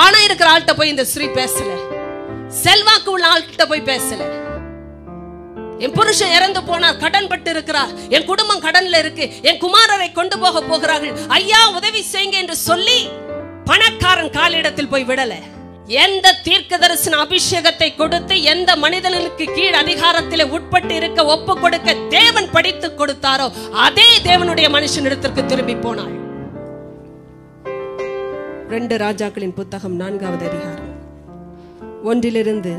பணம் இருக்கிற ஆள்கிட்ட போய் இந்த ஸ்ரீ பேசல. செல்வாக்கு உள்ள ஆள்கிட்ட போய் பேசல. என் புருஷன் இறந்து போனார் கடன் பட்டு இருக்கிறார். என் குடும்பம் கடன்ல இருக்கு. என் குமாரரை கொண்டு போக போகிறார்கள். ஐயா உதவி செய்யுங்க என்று சொல்லி பணக்காரன் காலிடத்தில் போய் விடல. எந்த தீர்க்க தரிசன அபிஷேகத்தை கொடுத்து எந்த மனிதனுக்கு கீழ் அதிகாரத்திலே உட்பட்டு இருக்க ஒப்பு கொடுக்க தேவன் படித்து கொடுத்தாரோ அதே தேவனுடைய மனுஷனிடத்திற்கு திரும்பி போனாள். ரெண்டு ராஜாக்களின் புத்தகம் நான்காவது அதிகாரம். ஒன்றிலிருந்து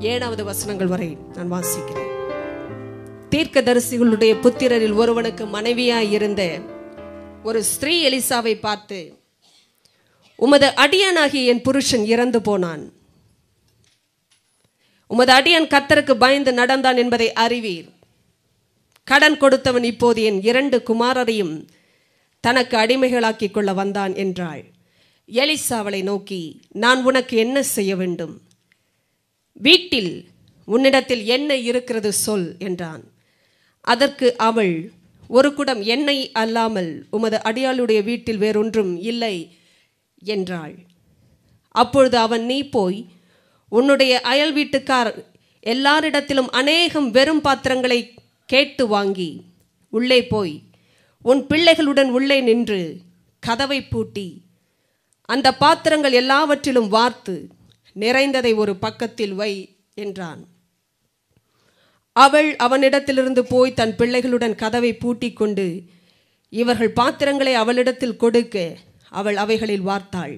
ஏழாவது வசனங்கள் வரை நான் வாசிக்கிறேன். தீர்க்கதரிசிகளுடைய புத்திரரில் ஒருவனுக்கு மனைவியாய் இருந்த ஒரு ஸ்திரீ எலிசாவை பார்த்து உமது அடியானாகி என் புருஷன் இறந்து போனான். உமது அடியான் கத்தருக்கு பயந்து நடந்தான் என்பதை அறிவீர். கடன் கொடுத்தவன் இப்போது என் இரண்டு குமாரரையும் தனக்கு அடிமைகளாக்கிக் கொள்ள வந்தான் என்றாள். எலிசாவளை நோக்கி நான் உனக்கு என்ன செய்ய வேண்டும்? வீட்டில் உன்னிடத்தில் என்ன இருக்கிறது சொல் என்றான். அதற்கு அவள் ஒரு குடம் எண்ணெய் அல்லாமல் உமது அடியாளுடைய வீட்டில் வேறொன்றும் இல்லை என்றாள். அப்பொழுது அவன் நீ போய் உன்னுடைய அயல் வீட்டுக்கார் எல்லாரிடத்திலும் அநேகம் வெறும் பாத்திரங்களை கேட்டு வாங்கி உள்ளே போய் உன் பிள்ளைகளுடன் உள்ளே நின்று கதவை பூட்டி அந்த பாத்திரங்கள் எல்லாவற்றிலும் வார்த்து நிறைந்ததை ஒரு பக்கத்தில் வை என்றான். அவள் அவனிடத்திலிருந்து போய் தன் பிள்ளைகளுடன் கதவை பூட்டிக் கொண்டு இவர்கள் பாத்திரங்களை அவளிடத்தில் கொடுக்க அவள் அவைகளில் வார்த்தாள்.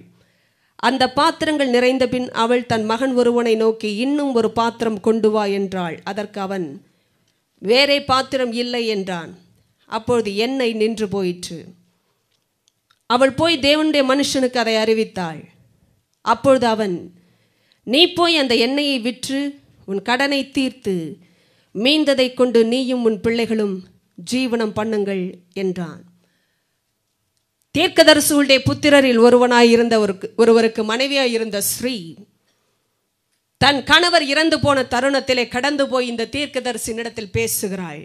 அந்த பாத்திரங்கள் நிறைந்த பின் அவள் தன் மகன் ஒருவனை நோக்கி இன்னும் ஒரு பாத்திரம் கொண்டு வா என்றாள். அதற்கு அவன் வேறே பாத்திரம் இல்லை என்றான். அப்பொழுது எண்ணெய் நின்று போயிற்று. அவள் போய் தேவனுடைய மனுஷனுக்கு அதை அறிவித்தாள். அப்பொழுது அவன் நீ போய் அந்த எண்ணெயை விற்று உன் கடனை தீர்த்து மீந்ததை கொண்டு நீயும் உன் பிள்ளைகளும் ஜீவனம் பண்ணுங்கள் என்றான். தீர்க்கதரிசிகளுடைய புத்திரரில் ஒருவனாயிருந்த ஒரு ஒருவருக்கு மனைவியாயிருந்த ஸ்ரீ தன் கணவர் இறந்து போன தருணத்திலே கடந்து போய் இந்த தீர்க்கதரிசினிடத்தில் பேசுகிறாள்.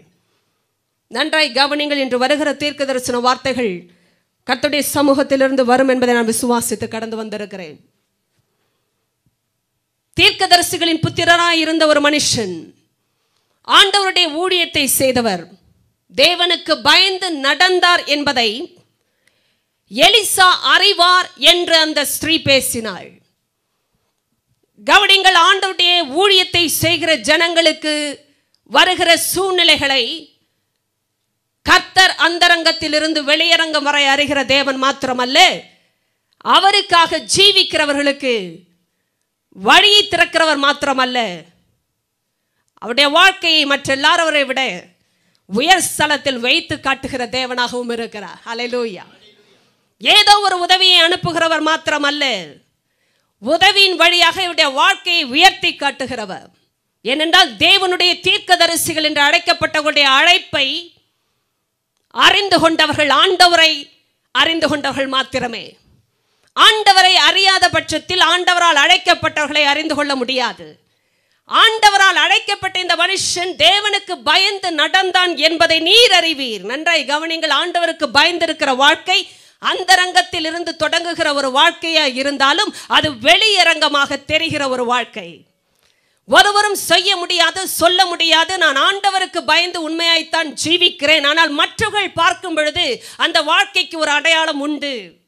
நன்றாய் கவனிங்கள் என்று வருகிற தீர்க்க தரிசன வார்த்தைகள் கர்த்தருடைய சமூகத்திலிருந்து வரும் என்பதை நான் விசுவாசித்து கடந்து வந்திருக்கிறேன். தீர்க்கதரிசிகளின் புத்திரராய் இருந்த ஒரு மனுஷன் ஆண்டவருடைய ஊழியத்தை செய்தவர் தேவனுக்கு பயந்து நடந்தார் என்பதை எலிசா அறிவார் என்று அந்த ஸ்திரீ பேசினாள். கவனிங்கள் ஆண்டவருடைய ஊழியத்தை செய்கிற ஜனங்களுக்கு வருகிற சூழ்நிலைகளை கர்த்தர் அந்தரங்கத்திலிருந்து வெளியரங்கம் வரை அறிகிற தேவன் மாத்திரமல்ல. அவருக்காக ஜீவிக்கிறவர்களுக்கு வழியை திறக்கிறவர் மாத்திரமல்ல. அவருடைய வாழ்க்கையை மற்ற எல்லாரவரை விட உயர் ஸ்தலத்தில் வைத்து காட்டுகிற தேவனாகவும் இருக்கிறார். அலைலூயா ஏதோ ஒரு உதவியை அனுப்புகிறவர் மாத்திரமல்ல. உதவியின் வழியாக இவருடைய வாழ்க்கையை உயர்த்தி காட்டுகிறவர். ஏனென்றால் தேவனுடைய தீர்க்கதரிசிகள் என்று அழைக்கப்பட்டவருடைய அழைப்பை அறிந்து கொண்டவர்கள் ஆண்டவரை அறிந்து கொண்டவர்கள் மாத்திரமே. ஆண்டவரை அறியாத பட்சத்தில் ஆண்டவரால் அழைக்கப்பட்டவர்களை அறிந்து கொள்ள முடியாது. ஆண்டவரால் அழைக்கப்பட்ட இந்த மனுஷன் தேவனுக்கு பயந்து நடந்தான் என்பதை நீர் அறிவீர். நன்றாய் கவனிங்கள் ஆண்டவருக்கு பயந்திருக்கிற வாழ்க்கை அந்தரங்கத்தில் இருந்து தொடங்குகிற ஒரு வாழ்க்கையா இருந்தாலும் அது வெளியரங்கமாக தெரிகிற ஒரு வாழ்க்கை. ஒருவரும் செய்ய முடியாது சொல்ல முடியாது. நான் ஆண்டவருக்கு பயந்து உண்மையாய்த்தான் ஜீவிக்கிறேன். ஆனால் மற்றவர்கள் பார்க்கும் பொழுது அந்த வாழ்க்கைக்கு ஒரு அடையாளம் உண்டு.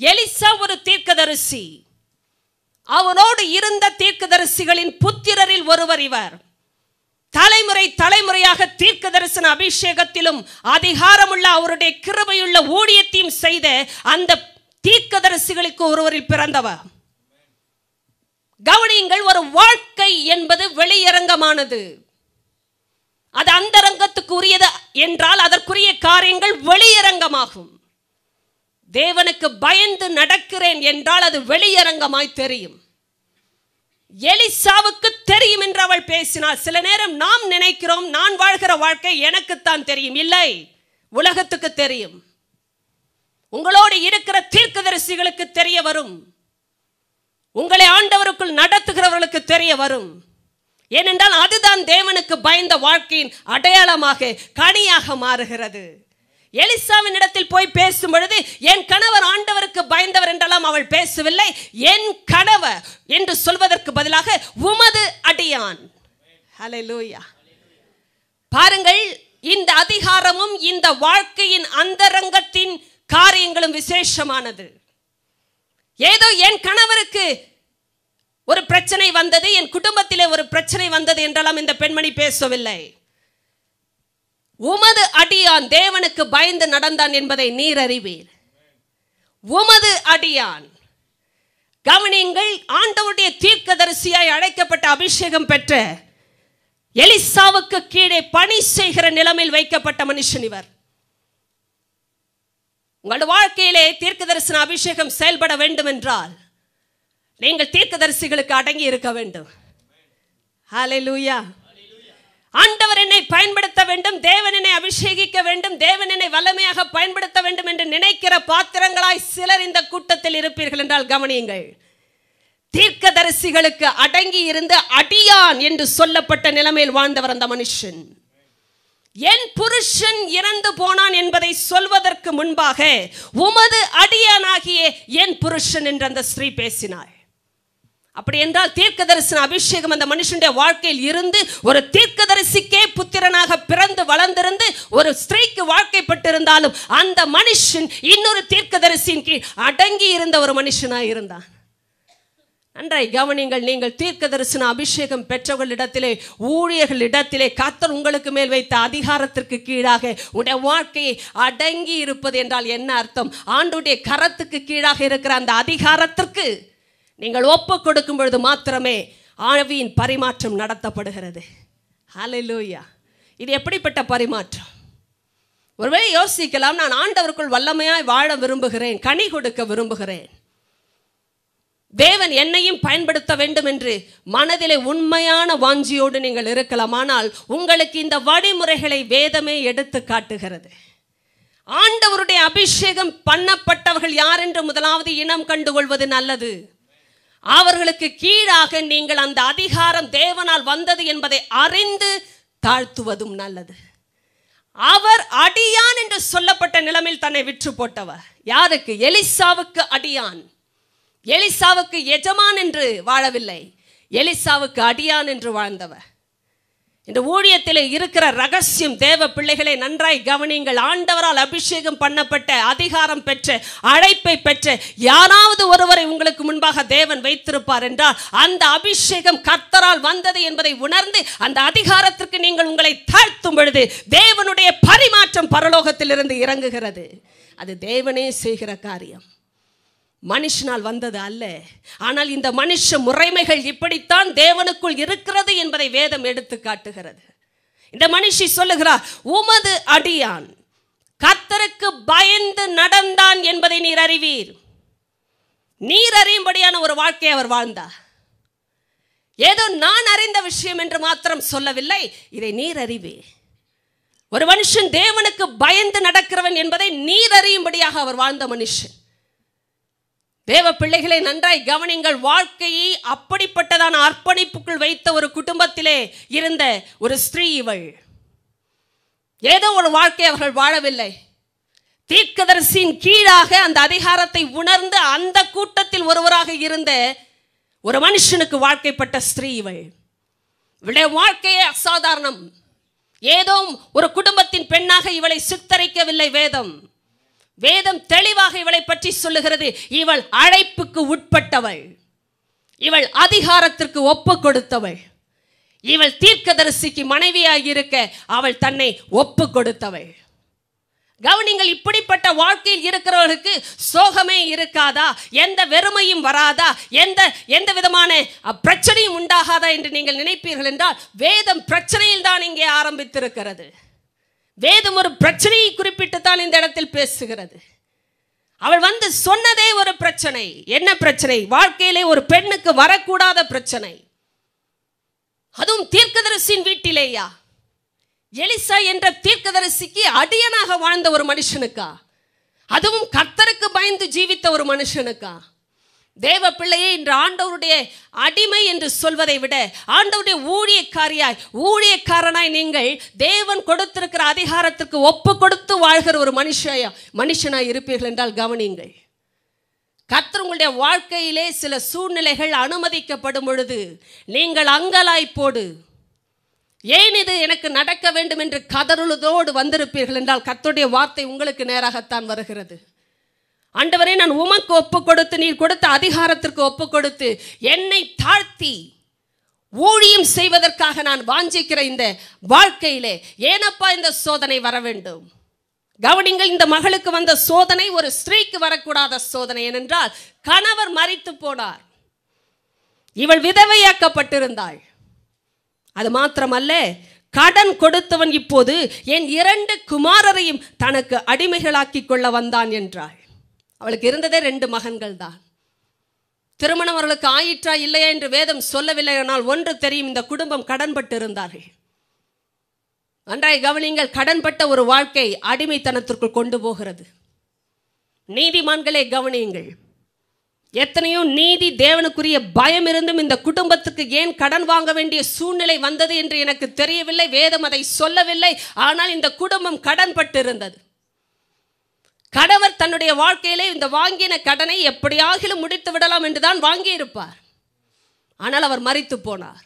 எலிசா ஒரு தீர்க்கதரிசி. அவனோடு இருந்த தீர்க்கதரிசிகளின் புத்திரரில் ஒருவர் இவர். தலைமுறை தலைமுறையாக தீர்க்க தரிசன அபிஷேகத்திலும் அதிகாரமுள்ள அவருடைய கிருபையுள்ள ஊழியத்தையும் செய்த அந்த தீர்க்கதரிசிகளுக்கு ஒருவரில் பிறந்தவர். கவனியுங்கள் ஒரு வாழ்க்கை என்பது வெளியரங்கமானது. அது அந்தரங்கத்துக்கு உரியது என்றால் அதற்குரிய காரியங்கள் வெளியரங்கமாகும். தேவனுக்கு பயந்து நடக்கிறேன் என்றால் அது வெளியரங்கமாய் தெரியும். எலிசாவுக்கு தெரியும் என்று அவள் பேசினாள். சில நேரம் நாம் நினைக்கிறோம் நான் வாழ்கிற வாழ்க்கை எனக்குத்தான் தெரியும். இல்லை உலகத்துக்கு தெரியும். உங்களோடு இருக்கிற தீர்க்கதரிசிகளுக்கு தெரிய வரும். உங்களை ஆண்டவருக்குள் நடத்துகிறவர்களுக்கு தெரிய வரும். ஏனென்றால் அதுதான் தேவனுக்கு பயந்த வாழ்க்கையின் அடையாளமாக கனியாக மாறுகிறது. எலிசாவின் இடத்தில் போய் பேசும் பொழுது என் கணவர் ஆண்டவருக்கு பயந்தவர் என்றெல்லாம் அவள் பேசவில்லை. என் கணவர் என்று சொல்வதற்கு பதிலாக உமது அடியான். ஹalleluya. பாருங்கள் இந்த அதிகாரமும் இந்த வாழ்க்கையின் அந்தரங்கத்தின் காரியங்களும் விசேஷமானது. ஏதோ என் கணவருக்கு ஒரு பிரச்சனை வந்தது என் குடும்பத்திலே ஒரு பிரச்சனை வந்தது என்றெல்லாம் இந்த பெண்மணி பேசவில்லை. உமது அடியான் தேவனுக்கு பயந்து நடந்தான் என்பதை நீர் அறிவீர். உமது அடியான் கவனியுங்கள் ஆண்டவருடைய தீர்க்கதரிசியாய் அழைக்கப்பட்ட அபிஷேகம் பெற்ற எலிசாவுக்கு கீழே பணி செய்கிற நிலைமையில் வைக்கப்பட்ட மனுஷன் இவர். உங்கள் வாழ்க்கையிலே தீர்க்க தரிசன அபிஷேகம் செயல்பட வேண்டும் என்றால் நீங்கள் தீர்க்கதரிசிகளுக்கு அடங்கி இருக்க வேண்டும். ஹalleluya ஆண்டவர் என்னை பயன்படுத்த வேண்டும் தேவனினை அபிஷேகிக்க வேண்டும் தேவனினை வல்லமையாக பயன்படுத்த வேண்டும் என்று நினைக்கிற பாத்திரங்களாய் சிலர் இந்த கூட்டத்தில் இருப்பீர்கள் என்றால் கவனியுங்கள். தீர்க்கதரிசிகளுக்கு அடங்கி இருந்து அடியான் என்று சொல்லப்பட்ட நிலைமையில் வாழ்ந்தவர் அந்த மனுஷன். என் புருஷன் இறந்து போனான் என்பதை சொல்வதற்கு முன்பாக உமது அடியானாகிய என் புருஷன் என்று அந்த ஸ்திரீ பேசினாள். அப்படி என்றால் தீர்க்கதரிசன அபிஷேகம் அந்த மனுஷனுடைய வாழ்க்கையில் இருந்து ஒரு தீர்க்கதரிசிக்கே புத்திரனாக பிறந்து வளர்ந்திருந்து ஒரு ஸ்திரீக்கு வாழ்க்கைப்பட்டிருந்தாலும் அந்த மனுஷன் இன்னொரு தீர்க்கதரிசியின் கீழ் அடங்கி இருந்த ஒரு மனுஷனாக இருந்தான். அன்றை கவனிங்கள் நீங்கள் தீர்க்க தரிசன அபிஷேகம் பெற்றவர்களிடத்திலே ஊழியர்களிடத்திலே கத்தர் உங்களுக்கு மேல் வைத்த அதிகாரத்திற்கு கீழாக உடைய வாழ்க்கையை அடங்கி இருப்பது என்றால் என்ன அர்த்தம்? ஆண்டுடைய கரத்துக்கு கீழாக இருக்கிற அந்த அதிகாரத்திற்கு நீங்கள் ஒப்பு கொடுக்கும் பொழுது மாத்திரமே ஆவியின் பரிமாற்றம் நடத்தப்படுகிறது. ஹலலூயா இது எப்படிப்பட்ட பரிமாற்றம்? ஒருவேளை யோசிக்கலாம் நான் ஆண்டவருக்குள் வல்லமையாய் வாழ விரும்புகிறேன் கனி கொடுக்க விரும்புகிறேன். தேவன் என்னையும் பயன்படுத்த வேண்டும் என்று மனதிலே உண்மையான வாஞ்சியோடு நீங்கள் இருக்கலாம். ஆனால் உங்களுக்கு இந்த வழிமுறைகளை வேதமே எடுத்து காட்டுகிறது. ஆண்டவருடைய அபிஷேகம் பண்ணப்பட்டவர்கள் யார் என்று முதலாவது இனம் கண்டுகொள்வது நல்லது. அவர்களுக்கு கீழாக நீங்கள் அந்த அதிகாரம் தேவனால் வந்தது என்பதை அறிந்து தாழ்த்துவதும் நல்லது. அவர் அடியான் என்று சொல்லப்பட்ட நிலைமையில் தன்னை விற்று போட்டவர். யாருக்கு? எலிசாவுக்கு அடியான். எலிசாவுக்கு எஜமான் என்று வாழவில்லை. எலிசாவுக்கு அடியான் என்று வாழ்ந்தவர். இந்த ஊழியத்தில் இருக்கிற ரகசியம் தேவ பிள்ளைகளை நன்றாய் கவனியுங்கள். ஆண்டவரால் அபிஷேகம் பண்ணப்பட்ட அதிகாரம் பெற்ற அழைப்பை பெற்ற யாராவது ஒருவரை உங்களுக்கு முன்பாக தேவன் வைத்திருப்பார் என்றால் அந்த அபிஷேகம் கர்த்தரால் வந்தது என்பதை உணர்ந்து அந்த அதிகாரத்திற்கு நீங்கள் உங்களை தாழ்த்தும் பொழுது தேவனுடைய பரிமாற்றம் பரலோகத்திலிருந்து இறங்குகிறது. அது தேவனே செய்கிற காரியம். மனுஷனால் வந்தது அல்ல. ஆனால் இந்த மனுஷ முறைமைகள் இப்படித்தான் தேவனுக்குள் இருக்கிறது என்பதை வேதம் எடுத்து காட்டுகிறது. இந்த மனுஷி சொல்லுகிறார் உமது அடியான் கத்தருக்கு பயந்து நடந்தான் என்பதை நீர் அறிவீர். நீர் அறியும்படியான ஒரு வாழ்க்கையை அவர் வாழ்ந்தார். ஏதோ நான் அறிந்த விஷயம் என்று மாத்திரம் சொல்லவில்லை இதை நீர் அறிவே ஒரு மனுஷன் தேவனுக்கு பயந்து நடக்கிறவன் என்பதை நீர் அறியும்படியாக அவர் வாழ்ந்த மனுஷன். தேவ பிள்ளைகளை நன்றாய் கவனிங்கள். வாழ்க்கையை அப்படிப்பட்டதான அர்ப்பணிப்புக்குள் வைத்த ஒரு குடும்பத்திலே இருந்த ஒரு ஸ்திரீ இவள். ஏதோ ஒரு வாழ்க்கை அவர்கள் வாழவில்லை. தீர்க்கதரிசியின் கீழாக அந்த அதிகாரத்தை உணர்ந்து அந்த கூட்டத்தில் ஒருவராக இருந்த ஒரு மனுஷனுக்கு வாழ்க்கைப்பட்ட ஸ்திரீ இவள். இவளுடைய வாழ்க்கையே அசாதாரணம். ஏதோ ஒரு குடும்பத்தின் பெண்ணாக இவளை சித்தரிக்கவில்லை வேதம். வேதம் தெளிவாக இவளை பற்றி சொல்லுகிறது. இவள் அழைப்புக்கு உட்பட்டவள். இவள் அதிகாரத்திற்கு ஒப்பு கொடுத்தவள். இவள் தீர்க்கதரிசிக்கு மனைவியாகி இருக்க அவள் தன்னை ஒப்பு கொடுத்தவள். கவனிங்கள் இப்படிப்பட்ட வாழ்க்கையில் இருக்கிறவர்களுக்கு சோகமே இருக்காதா? எந்த வெறுமையும் வராதா? எந்த எந்த விதமான பிரச்சனையும் உண்டாகாதா என்று நீங்கள் நினைப்பீர்கள் என்றால் வேதம் பிரச்சனையில் தான் இங்கே ஆரம்பித்திருக்கிறது. வேதம் ஒரு பிரச்சனையை குறிப்பிட்டு தான் இந்த இடத்தில் பேசுகிறது. அவள் வந்து சொன்னதே ஒரு பிரச்சனை. என்ன பிரச்சனை? வாழ்க்கையிலே ஒரு பெண்ணுக்கு வரக்கூடாத பிரச்சனை. அதுவும் தீர்க்கதரிசியின் வீட்டிலேயா? எலிசா என்ற தீர்க்கதரிசிக்கு அடியனாக வாழ்ந்த ஒரு மனுஷனுக்கா? அதுவும் கர்த்தருக்கு பயந்து ஜீவித்த ஒரு மனுஷனுக்கா? தேவ பிள்ளையை இன்று ஆண்டவருடைய அடிமை என்று சொல்வதை விட ஆண்டவருடைய ஊழியக்காரியாய் ஊழியக்காரனாய் நீங்கள் தேவன் கொடுத்திருக்கிற அதிகாரத்திற்கு ஒப்பு கொடுத்து வாழ்கிற ஒரு மனுஷயா மனுஷனாய் இருப்பீர்கள் என்றால் கவனியுங்கள். கர்த்தர் உங்களுடைய வாழ்க்கையிலே சில சூழ்நிலைகள் அனுமதிக்கப்படும் பொழுது நீங்கள் அங்கலாய்ப்போடு ஏன் இது எனக்கு நடக்க வேண்டும் என்று கதறுதோடு வந்திருப்பீர்கள் என்றால் கர்த்தருடைய வார்த்தை உங்களுக்கு நேராகத்தான் வருகிறது. ஆண்டவரே நான் உமக்கு ஒப்பு கொடுத்து நீர் கொடுத்த அதிகாரத்திற்கு ஒப்பு கொடுத்து என்னை தாழ்த்தி ஊழியம் செய்வதற்காக நான் வாஞ்சிக்கிற இந்த வாழ்க்கையிலே ஏனப்பா இந்த சோதனை வர வேண்டும் கவனிங்கள் இந்த மகளுக்கு வந்த சோதனை ஒரு ஸ்திரீக்கு வரக்கூடாத சோதனை ஏனென்றால் கணவர் மறித்து போனார். இவள் விதவையாக்கப்பட்டிருந்தாள். அது மாத்திரமல்ல கடன் கொடுத்தவன் இப்போது என் இரண்டு குமாரரையும் தனக்கு அடிமைகளாக்கி கொள்ள வந்தான் என்றாள். அவளுக்கு இருந்ததே ரெண்டு மகன்கள் தான் திருமணம் அவர்களுக்கு ஆயிற்றா இல்லையா என்று வேதம் சொல்லவில்லை ஆனால் ஒன்று தெரியும் இந்த குடும்பம் கடன்பட்டு இருந்தார்கள் நன்றாய் கவனிங்கள் கடன்பட்ட ஒரு வாழ்க்கை அடிமைத்தனத்திற்குள் கொண்டு போகிறது. நீதிமான்களை கவனியுங்கள் எத்தனையோ நீதி தேவனுக்குரிய பயம் இருந்தும் இந்த குடும்பத்துக்கு ஏன் கடன் வாங்க வேண்டிய சூழ்நிலை வந்தது என்று எனக்கு தெரியவில்லை வேதம் அதை சொல்லவில்லை ஆனால் இந்த குடும்பம் கடன்பட்டு இருந்தது கணவர் தன்னுடைய வாழ்க்கையிலே இந்த வாங்கின கடனை எப்படியாகிலும் முடித்து விடலாம் என்றுதான் வாங்கியிருப்பார். ஆனால் அவர் மறித்து போனார்.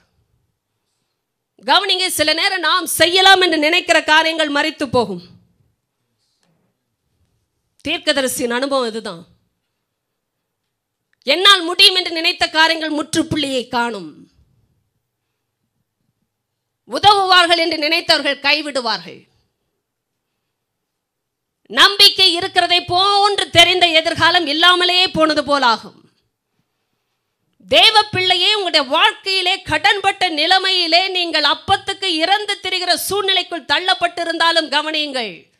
கவனிங்க சில நேரம் நாம் செய்யலாம் என்று நினைக்கிற காரியங்கள் மறித்து போகும். தீர்க்கதரிசியின் அனுபவம் இதுதான். என்னால் முடியும் என்று நினைத்த காரியங்கள் முற்றுப்புள்ளியை காணும். உதவுவார்கள் என்று நினைத்தவர்கள் கைவிடுவார்கள். நம்பிக்கை இருக்கிறதை போன்று தெரிந்த எதிர்காலம் இல்லாமலேயே போனது போலாகும். தேவ பிள்ளையே உங்களுடைய வாழ்க்கையிலே கடன்பட்ட நிலைமையிலே நீங்கள் அப்பத்துக்கு இறந்து திரிகிற சூழ்நிலைக்குள் தள்ளப்பட்டிருந்தாலும் கவனியுங்கள்.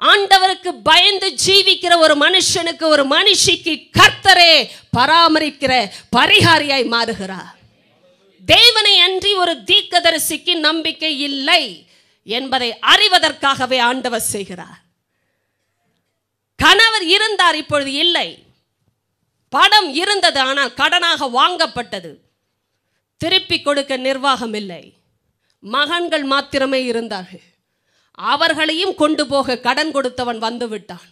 ஆண்டவருக்கு பயந்து ஜீவிக்கிற ஒரு மனுஷனுக்கு ஒரு மனுஷிக்கு கர்த்தரே பராமரிக்கிற பரிகாரியாய் மாறுகிறார். தேவனை அன்றி ஒரு தீக்கதரிசிக்கு நம்பிக்கை இல்லை. என்பதை அறிவதற்காகவே ஆண்டவர் செய்கிறார். கணவர் இருந்தார் இப்பொழுது இல்லை. படம் இருந்தது ஆனால் கடனாக வாங்கப்பட்டது. திருப்பி கொடுக்க நிர்வாகம் இல்லை. மகன்கள் மாத்திரமே இருந்தார்கள். அவர்களையும் கொண்டு போக கடன் கொடுத்தவன் வந்துவிட்டான்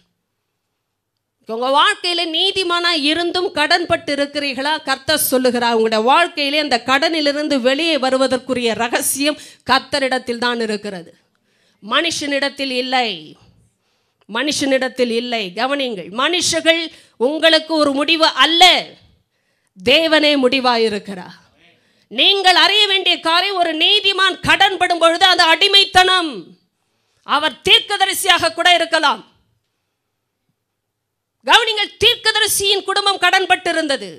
உங்கள் வாழ்க்கையில் நீதிமானாக நீதிமானா இருந்தும் கடன்பட்டு இருக்கிறீர்களா கர்த்தர் சொல்லுகிறார் உங்களுடைய வாழ்க்கையிலே அந்த கடனிலிருந்து வெளியே வருவதற்குரிய ரகசியம் கர்த்தரிடத்தில் தான் இருக்கிறது. மனுஷனிடத்தில் இல்லை. மனுஷனிடத்தில் இல்லை. கவனிங்கள் மனுஷர்கள் உங்களுக்கு ஒரு முடிவு அல்ல. தேவனே முடிவாயிருக்கிறார். நீங்கள் அறிய வேண்டிய காரியம் ஒரு நீதிமான் கடன்படும் பொழுது அது அடிமைத்தனம். அவர் தீர்க்கதரிசியாக கூட இருக்கலாம். கவனிங்கள் தீர்க்கதரிசியின் குடும்பம் கடன்பட்டிருந்தது.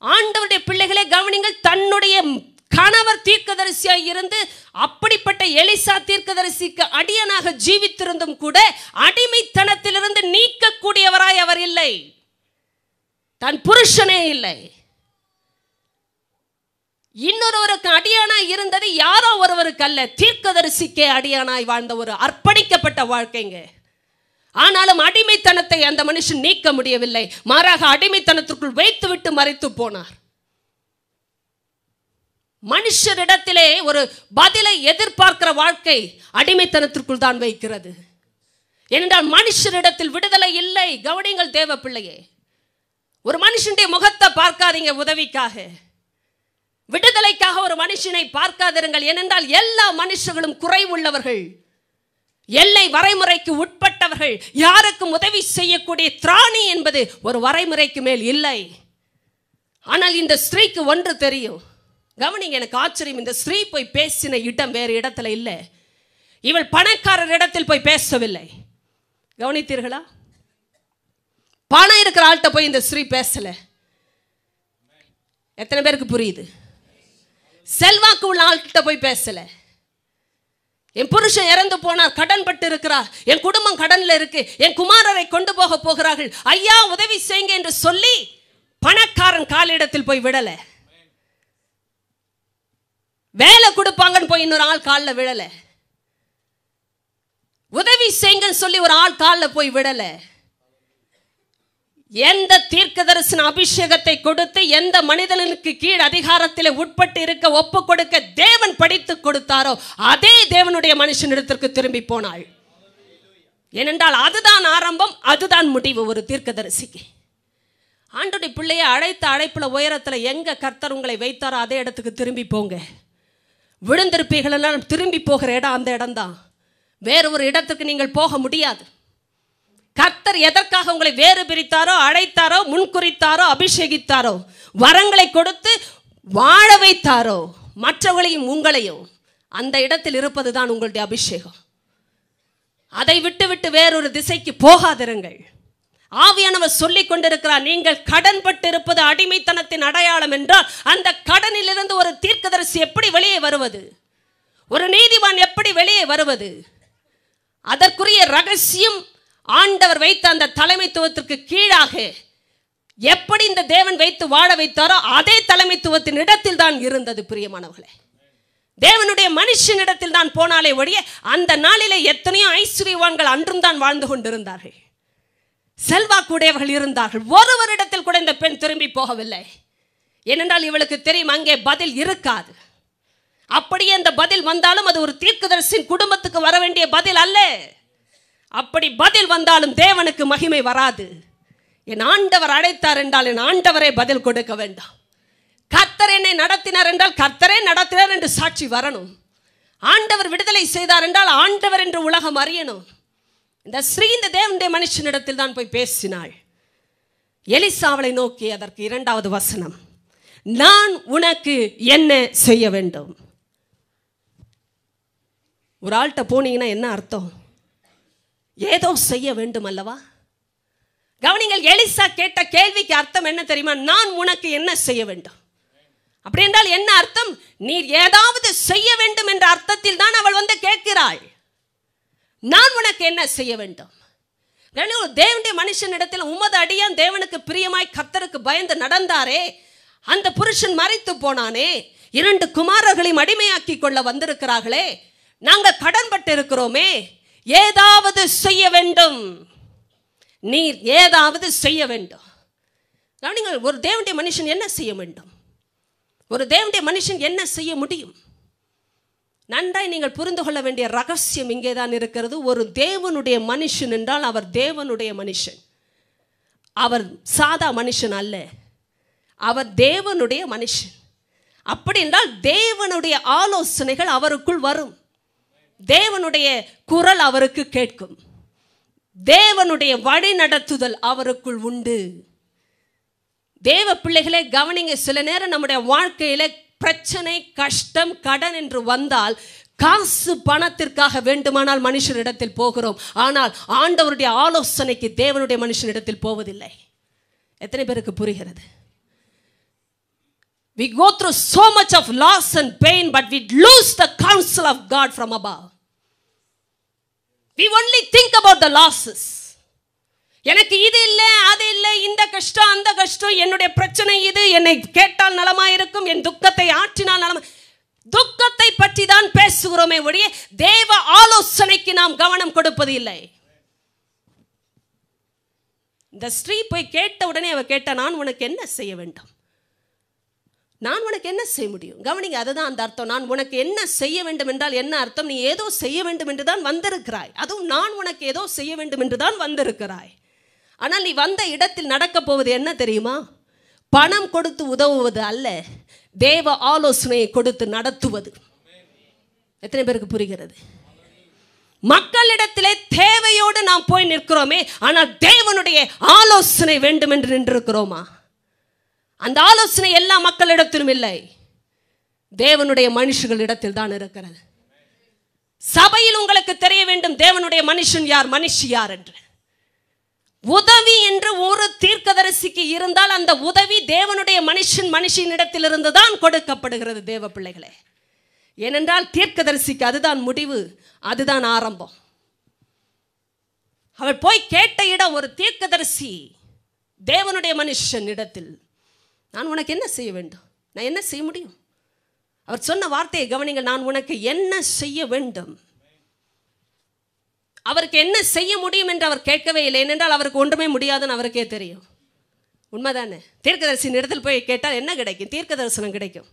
ஆண்டவருடைய பிள்ளைகளே கவனிங்கள் தன்னுடைய கணவர் தீர்க்கதரிசியாக இருந்து அப்படிப்பட்ட எலிசா தீர்க்கதரிசிக்கு அடியனாக ஜீவித்திருந்தும் கூட அடிமைத்தனத்திலிருந்து நீக்கக்கூடியவராய் அவர் இல்லை. தன் புருஷனே இல்லை. இன்னொருவருக்கு அடியானாய் இருந்தது யாரோ ஒருவருக்கு அல்ல. தீர்க்கதரிசிக்கே அடியானாய் வாழ்ந்த ஒரு அர்ப்பணிக்கப்பட்ட வாழ்க்கைங்க. ஆனாலும் அடிமைத்தனத்தை அந்த மனுஷன் நீக்க முடியவில்லை. மாறாக அடிமைத்தனத்திற்குள் வைத்துவிட்டு மறைத்து போனார். மனுஷரிடத்திலே ஒரு பதிலை எதிர்பார்க்கிற வாழ்க்கை அடிமைத்தனத்திற்குள் தான் வைக்கிறது. ஏனென்றால் மனுஷரிடத்தில் விடுதலை இல்லை. கவனிங்கள் தேவ பிள்ளையே ஒரு மனுஷனுடைய முகத்தை பார்க்காதீங்க உதவிக்காக. விடுதலைக்காக ஒரு மனுஷனை பார்க்காதிருங்கள். ஏனென்றால் எல்லா மனுஷர்களும் குறைவுள்ளவர்கள். எல்லை வரைமுறைக்கு உட்பட்டவர்கள் யாருக்கும் உதவி செய்யக்கூடிய திராணி என்பது ஒரு வரைமுறைக்கு மேல் இல்லை. ஆனால் இந்த ஸ்திரீக்கு ஒன்று தெரியும். கவனிங்க எனக்கு ஆச்சரியம். இந்த ஸ்திரீ போய் பேசின இடம் வேறு இடத்துல இல்லை. இவள் பணக்காரர் இடத்தில் போய் பேசவில்லை. கவனித்தீர்களா? பணம் இருக்கிற ஆள்கிட்ட போய் இந்த ஸ்திரீ பேசல. எத்தனை பேருக்கு புரியுது? செல்வாக்கு உள்ள ஆள்கிட்ட போய் பேசலை. என் புருஷன் இறந்து போனார் கடன் பட்டு இருக்கிறார் என் குடும்பம் கடனில் இருக்கு. என் குமாரரை கொண்டு போக போகிறார்கள். ஐயா உதவி செய்யுங்க என்று சொல்லி பணக்காரன் காலிடத்தில் போய் விடல. வேலை கொடுப்பாங்கன்னு போய் இன்னொரு ஆள் காலில் விடல உதவி செய்யுங்கன்னு சொல்லி ஒரு ஆள் காலில் போய் விடலை. எந்த தீர்க்கதரிசன அபிஷேகத்தை கொடுத்து எந்த மனிதனுக்கு கீழ் அதிகாரத்தில் உட்பட்டு இருக்க ஒப்பு கொடுக்க தேவன் படித்து கொடுத்தாரோ அதே தேவனுடைய மனுஷனிடத்திற்கு திரும்பி போனாள். ஏனென்றால் அதுதான் ஆரம்பம் அதுதான் முடிவு ஒரு தீர்க்கதரிசிக்கு. ஆண்டுடைய பிள்ளையை அழைத்த அழைப்புல உயரத்தில் எங்க கர்த்தர் உங்களை வைத்தாரோ அதே இடத்துக்கு திரும்பி போங்க. விழுந்திருப்பீர்கள் எல்லாம் திரும்பி போகிற இடம் அந்த இடம்தான். வேறு ஒரு இடத்துக்கு நீங்கள் போக முடியாது. கர்த்தர் எதற்காக உங்களை வேறு பிரித்தாரோ அழைத்தாரோ முன்குறித்தாரோ அபிஷேகித்தாரோ வரங்களை கொடுத்து வாழ வைத்தாரோ மற்றவர்களையும் உங்களையும் அந்த இடத்தில் இருப்பதுதான் உங்களுடைய அபிஷேகம். அதை விட்டு விட்டு வேறொரு திசைக்கு போகாதிருங்கள். ஆவியானவர் சொல்லிக் கொண்டிருக்கிறார் நீங்கள் கடன்பட்டு இருப்பது அடிமைத்தனத்தின் அடையாளம் என்றால் அந்த கடனிலிருந்து ஒரு தீர்க்கதரிசி எப்படி வெளியே வருவது? ஒரு நீதிமான் எப்படி வெளியே வருவது? அதற்குரிய ரகசியம் ஆண்டவர் வைத்த அந்த தலைமைத்துவத்திற்கு கீழாக எப்படி இந்த தேவன் வைத்து வாழ வைத்தாரோ அதே தலைமைத்துவத்தின் இடத்தில் தான் இருந்தது பிரியமானவர்களே. தேவனுடைய மனுஷனிடத்தில் தான் போனாலே ஒழிய அந்த நாளிலே எத்தனையோ ஐஸ்வர்யவான்கள் அன்றும் தான் வாழ்ந்து கொண்டிருந்தார்கள். செல்வாக்குடையவர்கள் இருந்தார்கள். ஒருவரிடத்தில் கூட இந்த பெண் திரும்பி போகவில்லை. ஏனென்றால் இவளுக்கு தெரியும் அங்கே பதில் இருக்காது. அப்படியே அந்த பதில் வந்தாலும் அது ஒரு தீர்க்கதரிசின் குடும்பத்துக்கு வர வேண்டிய பதில் அல்ல. அப்படி பதில் வந்தாலும் தேவனுக்கு மகிமை வராது. என் ஆண்டவர் அழைத்தார் என்றால் என் ஆண்டவரே பதில் கொடுக்க வேண்டாம். கர்த்தர் என்னை நடத்தினார் என்றால் கர்த்தரே நடத்தினார் என்று சாட்சி வரணும். ஆண்டவர் விடுதலை செய்தார் என்றால் ஆண்டவர் என்று உலகம் அறியணும். இந்த ஸ்ரீ இந்த தேவனுடைய மனுஷனிடத்தில் தான் போய் பேசினாள். எலிசாவளை நோக்கி அதற்கு இரண்டாவது வசனம் நான் உனக்கு என்ன செய்ய வேண்டும்? ஒரு ஆள்கிட்ட போனீங்கன்னா என்ன அர்த்தம்? ஏதோ செய்ய வேண்டும் அல்லவா கவனிங்கள் எலிசா கேட்ட கேள்விக்கு அர்த்தம் என்ன தெரியுமா? நான் உனக்கு என்ன செய்ய வேண்டும்? அப்படி என்றால் என்ன அர்த்தம்? நீர் ஏதாவது செய்ய வேண்டும் என்ற அர்த்தத்தில் தான் அவள் வந்து கேட்கிறாள். நான் உனக்கு என்ன செய்ய வேண்டும்? ஒரு தேவனுடைய மனுஷனிடத்தில் உமது அடியான் தேவனுக்கு பிரியமாய் கத்தருக்கு பயந்து நடந்தாரே அந்த புருஷன் மறைத்து போனானே இரண்டு குமாரர்களையும் அடிமையாக்கி கொள்ள வந்திருக்கிறார்களே நாங்கள் கடன்பட்டு இருக்கிறோமே ஏதாவது செய்ய வேண்டும். நீர் ஏதாவது செய்ய வேண்டும். கவனிங்கள் ஒரு தேவனுடைய மனுஷன் என்ன செய்ய வேண்டும்? ஒரு தேவனுடைய மனுஷன் என்ன செய்ய முடியும்? நன்றாய் நீங்கள் புரிந்து கொள்ள வேண்டிய ரகசியம் இங்கே தான் இருக்கிறது. ஒரு தேவனுடைய மனுஷன் என்றால் அவர் தேவனுடைய மனுஷன். அவர் சாதா மனுஷன் அல்ல. அவர் தேவனுடைய மனுஷன். அப்படி என்றால் தேவனுடைய ஆலோசனைகள் அவருக்குள் வரும். தேவனுடைய குரல் அவருக்கு கேட்கும். தேவனுடைய வழி நடத்துதல் அவருக்குள் உண்டு. தேவ பிள்ளைகளை கவனிங்க சில நேரம் நம்முடைய வாழ்க்கையில பிரச்சனை கஷ்டம் கடன் என்று வந்தால் காசு பணத்திற்காக வேண்டுமானால் மனுஷனிடத்தில் போகிறோம். ஆனால் ஆண்டவருடைய ஆலோசனைக்கு தேவனுடைய மனுஷனிடத்தில் போவதில்லை. எத்தனை பேருக்கு புரிகிறது? We go through so much of loss and pain, but we lose the counsel of God from above. We only think about the losses. எனக்கு இது இல்லை அது இல்லை இந்த கஷ்டம் அந்த கஷ்டம் என்னுடைய பிரச்சனை இது என்னை கேட்டால் நலமா இருக்கும் என் துக்கத்தை ஆற்றினால் நலமா துக்கத்தை பற்றி தான் பேசுகிறோமே ஒழிய தேவ ஆலோசனைக்கு நாம் கவனம் கொடுப்பது இல்லை இந்த ஸ்ரீ போய் கேட்ட உடனே அவ கேட்ட நான் உனக்கு என்ன செய்ய வேண்டும் நான் உனக்கு என்ன செய்ய முடியும்? கவனிங்க அதுதான் அந்த அர்த்தம். நான் உனக்கு என்ன செய்ய வேண்டும் என்றால் என்ன அர்த்தம்? நீ ஏதோ செய்ய வேண்டும் என்று தான் வந்திருக்கிறாய். அதுவும் நான் உனக்கு ஏதோ செய்ய வேண்டும் என்று தான் வந்திருக்கிறாய். ஆனால் நீ வந்த இடத்தில் நடக்கப் போவது என்ன தெரியுமா? பணம் கொடுத்து உதவுவது அல்ல தேவ ஆலோசனையை கொடுத்து நடத்துவது. எத்தனை பேருக்கு புரிகிறது? மக்களிடத்திலே தேவையோடு நாம் போய் நிற்கிறோமே ஆனால் தேவனுடைய ஆலோசனை வேண்டும் என்று நின்றிருக்கிறோமா? அந்த ஆலோசனை எல்லா மக்களிடத்திலும் இல்லை. தேவனுடைய மனுஷர்களிடத்தில் தான் இருக்கிறது. சபையில் உங்களுக்கு தெரிய வேண்டும் தேவனுடைய மனுஷன் யார் மனுஷி யார் என்று. உதவி என்று ஒரு தீர்க்கதரிசிக்கு இருந்தால் அந்த உதவி தேவனுடைய மனுஷன் மனுஷனிடத்திலிருந்து தான் கொடுக்கப்படுகிறது தேவ பிள்ளைகளே. ஏனென்றால் தீர்க்கதரிசிக்கு அதுதான் முடிவு அதுதான் ஆரம்பம். அவள் போய் கேட்ட இடம் ஒரு தீர்க்கதரிசி தேவனுடைய மனுஷன் இடத்தில் நான் உனக்கு என்ன செய்ய வேண்டும்? நான் என்ன செய்ய முடியும்? அவர் சொன்ன வார்த்தையை கவனிங்கள் நான் உனக்கு என்ன செய்ய வேண்டும்? அவருக்கு என்ன செய்ய முடியும் என்று அவர் கேட்கவே இல்லை. ஏனென்றால் அவருக்கு ஒன்றுமே முடியாதுன்னு அவருக்கே தெரியும். உண்மைதானே? தீர்க்கதரிசியின் இடத்தில் போய் கேட்டால் என்ன கிடைக்கும்? தீர்க்க தரிசனம் கிடைக்கும்.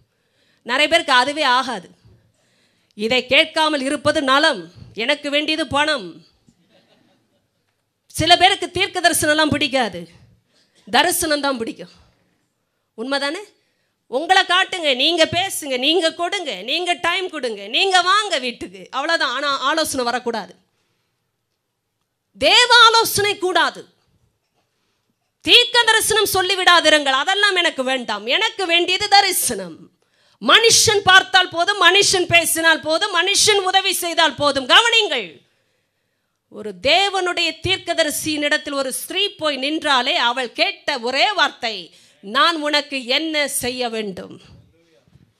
நிறைய பேருக்கு அதுவே ஆகாது. இதை கேட்காமல் இருப்பது நலம். எனக்கு வேண்டியது பணம். சில பேருக்கு தீர்க்க தரிசனம்லாம் பிடிக்காது. தரிசனம் தான் பிடிக்கும். உண்மைதானே? உங்களை காட்டுங்க நீங்கள் பேசுங்க நீங்கள் கொடுங்க நீங்கள் டைம் கொடுங்க நீங்கள் வாங்க வீட்டுக்கு. அவ்வளோதான் ஆனா ஆலோசனை வரக்கூடாது. தேவ ஆலோசனை கூடாது. தீர்க்க தரிசனம் சொல்லிவிடாதிருங்கள். அதெல்லாம் எனக்கு வேண்டாம். எனக்கு வேண்டியது தரிசனம். மனுஷன் பார்த்தால் போதும் மனுஷன் பேசினால் போதும் மனுஷன் உதவி செய்தால் போதும். கவனிங்கள். ஒரு தேவனுடைய தீர்க்கதரிசியின் இடத்தில் ஒரு ஸ்திரீ போய் நின்றாலே அவள் கேட்ட ஒரே வார்த்தை நான் உனக்கு என்ன செய்ய வேண்டும்?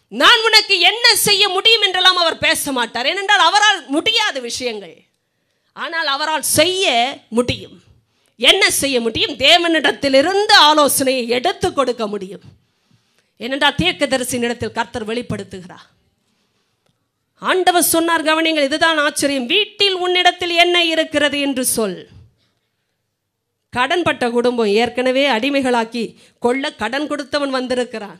நான் உனக்கு என்ன செய்ய முடியும் என்றெல்லாம் அவர் பேச மாட்டார். ஏனென்றால் அவரால் முடியாத விஷயங்கள். ஆனால் அவரால் செய்ய முடியும். என்ன செய்ய முடியும்? தேவனிடத்திலிருந்து ஆலோசனையை எடுத்து கொடுக்க முடியும். ஏனென்றால் தீர்க்கதரிசின் இடத்தில் கர்த்தர் வெளிப்படுத்துகிறார். ஆண்டவர் சொன்னார் கவனிங்கள் இதுதான் ஆச்சரியம். வீட்டில் உன்னிடத்தில் என்ன இருக்கிறது என்று சொல். கடன்பட்ட குடும்பம் ஏற்கனவே அடிமைகளாக்கி கொள்ள கடன் கொடுத்தவன் வந்திருக்கிறான்.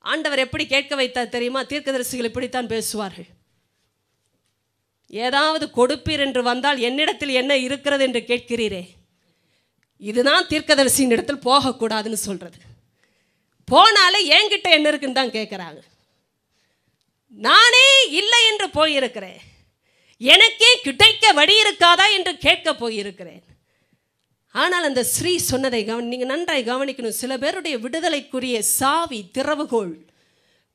ஆண்டவர் எப்படி கேட்க வைத்தார் தெரியுமா? தீர்க்கதரிசிகள் இப்படித்தான் பேசுவார்கள். ஏதாவது கொடுப்பீர் என்று வந்தால் என்னிடத்தில் என்ன இருக்கிறது என்று கேட்கிறீரே? இதுதான் தீர்க்கதரிசியின் இடத்தில் போகக்கூடாதுன்னு சொல்றது. போனாலே என்கிட்ட என்ன இருக்குன்னு தான் கேட்குறாங்க. நானே இல்லை என்று போயிருக்கிறேன். எனக்கே கிடைக்க வழி இருக்காதா என்று கேட்க போயிருக்கிறேன். ஆனால் அந்த ஸ்ரீ சொன்னதை கவனி நீங்கள் நன்றாய் கவனிக்கணும். சில பேருடைய விடுதலைக்குரிய சாவி திறவுகோள்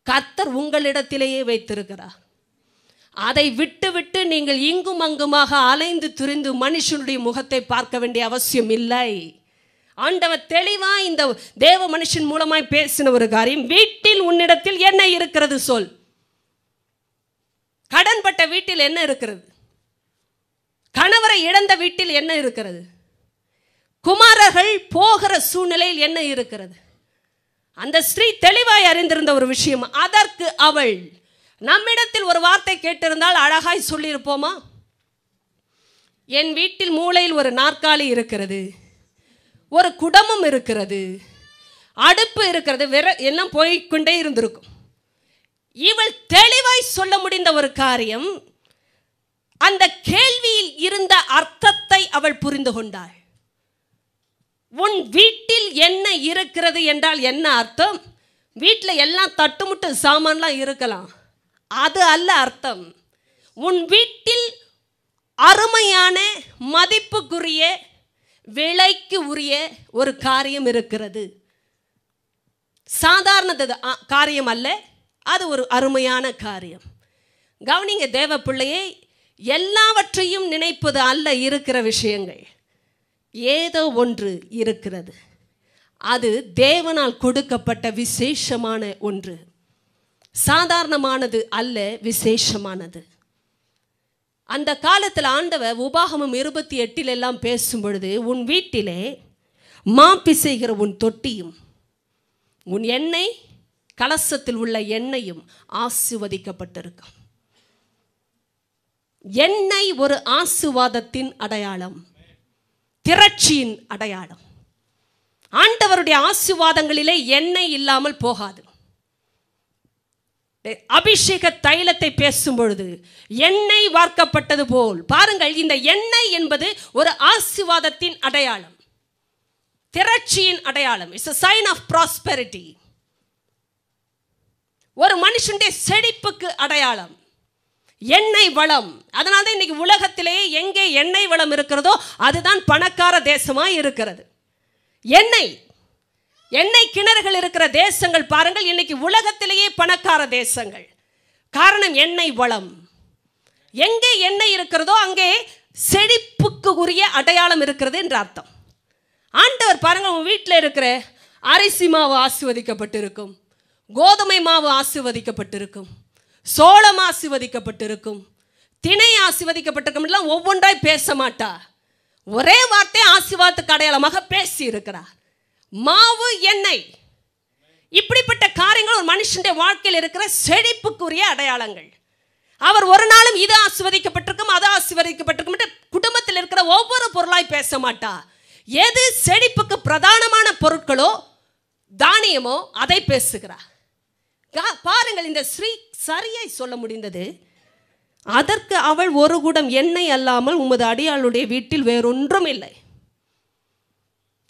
கர்த்தர் உங்களிடத்திலேயே வைத்திருக்கிறார். அதை விட்டுவிட்டு நீங்கள் இங்கும் அங்குமாக அலைந்து துரிந்து மனுஷனுடைய முகத்தை பார்க்க வேண்டிய அவசியம் இல்லை. ஆண்டவர் தெளிவாக இந்த தேவ மனுஷன் மூலமாய் பேசின ஒரு காரியம் வீட்டில் உன்னிடத்தில் என்ன இருக்கிறது சொல். கடன்பட்ட வீட்டில் என்ன இருக்கிறது? கணவரை இழந்த வீட்டில் என்ன இருக்கிறது? குமாரர்கள் போகிற சூழ்நிலையில் என்ன இருக்கிறது? அந்த ஸ்ரீ தெளிவாய் அறிந்திருந்த ஒரு விஷயம் அதற்கு அவள் நம்மிடத்தில் ஒரு வார்த்தை கேட்டிருந்தால் அழகாய் சொல்லியிருப்போமா? என் வீட்டில் மூளையில் ஒரு நாற்காலி இருக்கிறது ஒரு குடமும் இருக்கிறது அடுப்பு இருக்கிறது வெற எல்லாம் போய்க்கொண்டே இருந்திருக்கும். இவள் தெளிவாய் சொல்ல முடிந்த ஒரு காரியம் அந்த கேள்வியில் இருந்த அர்த்தத்தை அவள் புரிந்து கொண்டாள். உன் வீட்டில் என்ன இருக்கிறது என்றால் என்ன அர்த்தம்? வீட்டில் எல்லாம் தட்டுமுட்டு சாமான்லாம் இருக்கலாம். அது அல்ல அர்த்தம். உன் வீட்டில் அருமையான மதிப்புக்குரிய விலைக்கு உரிய ஒரு காரியம் இருக்கிறது. சாதாரண காரியம் அல்ல. அது ஒரு அருமையான காரியம். கவனிங்க தேவ பிள்ளையை எல்லாவற்றையும் நினைப்பது அல்ல இருக்கிற விஷயங்கள். ஏதோ ஒன்று இருக்கிறது. அது தேவனால் கொடுக்கப்பட்ட விசேஷமான ஒன்று. சாதாரணமானது அல்ல விசேஷமானது. அந்த காலத்தில் ஆண்டவர் உபாகமம் இருபத்தி எட்டில் எல்லாம் பேசும் பொழுது உன் வீட்டிலே மாப்பிசைகிற உன் தொட்டியும் உன் எண்ணெய் கலசத்தில் உள்ள எண்ணெயும் ஆசிர்வதிக்கப்பட்டிருக்கும். எண்ணெய் ஒரு ஆசிர்வாதத்தின் அடையாளம். திரட்சியின் அடையாளம். ஆண்டவருடைய ஆசிர்வாதங்களிலே எண்ணெய் இல்லாமல் போகாது. அபிஷேக தைலத்தை பேசும் பொழுது எண்ணெய் வார்க்கப்பட்டது போல். பாருங்கள் இந்த எண்ணெய் என்பது ஒரு ஆசிர்வாதத்தின் அடையாளம். திரட்சியின் அடையாளம். It's a sign of prosperity ஒரு மனுஷனுடைய செழிப்புக்கு அடையாளம். எண்ணெய் வளம். அதனால தான் இன்னைக்கு உலகத்திலேயே எங்கே எண்ணெய் வளம் இருக்கிறதோ அதுதான் பணக்கார தேசமாக இருக்கிறது. எண்ணெய். எண்ணெய் கிணறுகள் இருக்கிற தேசங்கள் பாருங்கள் இன்னைக்கு உலகத்திலேயே பணக்கார தேசங்கள். காரணம் எண்ணெய் வளம். எங்கே எண்ணெய் இருக்கிறதோ அங்கே செழிப்புக்கு உரிய அடையாளம் இருக்கிறது என்ற அர்த்தம். ஆண்டவர் பாருங்கள் உங்கள் வீட்டில் இருக்கிற அரிசி மாவு ஆசிர்வதிக்கப்பட்டிருக்கும். கோதுமை மாவு ஆசிர்வதிக்கப்பட்டிருக்கும். சோளம் ஆசிர்வதிக்கப்பட்டிருக்கும். திணை ஆசிர்வதிக்கப்பட்டிருக்கும் எல்லாம் ஒவ்வொன்றாய் பேச மாட்டா ஒரே வார்த்தை ஆசிர்வாதத்துக்கு அடையாளமாக பேசி இருக்கிறார் மாவு எண்ணெய். இப்படிப்பட்ட காரியங்கள் ஒரு மனுஷனுடைய வாழ்க்கையில் இருக்கிற செழிப்புக்குரிய அடையாளங்கள். அவர் ஒரு நாளும் இது ஆசிர்வதிக்கப்பட்டிருக்கும் அது ஆசிர்வதிக்கப்பட்டிருக்கும் குடும்பத்தில் இருக்கிற ஒவ்வொரு பொருளாய் பேச மாட்டா எது செழிப்புக்கு பிரதானமான பொருட்களோ தானியமோ அதை பேசுகிறார். பாருங்கள் இந்த ஸ்ரீ சரியை சொல்ல முடிந்தது. அதற்கு அவள் ஒரு குடம் எண்ணெய் அல்லாமல் உமது அடியாளுடைய வீட்டில் வேறொன்றும் இல்லை.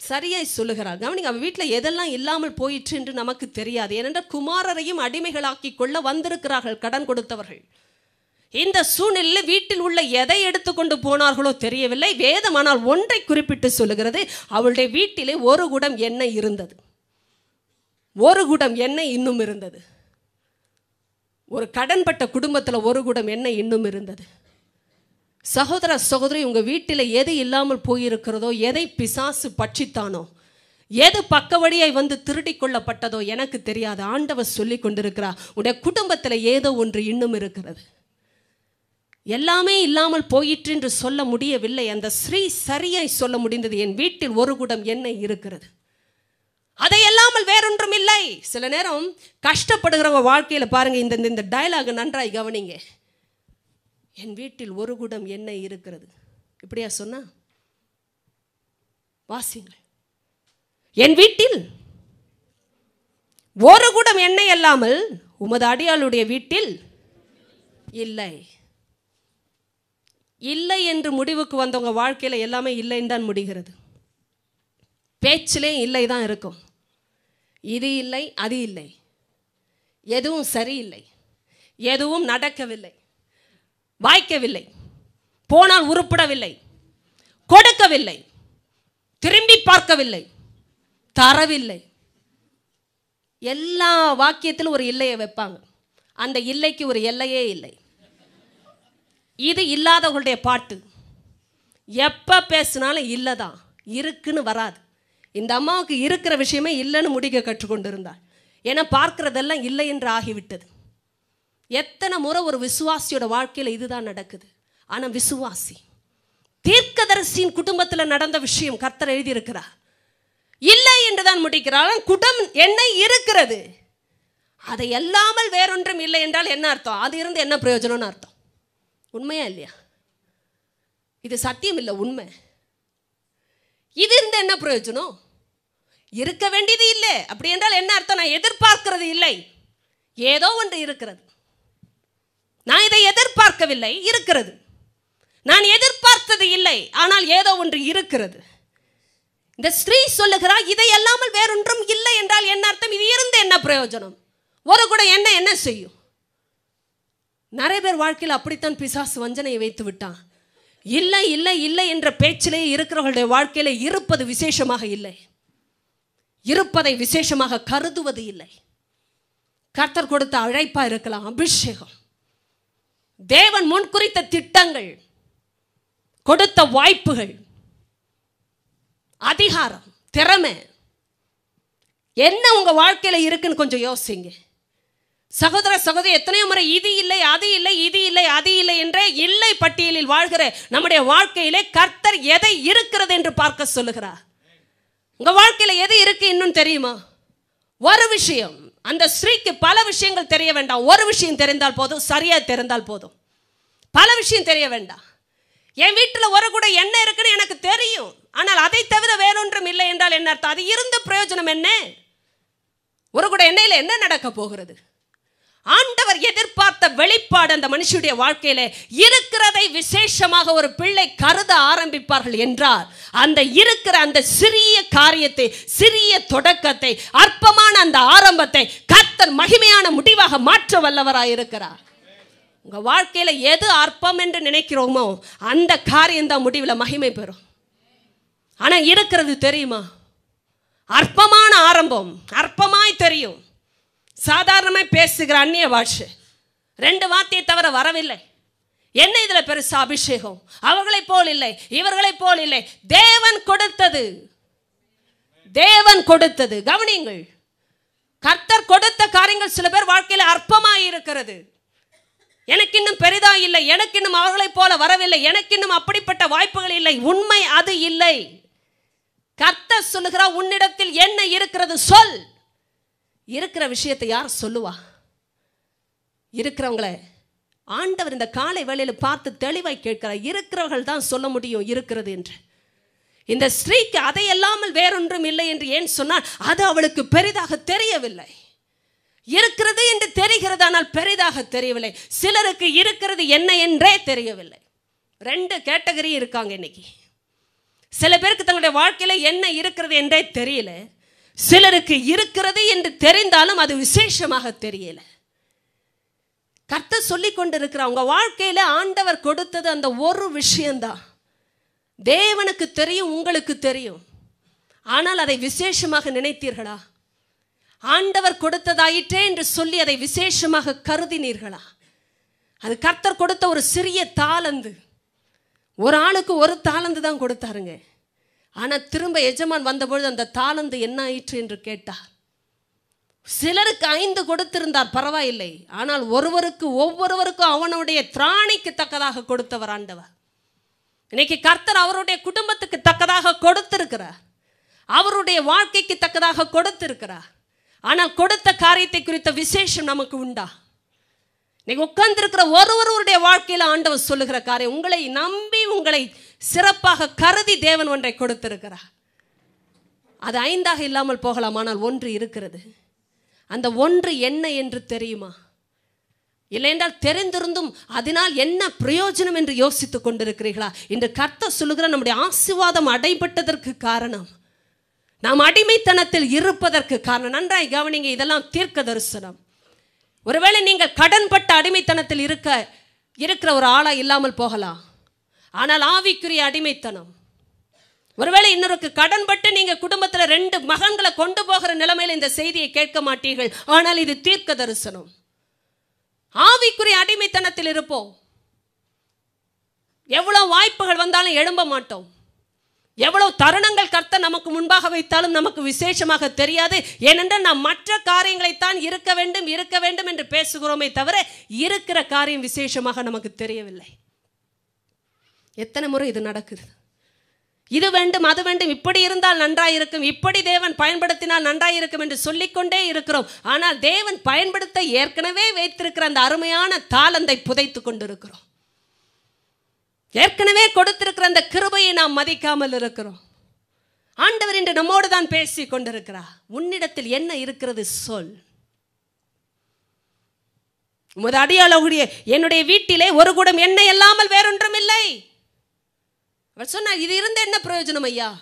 சரியாய் சொல்லுகிறார். கவனிங்க அவன் வீட்டில் எதெல்லாம் இல்லாமல் போயிற்று என்று நமக்கு தெரியாது. ஏனென்றால் குமாரரையும் அடிமைகளாக்கி கொள்ள வந்திருக்கிறார்கள் கடன் கொடுத்தவர்கள். இந்த சூழ்நிலையில் வீட்டில் உள்ள எதை எடுத்துக்கொண்டு போனார்களோ தெரியவில்லை. வேதமானால் ஒன்றை குறிப்பிட்டு சொல்லுகிறது. அவளுடைய வீட்டிலே ஒரு குடம் எண்ணெய் இருந்தது. ஒரு குடம் எண்ணெய் இன்னும் இருந்தது. ஒரு கடன்பட்ட குடும்பத்தில் ஒரு குடம் என்ன இன்னும் இருந்தது. சகோதர சகோதரி உங்கள் வீட்டில் எது இல்லாமல் போயிருக்கிறதோ எதை பிசாசு பட்சித்தானோ எது பக்கவழியை வந்து திருடி கொள்ளப்பட்டதோ எனக்கு தெரியாது. ஆண்டவர் சொல்லி கொண்டிருக்கிறார் உடைய குடும்பத்தில் ஏதோ ஒன்று இன்னும் இருக்கிறது. எல்லாமே இல்லாமல் போயிற்று என்று சொல்ல முடியவில்லை. அந்த ஸ்ரீ சரியாய் சொல்ல முடிந்தது என் வீட்டில் ஒரு குடம் என்ன இருக்கிறது. அதை இல்லாமல் வேறொன்றும் இல்லை. சில நேரம் கஷ்டப்படுகிறவங்க வாழ்க்கையில் பாருங்க இந்த இந்த- டைலாக் நன்றாய் கவனிங்க. என் வீட்டில் ஒரு குடம் எண்ணெய் இருக்கிறது. இப்படியா சொன்னா? வாசிங்கள் என் வீட்டில் ஒரு குடம் எண்ணெய் அல்லாமல் உமது அடியாளுடைய வீட்டில் இல்லை. இல்லை என்று முடிவுக்கு வந்தவங்க வாழ்க்கையில் எல்லாமே இல்லைன்னு தான் முடிகிறது. பேச்சிலே இல்லை தான் இருக்கும். இது இல்லை அது இல்லை. எதுவும் சரியில்லை. எதுவும் நடக்கவில்லை. வாய்க்கவில்லை. போனால் உருப்பிடவில்லை. கொடுக்கவில்லை. திரும்பி பார்க்கவில்லை. தரவில்லை. எல்லா வாக்கியத்திலும் ஒரு இல்லையை வைப்பாங்க. அந்த இல்லைக்கு ஒரு எல்லையே இல்லை. இது இல்லாதவங்களுடைய பாட்டு. எப்போ பேசினாலும் இல்லை தான் இருக்குன்னு வராது. இந்த அம்மாவுக்கு இருக்கிற விஷயமே இல்லைன்னு முடிக்க கற்றுக்கொண்டு இருந்தாள் ஏன்னா பார்க்கிறதெல்லாம் இல்லை என்று ஆகிவிட்டது. எத்தனை முறை ஒரு விசுவாசியோட வாழ்க்கையில் இதுதான் நடக்குது. ஆனால் விசுவாசி. தீர்க்கதரிசியின் குடும்பத்தில் நடந்த விஷயம் கர்த்தர் எழுதியிருக்கிறார். இல்லை என்று தான் குடம் என்ன இருக்கிறது. அதை எல்லாமல் வேறொன்றும் இல்லை என்றால் என்ன அர்த்தம்? அது இருந்து என்ன பிரயோஜனம்னு அர்த்தம்? உண்மையா இல்லையா? இது சத்தியம் இல்லை உண்மை. இது இருந்து என்ன பிரயோஜனம்? இருக்க வேண்டியது இல்லை. அப்படி என்றால் என்ன அர்த்தம்? நான் எதிர்பார்க்கிறது இல்லை. ஏதோ ஒன்று இருக்கிறது. நான் இதை எதிர்பார்க்கவில்லை இருக்கிறது. நான் எதிர்பார்த்தது இல்லை ஆனால் ஏதோ ஒன்று இருக்கிறது. இந்த ஸ்ரீ சொல்லுகிறார் இதை அல்லாமல் வேறொன்றும் இல்லை என்றால் என்ன அர்த்தம்? இது இருந்து என்ன பிரயோஜனம்? ஒரு கூட என்ன என்ன செய்யும்? நிறைய பேர் வாழ்க்கையில் அப்படித்தான் பிசாசு வஞ்சனையை வைத்து விட்டான். இல்லை இல்லை இல்லை என்ற பேச்சிலே இருக்கிறவர்களுடைய வாழ்க்கையில் இருப்பது விசேஷமாக இல்லை. இருப்பதை விசேஷமாக கருதுவது இல்லை. கர்த்தர் கொடுத்த அழைப்பா இருக்கலாம் அபிஷேகம். தேவன் முன்குறித்த திட்டங்கள் கொடுத்த வாய்ப்புகள் அதிகாரம் திறமை என்ன உங்க வாழ்க்கையில இருக்குன்னு கொஞ்சம் யோசிங்க. சகோதர சகோதரி எத்தனையோ முறை இது இல்லை அது இல்லை இது இல்லை அது இல்லை என்றே இல்லை பட்டியலில் வாழ்கிற நம்முடைய வாழ்க்கையிலே கர்த்தர் எதை இருக்கிறது என்று பார்க்க சொல்லுகிறார். உங்கள் வாழ்க்கையில் எது இருக்கு இன்னும் தெரியுமா? ஒரு விஷயம். அந்த ஸ்ரீக்கு பல விஷயங்கள் தெரிய வேண்டாம். ஒரு விஷயம் தெரிந்தால் போதும். சரியாக தெரிந்தால் போதும். பல விஷயம் தெரிய வேண்டாம். என் வீட்டில் ஒரு கூட என்ன இருக்குன்னு எனக்கு தெரியும். ஆனால் அதை தவிர வேறொன்றும் இல்லை என்றால் என்ன அர்த்தம்? அது இருந்த பிரயோஜனம் என்ன? ஒரு கூட எண்ணெயில் என்ன நடக்க போகிறது? ஆண்டவர் எதிர்பார்த்த வெளிப்பாடு அந்த மனுஷனுடைய வாழ்க்கையில இருக்கிறதை விசேஷமாக ஒரு பிள்ளை கருத ஆரம்பிப்பார்கள் என்றால் அந்த இருக்கிற அந்த சிறிய காரியத்தை சிறிய தொடக்கத்தை அற்பமான அந்த ஆரம்பத்தை கர்த்தர் மகிமையான முடிவாக மாற்ற வல்லவராய் இருக்கிறார். உங்க வாழ்க்கையில எது அற்பம் என்று நினைக்கிறோமோ அந்த காரியம் தான் முடிவில் மகிமை பெறும். ஆனா இருக்கிறது தெரியுமா? அற்பமான ஆரம்பம் அற்பமாய் தெரியும். சாதாரணமாக பேசுகிற அந்நிய பாஷை ரெண்டு வார்த்தையை தவிர வரவில்லை. என்ன இதில் பெருசா அபிஷேகம்? அவர்களைப் போல் இல்லை இவர்களைப் போல் இல்லை. தேவன் கொடுத்தது. தேவன் கொடுத்தது. கவனியுங்கள். கர்த்தர் கொடுத்த காரியங்கள் சில பேர் வாழ்க்கையில் அற்பமாக இருக்கிறது. எனக்கு இன்னும் பெரிதா இல்லை எனக்கு இன்னும் அவர்களைப் போல வரவில்லை எனக்கு இன்னும் அப்படிப்பட்ட வாய்ப்புகள் இல்லை. உண்மை அது இல்லை. கர்த்தர் சொல்லுகிறா உன்னிடத்தில் என்ன இருக்கிறது? சொல். இருக்கிற விஷயத்தை யார் சொல்லுவா? இருக்கிறவங்கள ஆண்டவர் இந்த காலை வேளையில் பார்த்து தெளிவாய் கேட்கிறார். இருக்கிறவர்கள் தான் சொல்ல முடியும் இருக்கிறது என்று. இந்த ஸ்திரீக்கு அதை அல்லாமல் வேறொன்றும் இல்லை என்று ஏன் சொன்னால் அது அவளுக்கு பெரிதாக தெரியவில்லை. இருக்கிறது என்று தெரிகிறது ஆனால் பெரிதாக தெரியவில்லை. சிலருக்கு இருக்கிறது என்ன என்றே தெரியவில்லை. ரெண்டு கேட்டகரி இருக்காங்க இன்னைக்கு. சில பேருக்கு தங்களுடைய வாழ்க்கையில் என்ன இருக்கிறது என்றே தெரியல. சிலருக்கு இருக்கிறது என்று தெரிந்தாலும் அது விசேஷமாக தெரியல. கர்த்தர் சொல்லி கொண்டிருக்கிற உங்க வாழ்க்கையில ஆண்டவர் கொடுத்தது அந்த ஒரு விஷயம்தான். தேவனுக்கு தெரியும் உங்களுக்கு தெரியும். ஆனால் அதை விசேஷமாக நினைத்தீர்களா? ஆண்டவர் கொடுத்ததாயிற்றே என்று சொல்லி அதை விசேஷமாக கருதினீர்களா? அது கர்த்தர் கொடுத்த ஒரு சிறிய தாளந்து. ஒரு ஆளுக்கு ஒரு தாளந்து தான் கொடுத்தாருங்க. ஆனால் திரும்ப எஜமான் வந்தபொழுது அந்த தாளந்து என்ன ஆயிற்று என்று கேட்டார். சிலருக்கு ஐந்து கொடுத்திருந்தார் பரவாயில்லை. ஆனால் ஒருவருக்கு ஒவ்வொருவருக்கும் அவனுடைய திராணிக்கு தக்கதாக கொடுத்தவர் ஆண்டவர். இன்னைக்கு கர்த்தர் அவருடைய குடும்பத்துக்கு தக்கதாக கொடுத்திருக்கிறார். அவருடைய வாழ்க்கைக்கு தக்கதாக கொடுத்திருக்கிறார். ஆனால் கொடுத்த காரியத்தை குறித்த விசேஷம் நமக்கு உண்டா? இன்னைக்கு உட்கார்ந்திருக்கிற ஒருவருடைய வாழ்க்கையில் ஆண்டவர் சொல்லுகிற காரியம் உங்களை நம்பி உங்களை சிறப்பாக கருதி தேவன் ஒன்றை கொடுத்திருக்கிறார். அது ஐந்தாக இல்லாமல் போகலாம் ஆனால் ஒன்று இருக்கிறது. அந்த ஒன்று என்ன என்று தெரியுமா? இல்லையென்றால் தெரிந்திருந்தும் அதனால் என்ன பிரயோஜனம் என்று யோசித்துக் கொண்டிருக்கிறீர்களா? இன்று கர்த்த சொல்லுகிற நம்முடைய ஆசீர்வாதம் அடைபட்டதற்கு காரணம். நாம் அடிமைத்தனத்தில் இருப்பதற்கு காரணம். நன்றாய் கவனிங்க இதெல்லாம் தீர்க்க தரிசனம். ஒருவேளை நீங்கள் கடன்பட்ட அடிமைத்தனத்தில் இருக்க இருக்கிற ஒரு ஆளா இல்லாமல் போகலாம். ஆனால் ஆவிக்குரிய அடிமைத்தனம். ஒருவேளை இன்னொருக்கு கடன்பட்டு நீங்க குடும்பத்தில் ரெண்டு மகன்களை கொண்டு போகிற நிலைமையில் இந்த செய்தியை கேட்க மாட்டீர்கள். ஆனால் இது தீர்க்க தரிசனம் ஆவிக்குரிய அடிமைத்தனத்தில் இருப்போம். எவ்வளவு வாய்ப்புகள் வந்தாலும் எழும்ப மாட்டோம். எவ்வளவு தருணங்கள் கர்த்த நமக்கு முன்பாக வைத்தாலும் நமக்கு விசேஷமாக தெரியாது. ஏனென்றால் நாம் மற்ற காரியங்களைத்தான் இருக்க வேண்டும் இருக்க வேண்டும் என்று பேசுகிறோமே தவிர இருக்கிற காரியம் விசேஷமாக நமக்கு தெரியவில்லை. எத்தனை முறை இது நடக்குது? இது வேண்டும் அது வேண்டும் இப்படி இருந்தால் நன்றாயிருக்கும் இப்படி தேவன் பயன்படுத்தினால் நன்றாயிருக்கும் என்று சொல்லிக்கொண்டே இருக்கிறோம். ஆனால் தேவன் பயன்படுத்த ஏற்கனவே வைத்திருக்கிற அந்த அருமையான தாளந்தை புதைத்து கொண்டிருக்கிறோம். ஏற்கனவே கொடுத்திருக்கிற அந்த கிருபையை நாம் மதிக்காமல் இருக்கிறோம். ஆண்டவர் இன்று நம்மோடு தான் பேசி கொண்டிருக்கிறார். உன்னிடத்தில் என்ன இருக்கிறது சொல். உமது அடியாளவுடைய என்னுடைய வீட்டிலே ஒரு குடம் எண்ணெய் இல்லாமல் வேறொன்றும் இல்லை அவர் சொன்னார் இது இருந்த என்ன பிரயோஜனம் ஐயா?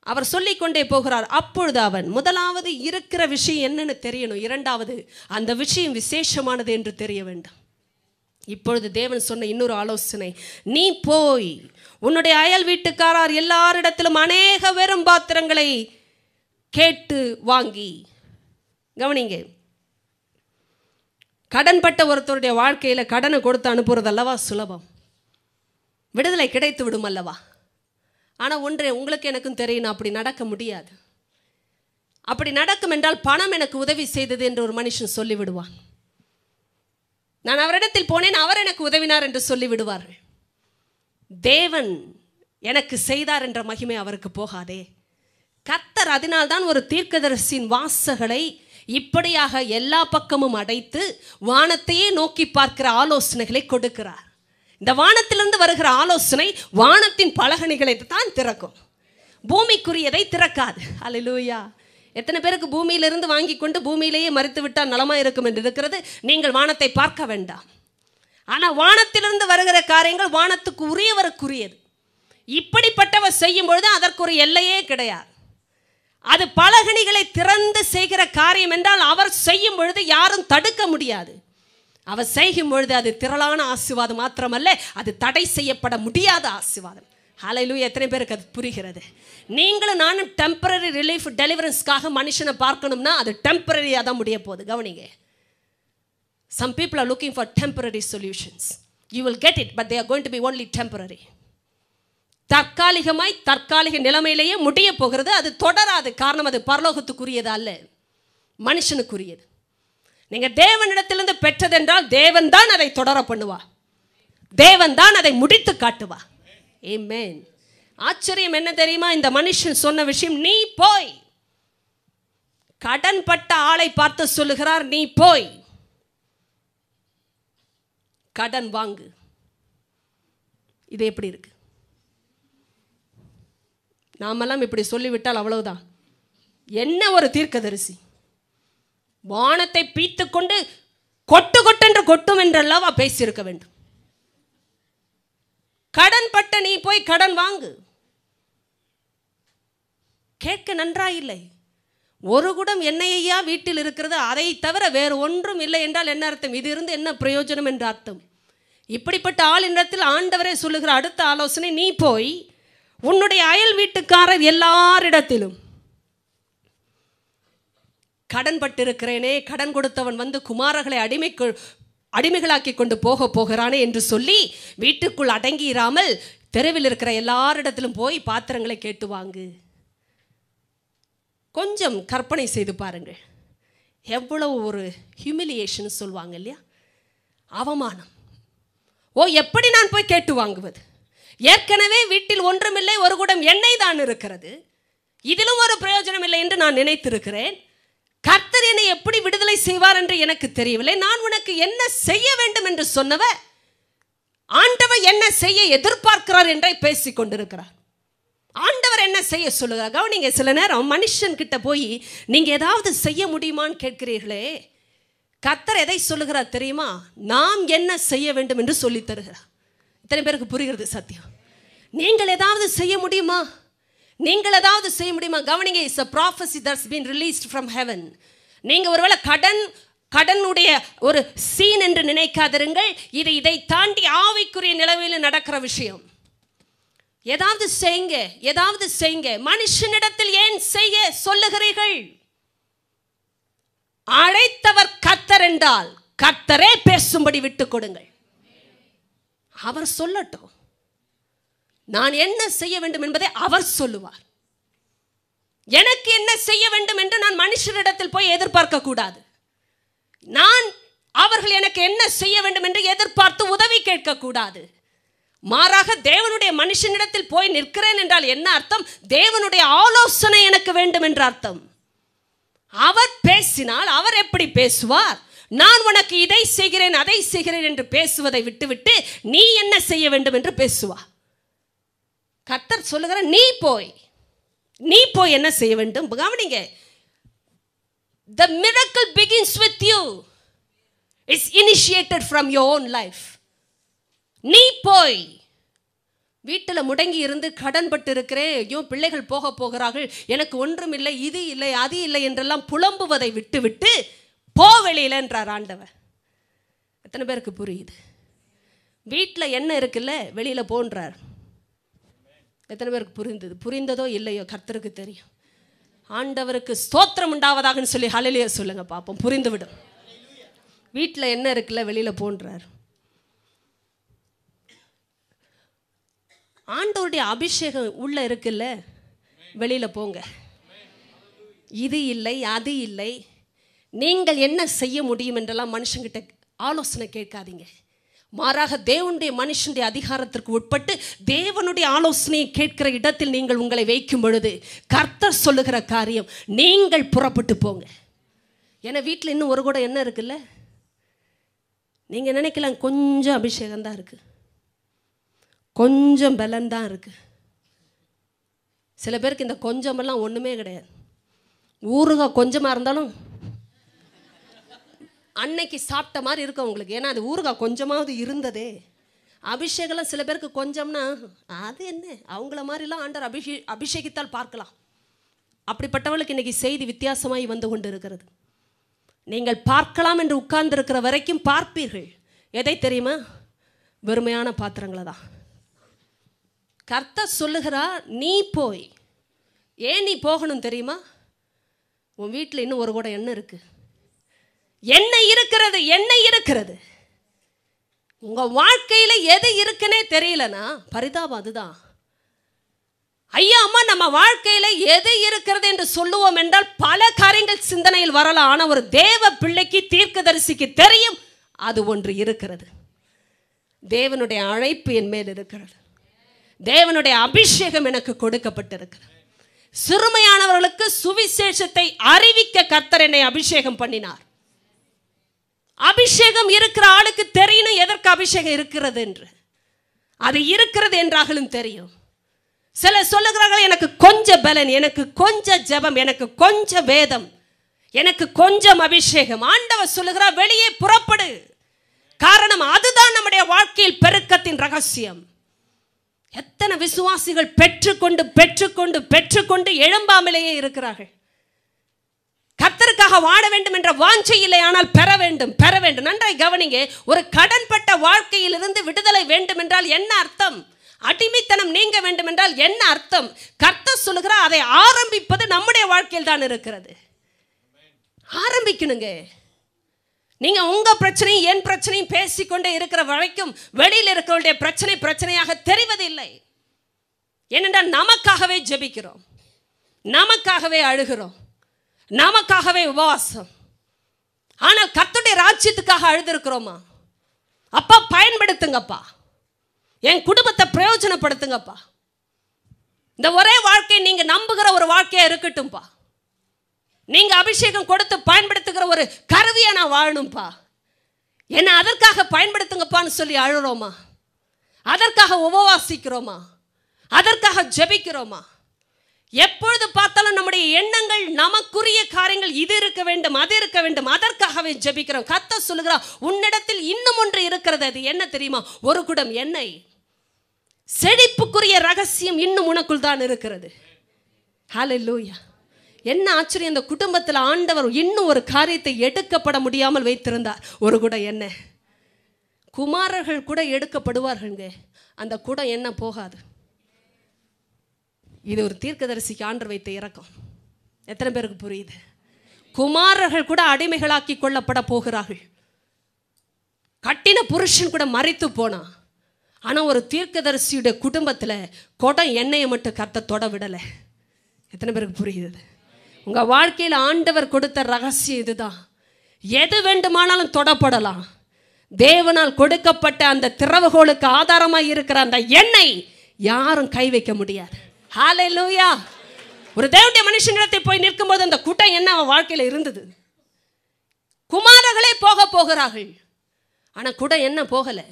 அவர் சொல்லிக்கொண்டே போகிறார் அப்பொழுது அவன் முதலாவது இருக்கிற விஷயம் என்னன்னு தெரியணும். இரண்டாவது அந்த விஷயம் விசேஷமானது என்று தெரிய வேண்டும். இப்பொழுது தேவன் சொன்ன இன்னொரு ஆலோசனை நீ போய் உன்னுடைய அயல் வீட்டுக்காரர் எல்லாரிடத்திலும் அநேக வெறும் பாத்திரங்களை கேட்டு வாங்கி. கவனிங்க கடன்பட்ட ஒருத்தருடைய வாழ்க்கையில் கடனை கொடுத்து அனுப்புறது அல்லவா சுலபம்? விடுதலை கிடைத்து விடும் அல்லவா? ஆனால் ஒன்றே உங்களுக்கு எனக்கும் தெரியும் அப்படி நடக்க முடியாது. அப்படி நடக்கும் என்றால் பணம் எனக்கு உதவி செய்தது என்று ஒரு மனுஷன் சொல்லிவிடுவான். நான் அவரிடத்தில் போனேன் அவர் எனக்கு உதவினார் என்று சொல்லிவிடுவார் தேவன் எனக்கு செய்தார் என்ற மகிமை அவருக்கு போகாதே. கத்தர் அதனால்தான் ஒரு தீர்க்கதரிசியின் வாசகளை இப்படியாக எல்லா பக்கமும் அடைத்து வானத்தையே நோக்கி பார்க்கிற ஆலோசனைகளை கொடுக்கிறார். இந்த வானத்திலிருந்து வருகிற ஆலோசனை வானத்தின் பலகணிகளை தான் திறக்கும். பூமிக்குரியதை திறக்காது. அல்லேலூயா எத்தனை பேருக்கு பூமியிலிருந்து வாங்கி கொண்டு பூமியிலேயே மறித்து விட்டால் நலமா இருக்கும் என்று இருக்கிறது? நீங்கள் வானத்தை பார்க்க வேண்டாம். ஆனால் வானத்திலிருந்து வருகிற காரியங்கள் வானத்துக்கு உரியவருக்குரியது. இப்படிப்பட்டவர் செய்யும் பொழுது அதற்கு ஒரு எல்லையே கிடையாது. அது பலகணிகளை திறந்து செய்கிற காரியம் என்றால் அவர் செய்யும் பொழுது யாரும் தடுக்க முடியாது. அவர் செய்யும் பொழுது அது திரளான ஆசிர்வாதம் மாத்திரமல்ல அது தடை செய்யப்பட முடியாத ஆசீர்வாதம். ஹalleluya எத்தனை பேருக்கு அது புரிகிறது? நீங்களும் நானும் டெம்பரரி ரிலீஃப் டெலிவரன்ஸ்க்காக மனுஷனை பார்க்கணும்னா அது டெம்பரரியாக தான் முடிய போகுது. கவனிங்க. Some people are looking for temporary solutions you will get it but they are going to be only temporary தற்காலிகமாய் தற்காலிக நிலைமையிலேயே முடிய போகிறது. அது தொடராது. காரணம் அது பரலோகத்துக்குரியது அல்ல மனுஷனுக்குரியது. நீங்கள் தேவனிடத்திலிருந்து பெற்றதென்றால் தேவன் தான் அதை தொடர பண்ணுவா. தேவன் தான் அதை முடித்து காட்டுவா. ஏமேன் ஆச்சரியம் என்ன தெரியுமா? இந்த மனுஷன் சொன்ன விஷயம் நீ போய். கடன் பட்ட ஆளை பார்த்து சொல்லுகிறார் நீ போய். கடன் வாங்கு. இது எப்படி இருக்கு? நாமெல்லாம் இப்படி சொல்லிவிட்டால் அவ்வளவுதான். என்ன ஒரு தீர்க்கதரிசி? வானத்தை பீத்து கொண்டு கொட்டு கொட்டென்று கொட்டும் என்றல்லவா பேசியிருக்க வேண்டும். கடன் பட்ட நீ போய் கடன் வாங்கு. கேட்க நன்றாயில்லை. ஒரு குடம் என்னையா வீட்டில் இருக்கிறது அதை தவிர வேறு ஒன்றும் இல்லை என்றால் என்ன அர்த்தம்? இது இருந்து என்ன பிரயோஜனம் என்று அர்த்தம்? இப்படிப்பட்ட ஆளினிடத்தில் ஆண்டவரே சொல்லுகிற அடுத்த ஆலோசனை நீ போய் உன்னுடைய அயல் வீட்டுக்காரர் எல்லாரிடத்திலும் கடன் பட்டிருக்கிறேனே கடன் கொடுத்தவன் வந்து குமாரர்களை அடிமைக்கு அடிமைகளாக்கி கொண்டு போக போகிறானே என்று சொல்லி வீட்டுக்குள் அடங்கியிராமல் தெருவில் இருக்கிற எல்லாரிடத்திலும் போய் பாத்திரங்களை கேட்டு வாங்கு. கொஞ்சம் கற்பனை செய்து பாருங்கள். எவ்வளவு ஒரு ஹியூமிலியேஷன் சொல்லுவாங்க இல்லையா? அவமானம். ஓ எப்படி நான் போய் கேட்டு வாங்குவது? ஏற்கனவே வீட்டில் ஒன்றுமில்லை ஒரு குடம் எண்ணெய் தான் இருக்கிறது. இதிலும் ஒரு பிரயோஜனம் இல்லை என்று நான் நினைத்திருக்கிறேன். கர்த்தர் என்னை எப்படி விடுதலை செய்வார் என்று எனக்கு தெரியவில்லை. நான் உனக்கு என்ன செய்ய வேண்டும் என்று சொன்னவ ஆண்டவர் என்ன செய்ய எதிர்பார்க்கிறார் என்றே பேசிக் கொண்டிருக்கிறார். ஆண்டவர் என்ன செய்ய சொல்லுகிறார்? கவனிங்க சில நேரம் மனுஷன் கிட்ட போய் நீங்க ஏதாவது செய்ய முடியுமான்னு கேட்கிறீர்களே. கத்தர் எதை சொல்லுகிறார் தெரியுமா? நாம் என்ன செய்ய வேண்டும் என்று சொல்லி தருகிறார். இத்தனை பேருக்கு புரிகிறது சத்தியம். நீங்கள் ஏதாவது செய்ய முடியுமா? நீங்கள் ஏதாவது செய்ய முடியுமா? கவனிங்க is a prophecy that's been released from heaven நீங்கள் ஒருவேளை கடன் கடனுடைய ஒரு சீன் என்று நினைக்காதிருங்கள். இது இதை தாண்டி ஆவிக்குரிய நிலவையில் நடக்கிற விஷயம். ஏதாவது செய்யுங்க ஏதாவது செய்யுங்க மனுஷனிடத்தில் ஏன் செய்ய சொல்லுகிறீர்கள்? அழைத்தவர் கத்தர் என்றால் கத்தரே பேசும்படி விட்டு கொடுங்கள். அவர் சொல்லட்டும். நான் என்ன செய்ய வேண்டும் என்பதை அவர் சொல்லுவார். எனக்கு என்ன செய்ய வேண்டும் என்று நான் மனுஷரிடத்தில் போய் எதிர்பார்க்க கூடாது. நான் அவர்கள் எனக்கு என்ன செய்ய வேண்டும் என்று எதிர்பார்த்து உதவி கேட்கக்கூடாது மாறாக தேவனுடைய மனுஷனிடத்தில் போய் நிற்கிறேன் என்றால் என்ன அர்த்தம்? தேவனுடைய ஆலோசனை எனக்கு வேண்டும் என்ற அர்த்தம். அவர் பேசினால் அவர் எப்படி பேசுவார்? நான் உனக்கு இதை செய்கிறேன் அதை செய்கிறேன் என்று பேசுவதை விட்டுவிட்டு நீ என்ன செய்ய வேண்டும் என்று பேசுவா கர்த்தர் சொல்லுகிற நீ போய் நீ போய் என்ன செய்ய வேண்டும்? கவனிங்க. The miracle begins with you it's initiated from your own life நீ போய் வீட்டில் முடங்கி இருந்து கடன் பட்டு இருக்கிறேன் ஐயோ பிள்ளைகள் போக போகிறார்கள். எனக்கு ஒன்றும் இல்லை இது இல்லை அது இல்லை என்றெல்லாம் புலம்புவதை விட்டு விட்டு போ வெளியில என்றார் ஆண்டவர். எத்தனை பேருக்கு புரியுது? வீட்டில் என்ன இருக்குல்ல? வெளியில் போன்றார் எத்தனை பேருக்கு புரிந்தது? புரிந்ததோ இல்லையோ கர்த்தருக்கு தெரியும். ஆண்டவருக்கு ஸ்தோத்திரம் உண்டாவதாகன்னு சொல்லி ஹலையிலேயே சொல்லுங்க பார்ப்போம் புரிந்து விடும் வீட்டில் என்ன இருக்குல்ல வெளியில் போன்றார். ஆண்டவருடைய அபிஷேகம் உள்ள இருக்குல்ல? வெளியில் போங்க. இது இல்லை அது இல்லை. நீங்கள் என்ன செய்ய முடியும் என்றெல்லாம் மனுஷங்கிட்ட ஆலோசனை கேட்காதீங்க. மாறாக தேவனுடைய மனுஷனுடைய அதிகாரத்திற்கு உட்பட்டு தேவனுடைய ஆலோசனையை கேட்கிற இடத்தில் நீங்கள் உங்களை வைக்கும் பொழுது கர்த்தர் சொல்லுகிற காரியம் நீங்கள் புறப்பட்டு போங்க. ஏன்னா வீட்டில் இன்னும் ஒரு கூட என்ன இருக்குல்ல? நீங்கள் நினைக்கலாம் கொஞ்சம் அபிஷேகம் தான் இருக்குது கொஞ்சம் பலன் தான் இருக்குது சில பேருக்கு இந்த கொஞ்சமெல்லாம் ஒன்றுமே கிடையாது. ஊறுகாய் கொஞ்சமாக இருந்தாலும் அன்னைக்கு சாப்பிட்ட மாதிரி இருக்கும் உங்களுக்கு ஏன்னா அது ஊறுகாய் கொஞ்சமாவது இருந்ததே. அபிஷேகம்லாம் சில பேருக்கு கொஞ்சம்னா அது என்ன? அவங்கள மாதிரிலாம் ஆண்டர் அபிஷே அபிஷேகித்தால் பார்க்கலாம். அப்படிப்பட்டவளுக்கு இன்னைக்கு செய்தி வித்தியாசமாய் வந்து கொண்டு இருக்கிறது நீங்கள் பார்க்கலாம் என்று உட்கார்ந்துருக்கிற வரைக்கும் பார்ப்பீர்கள். எதை தெரியுமா? வெறுமையான பாத்திரங்களை தான். கர்த்தர் சொல்லுகிறா நீ போய். ஏன் நீ போகணும் தெரியுமா? உன் வீட்டில் இன்னும் ஒரு கூட எண்ணெய் இருக்குது என்ன இருக்கிறது என்ன இருக்கிறது. உங்க வாழ்க்கையில எது இருக்குன்னே தெரியலனா பரிதாபம் அதுதான். ஐயா அம்மா நம்ம வாழ்க்கையில எது இருக்கிறது என்று சொல்லுவோம் என்றால் பல காரியங்கள் சிந்தனையில் வரலாம். ஆனால் ஒரு தேவ பிள்ளைக்கு தீர்க்கதரிசிக்கு தெரியும் அது ஒன்று இருக்கிறது. தேவனுடைய அழைப்பு என் மேல் இருக்கிறது. தேவனுடைய அபிஷேகம் எனக்கு கொடுக்கப்பட்டிருக்கிறது. சிறுமையானவர்களுக்கு சுவிசேஷத்தை அறிவிக்க கர்த்தர் என்னை அபிஷேகம் பண்ணினார். அபிஷேகம் இருக்கிற ஆளுக்கு தெரியணும் எதற்கு அபிஷேகம் இருக்கிறது என்று. அது இருக்கிறது என்றாலும் தெரியும். சில சொல்லுகிறார்கள் எனக்கு கொஞ்சம் பலன் எனக்கு கொஞ்சம் ஜெபம் எனக்கு கொஞ்சம் வேதம் எனக்கு கொஞ்சம் அபிஷேகம். ஆண்டவர் சொல்லுகிறார் வெளியே புறப்படு. காரணம் அதுதான் நம்முடைய வாழ்க்கையில் பெருக்கத்தின் ரகசியம். எத்தனை விசுவாசிகள் பெற்றுக்கொண்டு பெற்றுக்கொண்டு பெற்றுக்கொண்டு எழும்பாமலேயே இருக்கிறார்கள். கர்த்தருக்காக வாட வேண்டும் என்ற வாஞ்சை இல்லை ஆனால் பெற வேண்டும் பெற வேண்டும். நன்றாய் கவனிங்க ஒரு கடன்பட்ட வாழ்க்கையிலிருந்து விடுதலை வேண்டும் என்றால் என்ன அர்த்தம்? அடிமைத்தனம் நீங்க வேண்டும் என்றால் என்ன அர்த்தம்? கர்த்தர் சொல்லுகிற அதை ஆரம்பிப்பது நம்முடைய வாழ்க்கையில் தான் இருக்கிறது. ஆரம்பிக்கணுங்க. நீங்க உங்க பிரச்சனையும் என் பிரச்சனையும் பேசிக்கொண்டே இருக்கிற வரைக்கும் வெளியில் இருக்கிறவருடைய பிரச்சனை பிரச்சனையாக தெரிவதில்லை. ஏனென்றால் நமக்காகவே ஜெபிக்கிறோம். நமக்காகவே அழுகிறோம். நமக்காகவே உபவாசம். ஆனால் கத்துடைய ராஜ்யத்துக்காக அழுதிருக்கிறோமா? அப்பா பயன்படுத்துங்கப்பா. என் குடும்பத்தை பிரயோஜனப்படுத்துங்கப்பா. இந்த ஒரே வாழ்க்கையை நீங்க நம்புகிற ஒரு வாழ்க்கையா இருக்கட்டும்பா. நீங்க அபிஷேகம் கொடுத்து பயன்படுத்துகிற ஒரு கருவியை நான் வாழணும்ப்பா என்ன அதற்காக பயன்படுத்துங்கப்பான்னு சொல்லி அழுறோமா? அதற்காக உபவாசிக்கிறோமா? அதற்காக ஜெபிக்கிறோமா? எப்பொழுது பார்த்தாலும் நம்முடைய எண்ணங்கள் நமக்குரிய காரியங்கள் இது இருக்க வேண்டும் அது இருக்க வேண்டும் அதற்காகவே ஜெபிக்கிறோம். கத்த சொல்லுகிறோம் உன்னிடத்தில் இன்னும் ஒன்று இருக்கிறது அது என்ன தெரியுமா? ஒரு குடம் எண்ணெய். செழிப்புக்குரிய ரகசியம் இன்னும் உனக்குள் தான் இருக்கிறது. ஹalleluya. என்ன ஆச்சரியம் இந்த குடும்பத்தில் ஆண்டவர் இன்னும் ஒரு காரியத்தை எடுக்கப்பட முடியாமல் வைத்திருந்தார். ஒரு குடம் எண்ணெய். குமாரர்கள் கூட எடுக்கப்படுவார்கள்ங்க. அந்த குடம் என்ன போகாது. இது ஒரு தீர்க்கதரிசிக்கு ஆண்டர் வைத்த இறக்கம் எத்தனை பேருக்கு புரியுது? குமாரர்கள் கூட அடிமைகளாக்கி கொள்ளப்பட போகிறார்கள். கட்டின புருஷன் கூட மறித்து போனான் ஆனால் ஒரு தீர்க்கதரிசியுடைய குடும்பத்தில் குடம் எண்ணெயை மட்டும் கத்த தொட விடலை. எத்தனை பேருக்கு புரியுது உங்கள் வாழ்க்கையில் ஆண்டவர் கொடுத்த ரகசியம் இதுதான். எது வேண்டுமானாலும் தொடப்படலாம். தேவனால் கொடுக்கப்பட்ட அந்த திறவுகோலுக்கு ஆதாரமாக இருக்கிற அந்த எண்ணெய் யாரும் கை வைக்க முடியாது. ஹாலே லூயா ஒரு தேவனுடைய மனுஷனிடத்தில் போய் நிற்கும்போது அந்த கூட்டம் என்ன? அவன் வாழ்க்கையில் இருந்தது. குமாரர்களே போக போகிறார்கள். ஆனால் குடம் என்ன? போகலை.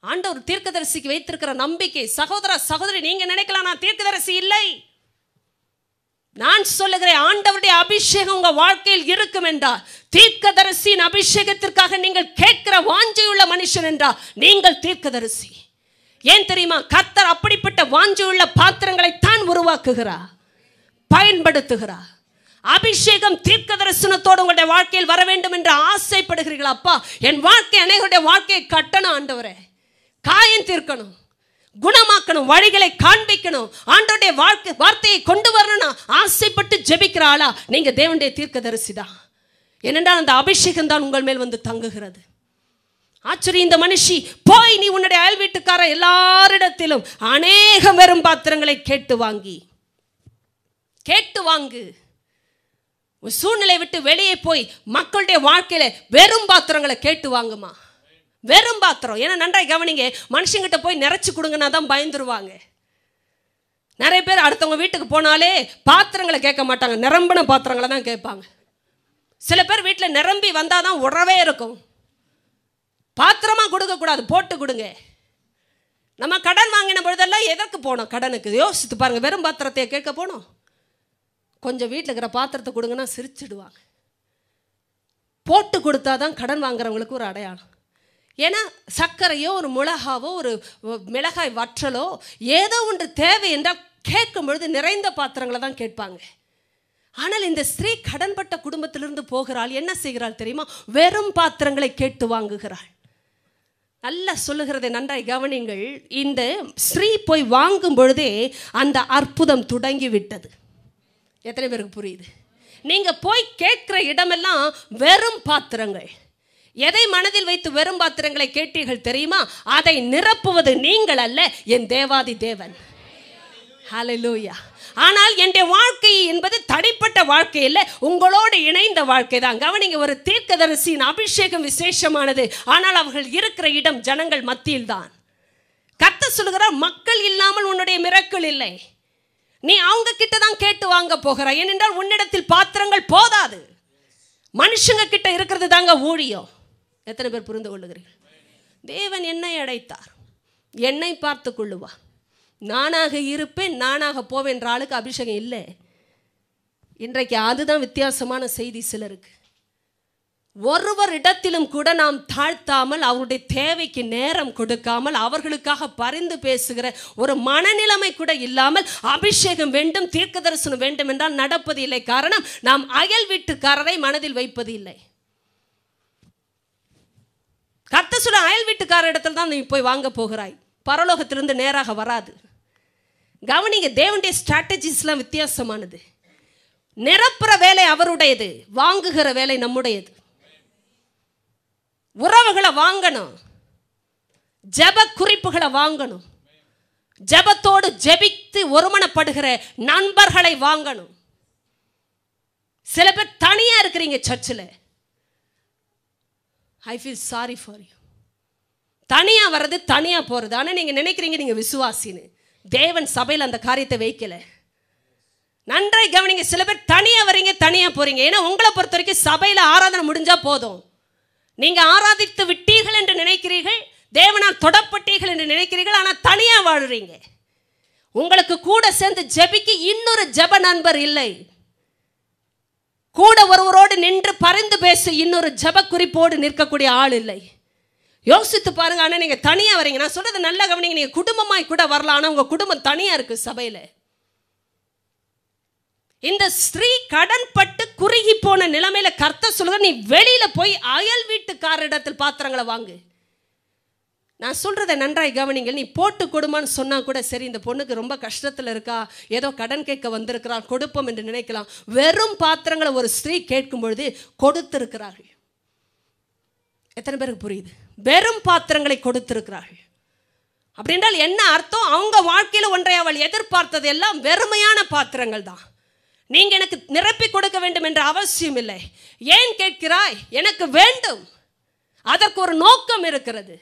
ஆண்டவர் தீர்க்கதரிசிக்கு வைத்திருக்கிற நம்பிக்கை சகோதர சகோதரி நீங்கள் நினைக்கலாம் நான் தீர்க்கதரிசி இல்லை. நான் சொல்லுகிறேன் ஆண்டவருடைய அபிஷேகம் உங்கள் வாழ்க்கையில் இருக்கும் என்றால் தீர்க்கதரிசியின் அபிஷேகத்திற்காக நீங்கள் கேட்கிற வாஞ்சையுள்ள மனுஷன் என்றால் நீங்கள் தீர்க்கதரிசி. ஏன் தெரியுமா? கத்தர் அப்படிப்பட்ட வாஞ்சையுள்ள பாத்திரங்களை தான் உருவாக்குகிறார். பயன்படுத்துகிறார். அபிஷேகம் தீர்க்க தரிசனத்தோடு உங்களுடைய வாழ்க்கையில் வர வேண்டும் என்று ஆசைப்படுகிறீர்கள். அப்பா என் வாழ்க்கை அனைவருடைய வாழ்க்கையை கட்டணும் ஆண்டவரே. காயம் தீர்க்கணும். குணமாக்கணும். வழிகளை காண்பிக்கணும். ஆண்டோடைய வாழ்க்கை வார்த்தையை கொண்டு வரணும் ஆசைப்பட்டு ஜெபிக்கிறாளா நீங்கள் நீங்க தேவனுடைய தீர்க்க தரிசிதான் ஏனென்றால் அந்த அபிஷேகம் தான் உங்கள் மேல் வந்து தங்குகிறது. ஆச்சரிய இந்த மனுஷி போய் நீ உன்னுடைய அயல் வீட்டுக்கார எல்லாரிடத்திலும் அநேகம் வெறும் பாத்திரங்களை கேட்டு வாங்கி. கேட்டு வாங்கு. உன் சூழ்நிலை விட்டு வெளியே போய் மக்களுடைய வாழ்க்கையில வெறும் பாத்திரங்களை கேட்டு வாங்குமா? வெறும் பாத்திரம். ஏன்னா நன்றாய் கவனிங்க மனுஷங்கிட்ட போய் நிறைச்சு கொடுங்கன்னா தான் பயந்துருவாங்க. நிறைய பேர் அடுத்தவங்க வீட்டுக்கு போனாலே பாத்திரங்களை கேட்க மாட்டாங்க. நிரம்பின பாத்திரங்களை தான் கேட்பாங்க. சில பேர் வீட்டில் நிரம்பி வந்தால் தான் உறவே இருக்கும். பாத்திரமாக கொடுக்கக்கூடாது போட்டு கொடுங்க. நம்ம கடன் வாங்கின பொழுதெல்லாம் எதற்கு போனோம்? கடனுக்கு. யோசித்து பாருங்க வெறும் பாத்திரத்தை கேட்க போனோம். கொஞ்சம் வீட்டில் இருக்கிற பாத்திரத்தை கொடுங்கன்னா சிரிச்சிடுவாங்க. போட்டு கொடுத்தா தான் கடன் வாங்குறவங்களுக்கு ஒரு அடையாளம். ஏன்னா சர்க்கரையோ ஒரு மிளகாவோ ஒரு மிளகாய் வற்றலோ ஏதோ ஒன்று தேவை என்றால் கேட்கும் பொழுது நிறைந்த பாத்திரங்களை தான் கேட்பாங்க. ஆனால் இந்த ஸ்திரீ கடன்பட்ட குடும்பத்திலிருந்து போகிறாள் என்ன செய்கிறாள் தெரியுமா? வெறும் பாத்திரங்களை கேட்டு வாங்குகிறாள். நல்லா சொல்லுகிறதை நன்றாய் கவனிங்கள் இந்த ஸ்ரீ போய் வாங்கும் பொழுதே அந்த அற்புதம் தொடங்கி விட்டது எத்தனை பேருக்கு புரியுது? நீங்கள் போய் கேட்குற இடமெல்லாம் வெறும் பாத்திரங்கள். எதை மனதில் வைத்து வெறும் பாத்திரங்களை கேட்டீர்கள் தெரியுமா? அதை நிரப்புவது நீங்கள் அல்ல என் தேவாதி தேவன். ஹalleluya. ஆனால் என்னுடைய வாழ்க்கை என்பது தனிப்பட்ட வாழ்க்கை இல்லை உங்களோடு இணைந்த வாழ்க்கை தான். கவனிங்க ஒரு தீர்க்கதரிசியின் அபிஷேகம் விசேஷமானது. ஆனால் அவர்கள் இருக்கிற இடம் ஜனங்கள் மத்தியில் தான். கத்த சொல்கிறார் மக்கள் இல்லாமல் உன்னுடைய மிரக்கள் இல்லை. நீ அவங்க கிட்ட தான் கேட்டு வாங்க போகிறாய். ஏனென்றால் உன்னிடத்தில் பாத்திரங்கள் போதாது. மனுஷங்க கிட்ட இருக்கிறது தாங்க ஊழியம். எத்தனை பேர் புரிந்து கொள்ளுகிறீர்கள்? தேவன் என்னை அடைத்தார். என்னை பார்த்து கொள்ளுவார். நானாக இருப்பேன் நானாக போவேன் என்ற ஆளுக்கு அபிஷேகம் இல்லை. இன்றைக்கு அதுதான் வித்தியாசமான செய்தி சிலருக்கு. ஒருவர் இடத்திலும் கூட நாம் தாழ்த்தாமல் அவருடைய தேவைக்கு நேரம் கொடுக்காமல் அவர்களுக்காக பரிந்து பேசுகிற ஒரு மனநிலைமை கூட இல்லாமல் அபிஷேகம் வேண்டும் தீர்க்க தரிசனம் வேண்டும் என்றால் நடப்பது இல்லை. காரணம் நாம் அயல் வீட்டுக்காரரை மனதில் வைப்பது இல்லை. கத்த சொல்ல அயல் வீட்டுக்கார இடத்துல தான் நீ போய் வாங்க போகிறாய். பரலோகத்திலிருந்து நேராக வராது. கவனிங்க தேவனுடைய ஸ்ட்ராட்டஜிஸ்லாம் வித்தியாசமானது. நிரப்புற வேலை அவருடையது வாங்குகிற வேலை நம்முடையது. உறவுகளை வாங்கணும். ஜெப குறிப்புகளை வாங்கணும். ஜெபத்தோடு ஜெபித்து ஒருமனப்படுகிற நண்பர்களை வாங்கணும். சில பேர் தனியா இருக்கிறீங்க சர்ச்சில் I feel sorry for you தனியாக வர்றது தனியாக போகிறது ஆனால் நீங்கள் நினைக்கிறீங்க நீங்கள் விசுவாசின்னு. தேவன் சபையில் அந்த காரியத்தை வைக்கல. நன்றாய் கவனிங்க சில பேர் தனியாக வரீங்க தனியாக போறீங்க. ஏன்னா உங்களை பொறுத்த வரைக்கும் சபையில் ஆராதனை முடிஞ்சா போதும். நீங்க ஆராதித்து விட்டீர்கள் என்று நினைக்கிறீர்கள் தேவனால் தொடப்பட்டீர்கள் என்று நினைக்கிறீர்கள் ஆனால் தனியாக வாழுறீங்க. உங்களுக்கு கூட சேர்ந்து ஜெபிக்கு இன்னொரு ஜெப நண்பர் இல்லை. கூட ஒருவரோடு நின்று பரிந்து பேச இன்னொரு ஜெப குறிப்போடு நிற்கக்கூடிய ஆள் இல்லை. யோசித்து பாருங்க ஆனால் நீங்கள் தனியாக வரீங்க. நான் சொல்றது நல்லா கவனிங்க. நீங்கள் குடும்பமாய் கூட வரலாம் ஆனால் உங்கள் குடும்பம் தனியாக இருக்கு சபையில். இந்த ஸ்ரீ கடன்பட்டு குறுகி போன நிலைமையில கர்த்த சொல்லுங்க நீ வெளியில போய் அயல் வீட்டுக்காரிடத்தில் பாத்திரங்களை வாங்கு. நான் சொல்கிறத நன்றாய் கவனிங்கள். நீ போட்டு கொடுமான்னு சொன்னால் கூட சரி இந்த பொண்ணுக்கு ரொம்ப கஷ்டத்தில் இருக்கா ஏதோ கடன் கேட்க வந்திருக்கிறாள் கொடுப்போம் என்று நினைக்கலாம். வெறும் பாத்திரங்களை ஒரு ஸ்திரீ கேட்கும் பொழுது கொடுத்திருக்கிறார்கள். எத்தனை பேருக்கு புரியுது? வெறும் பாத்திரங்களை கொடுத்திருக்கிறார்கள். அப்படின்றால் என்ன அர்த்தம்? அவங்க வாழ்க்கையில் ஒன்றை அவள் எதிர்பார்த்தது எல்லாம் வெறுமையான பாத்திரங்கள் தான். நீங்க எனக்கு நிரப்பி கொடுக்க வேண்டும் என்ற அவசியம் இல்லை. ஏன் கேட்கிறாய்? எனக்கு வேண்டும். அதற்கு ஒரு நோக்கம் இருக்கிறது.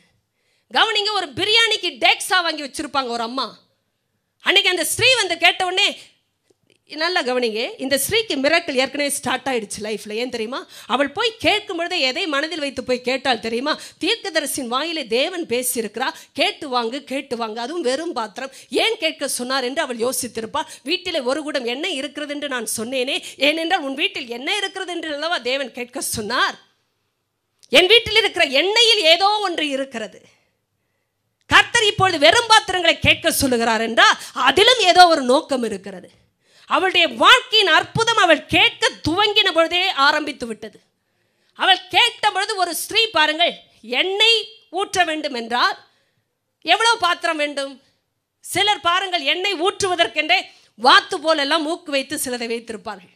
கவனிங்க ஒரு பிரியாணிக்கு டேக்ஸா வாங்கி வச்சிருப்பாங்க ஒரு அம்மா. அன்னைக்கு அந்த ஸ்ரீ வந்து கேட்ட உடனே நல்லா கவனிங்க இந்த ஸ்ரீக்கு மிரக்கல் ஏற்கனவே ஸ்டார்ட் ஆயிடுச்சு லைஃப்ல ஏன் தெரியுமா? அவள் போய் கேட்கும் பொழுதே எதை மனதில் வைத்து போய் கேட்டால் தெரியுமா? தீர்க்கதரிசின் வாயிலே தேவன் பேசியிருக்கிறா கேட்டு வாங்கு கேட்டு வாங்கு அதுவும் வெறும் பாத்திரம். ஏன் கேட்க சொன்னார் என்று அவள் யோசித்திருப்பாள் வீட்டில் ஒரு குடம் என்ன இருக்கிறது என்று நான் சொன்னேனே ஏனென்றால் உன் வீட்டில் என்ன இருக்கிறது என்று அல்லவா தேவன் கேட்க சொன்னார்? என் வீட்டில் இருக்கிற எண்ணெயில் ஏதோ ஒன்று இருக்கிறது. கர்த்தர் இப்பொழுது வெறும் பாத்திரங்களை கேட்க சொல்லுகிறார் என்றால் அதிலும் ஏதோ ஒரு நோக்கம் இருக்கிறது. அவளுடைய வாழ்க்கையின் அற்புதம் அவள் கேட்க துவங்கின பொழுதே ஆரம்பித்து விட்டது. அவள் கேட்ட பொழுது ஒரு ஸ்திரீ பாருங்கள் எண்ணெய் ஊற்ற வேண்டும் என்றால் எவ்வளவு பாத்திரம் வேண்டும்? சிலர் பாருங்கள் எண்ணெய் ஊற்றுவதற்கென்றே வாத்து போலெல்லாம் மூக்கு வைத்து சிலரை வைத்திருப்பார்கள்.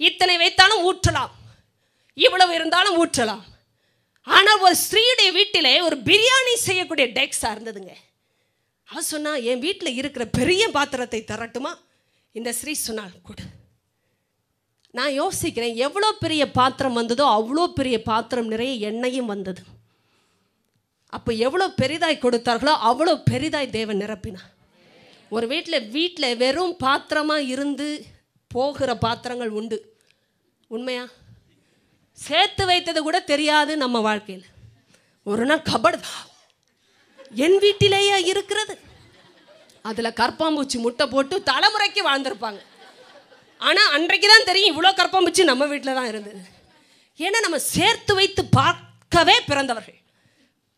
இத்தனை வைத்தாலும் ஊற்றலாம் இவ்வளவு இருந்தாலும் ஊற்றலாம். ஆனால் ஒரு ஸ்திரீயுடைய வீட்டிலே ஒரு பிரியாணி செய்யக்கூடிய டெக்ஸாக இருந்ததுங்க அவ சொன்னா என் வீட்டில் இருக்கிற பெரிய பாத்திரத்தை தரட்டுமா? இந்த ஸ்ரீ சொன்னாள் கொடு. நான் யோசிக்கிறேன் எவ்வளோ பெரிய பாத்திரம் வந்ததோ அவ்வளோ பெரிய பாத்திரம் நிறைய எண்ணெயும் வந்தது. அப்போ எவ்வளோ பெரிதாய் கொடுத்தார்களோ அவ்வளோ பெரிதாய் தேவன் நிரப்பினார். ஒரு வீட்டில் வீட்டில் வெறும் பாத்திரமாக இருந்து போகிற பாத்திரங்கள் உண்டு. உண்மையா? சேர்த்து வைத்தது கூட தெரியாது நம்ம வாழ்க்கையில். ஒரு நாள் கபடு என் வீட்டிலேயே இருக்கிறது. அதில் கற்பாம்பூச்சி முட்டை போட்டு தலைமுறைக்கு வாழ்ந்திருப்பாங்க. ஆனால் அன்றைக்கு தான் தெரியும் இவ்வளோ கற்பாம்பூச்சி நம்ம வீட்டில் தான் இருந்தது. ஏன்னா நம்ம சேர்த்து வைத்து பார்க்கவே பிறந்தவர்கள்.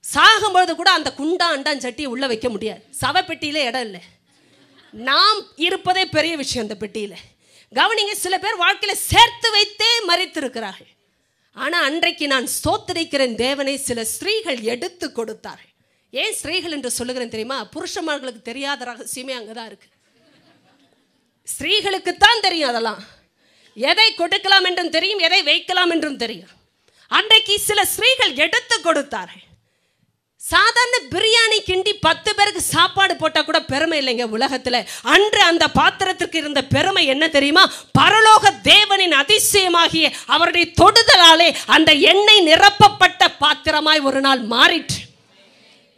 சாகும்பொழுது கூட அந்த குண்டா அண்டான் சட்டியை உள்ளே வைக்க முடியாது. சவப்பெட்டியில் இடம் இல்லை. நாம் இருப்பதே பெரிய விஷயம் அந்த பெட்டியில். கவனிங்க சில பேர் வாழ்க்கையில் சேர்த்து வைத்தே மறித்திருக்கிறார்கள். ஆனால் அன்றைக்கு நான் ஸ்தோத்திரிக்கிறேன் தேவனை சில ஸ்திரீகள் எடுத்து கொடுத்தார்கள். ஏன் ஸ்திரீகள் என்று சொல்லுகிறேன் தெரியுமா? புருஷமார்களுக்கு தெரியாத ரகசியமே அங்கே தான் இருக்கு. ஸ்திரீகளுக்குத்தான் தெரியும் அதெல்லாம். எதை கொடுக்கலாம் என்றும் தெரியும் எதை வைக்கலாம் என்றும் தெரியும். அன்றைக்கு சில ஸ்திரீகள் எடுத்து கொடுத்தார்கள். சாதாரண பிரியாணி கிண்டி பத்து பேருக்கு சாப்பாடு போட்டால் கூட பெருமை இல்லைங்க உலகத்தில். அன்று அந்த பாத்திரத்திற்கு இருந்த பெருமை என்ன தெரியுமா? பரலோக தேவனின் அதிசயமாகிய அவருடைய தொடுதலாலே அந்த எண்ணெய் நிரப்பப்பட்ட பாத்திரமாய் ஒரு நாள் மாறிற்று.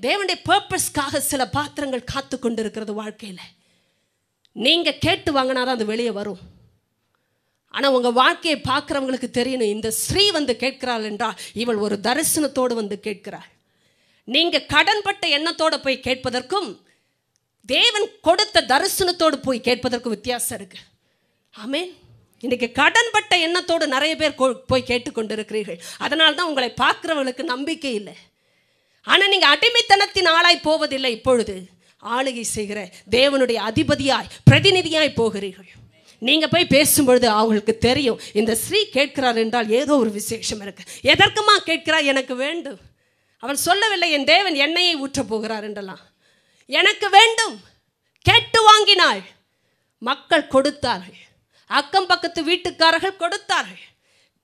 தேவனுடைய பர்பஸ்க்காக சில பாத்திரங்கள் காத்து கொண்டு இருக்கிறது வாழ்க்கையில். நீங்கள் கேட்டு வாங்கினாதான் அது வெளியே வரும். ஆனால் உங்கள் வாழ்க்கையை பார்க்குறவங்களுக்கு தெரியணும் இந்த ஸ்ரீ வந்து கேட்கிறாள் என்றால் இவள் ஒரு தரிசனத்தோடு வந்து கேட்கிறாள். நீங்கள் கடன்பட்ட எண்ணத்தோடு போய் கேட்பதற்கும் தேவன் கொடுத்த தரிசனத்தோடு போய் கேட்பதற்கும் வித்தியாசம் இருக்கு. ஆமேன். இன்னைக்கு கடன்பட்ட எண்ணத்தோடு நிறைய பேர் கொ- போய் கேட்டுக்கொண்டிருக்கிறீர்கள் அதனால தான் உங்களை பார்க்குறவங்களுக்கு நம்பிக்கை இல்லை. ஆனால் நீங்கள் அடிமைத்தனத்தின் ஆளாய் போவதில்லை இப்பொழுது. ஆளுகை செய்கிற தேவனுடைய அதிபதியாய் பிரதிநிதியாய் போகிறீர்கள். நீங்கள் போய் பேசும்பொழுது அவங்களுக்கு தெரியும் இந்த ஸ்ரீ கேட்கிறார் என்றால் ஏதோ ஒரு விசேஷம் இருக்கு. எதற்குமா கேட்கிறார் எனக்கு வேண்டும். அவன் சொல்லவில்லை என் தேவன் எண்ணெயை ஊற்றப் போகிறார் என்றெல்லாம். எனக்கு வேண்டும். கேட்டு வாங்கினாள். மக்கள் கொடுத்தார்கள். அக்கம் பக்கத்து வீட்டுக்காரர்கள் கொடுத்தார்கள்.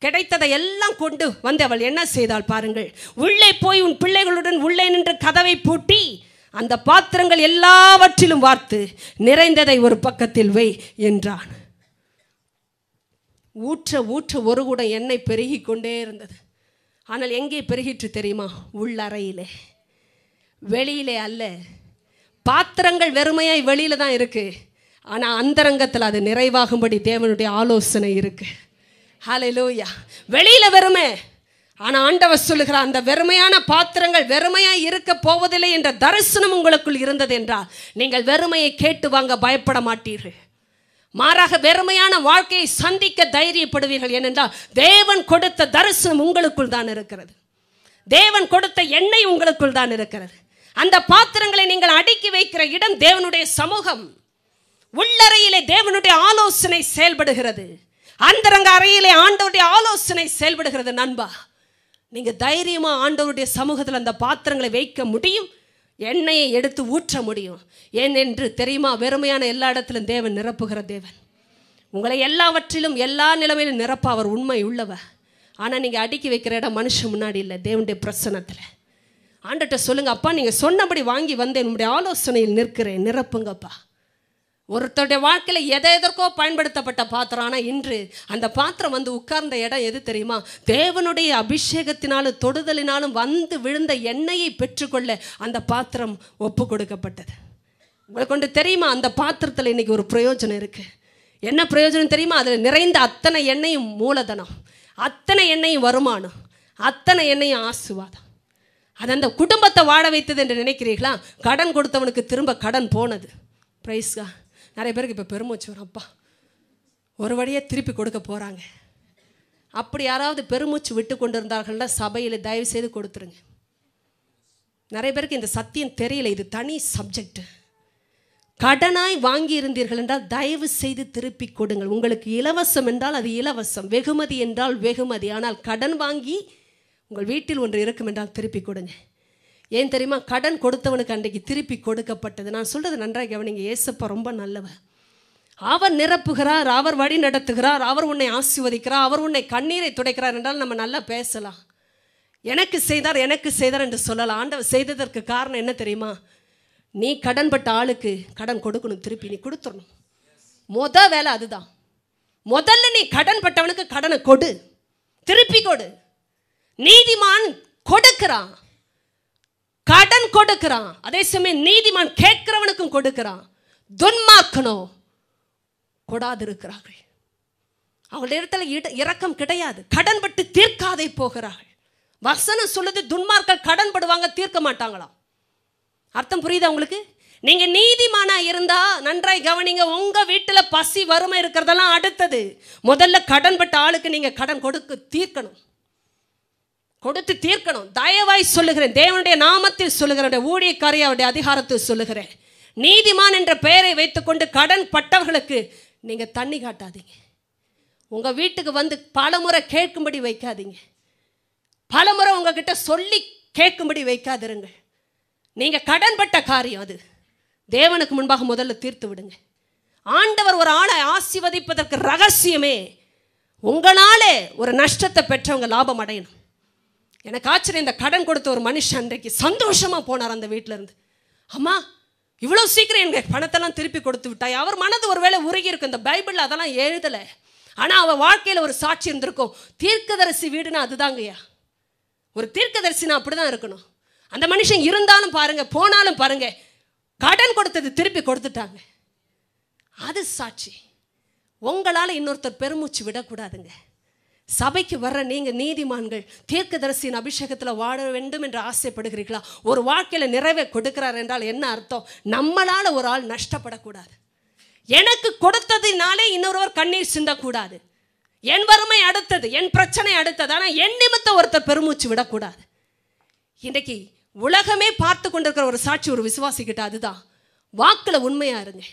கிடைத்ததை எல்லாம் கொண்டு வந்து அவள் என்ன செய்தாள் பாருங்கள். உள்ளே போய் உன் பிள்ளைகளுடன் உள்ளே நின்று கதவை பூட்டி அந்த பாத்திரங்கள் எல்லாவற்றிலும் வார்த்து நிறைந்ததை ஒரு பக்கத்தில் வை என்றான். ஊற்ற ஊற்ற ஒரு கூட எண்ணெய் பெருகி கொண்டே இருந்தது. ஆனால் எங்கே பெருகிற்று தெரியுமா? உள்ளறையிலே. வெளியிலே அல்ல. பாத்திரங்கள் வெறுமையாய் வெளியில தான் இருக்கு. ஆனால் அந்தரங்கத்தில் அது நிறைவாகும்படி தேவனுடைய ஆலோசனை இருக்குது ஹாலை லூயா வெளியில் வெறுமை. ஆனால் ஆண்டவர் சொல்லுகிறார் அந்த வெறுமையான பாத்திரங்கள் வெறுமையாக இருக்க போவதில்லை என்ற தரிசனம் உங்களுக்குள் இருந்தது என்றால் நீங்கள் வெறுமையை கேட்டு வாங்க பயப்பட மாட்டீர்கள். மாறாக வெறுமையான வாழ்க்கையை சந்திக்க தைரியப்படுவீர்கள் ஏனென்றால் தேவன் கொடுத்த தரிசனம் உங்களுக்குள் தான் இருக்கிறது. தேவன் கொடுத்த எண்ணெய் உங்களுக்குள் தான் இருக்கிறது. அந்த பாத்திரங்களை நீங்கள் அடுக்கி வைக்கிற இடம் தேவனுடைய சமூகம். உள்ளறையிலே தேவனுடைய ஆலோசனை செயல்படுகிறது. அந்தரங்க அறையிலே ஆண்டவருடைய ஆலோசனை செயல்படுகிறது நண்பா. நீங்க தைரியமா ஆண்டவருடைய சமூகத்தில் அந்த பாத்திரங்களை வைக்க முடியும் எண்ணெயை எடுத்து ஊற்ற முடியும். ஏனென்று தெரியுமா? வெறுமையான எல்லா இடத்திலும் தேவன் நிரப்புகிற தேவன். உங்களை எல்லாவற்றிலும் எல்லா நிலைமையிலும் நிரப்ப அவர் உண்மை உள்ளவ ஆனால் நீங்கள் அடுக்கி வைக்கிற இடம் மனுஷன் முன்னாடி இல்லை தேவனுடைய பிரசனத்தில் ஆண்டட்ட சொல்லுங்க அப்பா நீங்கள் சொன்னபடி வாங்கி வந்தேன் உங்களுடைய ஆலோசனையில் நிற்கிறேன் நிரப்புங்கப்பா. ஒருத்தருடைய வாழ்க்கையில் எதை எதற்கோ பயன்படுத்தப்பட்ட பாத்திரம் ஆனால் இன்று அந்த பாத்திரம் வந்து உட்கார்ந்த இடம் எது தெரியுமா? தேவனுடைய அபிஷேகத்தினாலும் தொடுதலினாலும் வந்து விழுந்த எண்ணெயை பெற்றுக்கொள்ள அந்த பாத்திரம் ஒப்பு கொடுக்கப்பட்டது. உங்களுக்கு கொண்டு தெரியுமா? அந்த பாத்திரத்தில் இன்னைக்கு ஒரு பிரயோஜனம் இருக்குது என்ன பிரயோஜனம் தெரியுமா? அதில் நிறைந்த அத்தனை எண்ணெயும் மூலதனம் அத்தனை எண்ணெயும் வருமானம் அத்தனை எண்ணெயும் ஆசுவாதம் அது அந்த குடும்பத்தை வாழ வைத்தது என்று நினைக்கிறீர்களா? கடன் கொடுத்தவனுக்கு திரும்ப கடன் போனது. ப்ரைஸ்கா நிறைய பேருக்கு இப்போ பெருமூச்சு வரும் அப்பா ஒரு வழியாக திருப்பி கொடுக்க போகிறாங்க அப்படி யாராவது பெருமூச்சு விட்டு கொண்டு இருந்தார்கள்னா சபையில் தயவு செய்து கொடுத்துருங்க. நிறைய பேருக்கு இந்த சத்தியம் தெரியல இது தனி சப்ஜெக்ட் கடனாய் வாங்கி இருந்தீர்கள் என்றால் தயவு செய்து திருப்பி கொடுங்கள். உங்களுக்கு இலவசம் என்றால் அது இலவசம் வெகுமதி என்றால் வெகுமதி. ஆனால் கடன் வாங்கி உங்கள் வீட்டில் ஒன்று இருக்கும் என்றால் திருப்பி கொடுங்க. ஏன் தெரியுமா? கடன் கொடுத்தவனுக்கு அன்றைக்கு திருப்பி கொடுக்கப்பட்டது. நான் சொல்றது நன்றாக கவனிங்க. ஏசப்பா ரொம்ப நல்லவர். அவர் நிரப்புகிறார் அவர் வழி நடத்துகிறார் அவர் உன்னை ஆசிர்வதிக்கிறார் அவர் உன்னை கண்ணீரை துடைக்கிறார் என்றால் நம்ம நல்லா பேசலாம். எனக்கு செய்தார் எனக்கு செய்தார் என்று சொல்லலாம். ஆண்டவர் செய்ததற்கு காரணம் என்ன தெரியுமா? நீ கடன்பட்ட ஆளுக்கு கடன் கொடுக்கணும் திருப்பி நீ கொடுத்துடணும். மொத வேலை அதுதான். முதல்ல நீ கடன் பட்டவனுக்கு கடனை கொடு. திருப்பி கொடு. நீதிமான் கொடுக்கிறான். கடன் கொடுக்கிறான். அதே சமயம் நீதிமான் கேட்கிறவனுக்கும் கொடுக்கிறான். கொடாது கொடாதிருக்கிறார்கள். அவங்களுடைய இடத்துல இட- இரக்கம் கிடையாது. கடன்பட்டு தீர்க்காதே போகிறார்கள். வசனம் சொல்லுது துன்மார்கள் கடன்படுவாங்க தீர்க்க மாட்டாங்களாம். அர்த்தம் புரியுதா உங்களுக்கு? நீங்க நீதிமானா இருந்தா நன்றாய் கவனிங்க. உங்க வீட்டில் பசி வறுமை இருக்கிறதெல்லாம் அடுத்தது. முதல்ல கடன் பட்ட ஆளுக்கு நீங்க கடன் கொடுக்க தீர்க்கணும். கொடுத்து தீர்க்கணும். தயவாய் சொல்லுகிறேன். தேவனுடைய நாமத்தில் சொல்லுகிறேன். ஊழியக்காரிய அவருடைய அதிகாரத்தில் சொல்லுகிறேன். நீதிமான் என்ற பெயரை வைத்துக்கொண்டு கடன் பட்டவர்களுக்கு நீங்கள் தண்ணி காட்டாதீங்க. உங்கள் வீட்டுக்கு வந்து பலமுறை கேட்கும்படி வைக்காதீங்க. பலமுறை உங்ககிட்ட சொல்லி கேட்கும்படி வைக்காதிருங்கள். நீங்கள் கடன்பட்ட காரியம் அது. தேவனுக்கு முன்பாக முதல்ல தீர்த்து விடுங்க. ஆண்டவர் ஒரு ஆளை ஆசிர்வதிப்பதற்கு ரகசியமே. உங்களாலே ஒரு நஷ்டத்தை பெற்றவங்க லாபம் அடையணும். எனக்கு ஆச்சரியம் இந்த கடன் கொடுத்த ஒரு மனுஷன் அன்றைக்கு சந்தோஷமாக போனார் அந்த வீட்டிலேருந்து அம்மா இவ்வளோ சீக்கிரம் எங்கள் பணத்தெல்லாம் திருப்பி கொடுத்து விட்டாய். அவர் மனது ஒருவேளை உருகி இருக்கும் இந்த பைபிளில் அதெல்லாம் எழுதலை. ஆனால் அவள் வாழ்க்கையில் ஒரு சாட்சி இருந்திருக்கும். தீர்க்கதரிசி வீடுனா அதுதாங்கய்யா ஒரு தீர்க்கதரிசினா அப்படிதான் இருக்கணும். அந்த மனுஷன் இருந்தாலும் பாருங்கள் போனாலும் பாருங்கள் கடன் கொடுத்தது திருப்பி கொடுத்துட்டாங்க. அது சாட்சி. உங்களால் இன்னொருத்தர் பெருமூச்சு விடக்கூடாதுங்க. சபைக்கு வர்ற நீங்கள் நீதிமான்கள் தீர்க்கதரிசியின் அபிஷேகத்தில் வாழ வேண்டும் என்று ஆசைப்படுகிறீர்களா? ஒரு வாழ்க்கையில் நிறைவே கொடுக்கிறார் என்றால் என்ன அர்த்தம்? நம்மளால் ஒரு ஆள் நஷ்டப்படக்கூடாது. எனக்கு கொடுத்ததினாலே இன்னொருவர் கண்ணீர் சிந்தக்கூடாது. என் வறுமை அடுத்தது என் பிரச்சனை அடுத்தது. ஆனால் என் நிமித்தம் ஒருத்தர் பெருமூச்சு விடக்கூடாது. இன்றைக்கு உலகமே பார்த்து கொண்டிருக்கிற ஒரு சாட்சி ஒரு விசுவாசிக்கிட்ட அதுதான். வாக்கில் உண்மையாக இருங்க.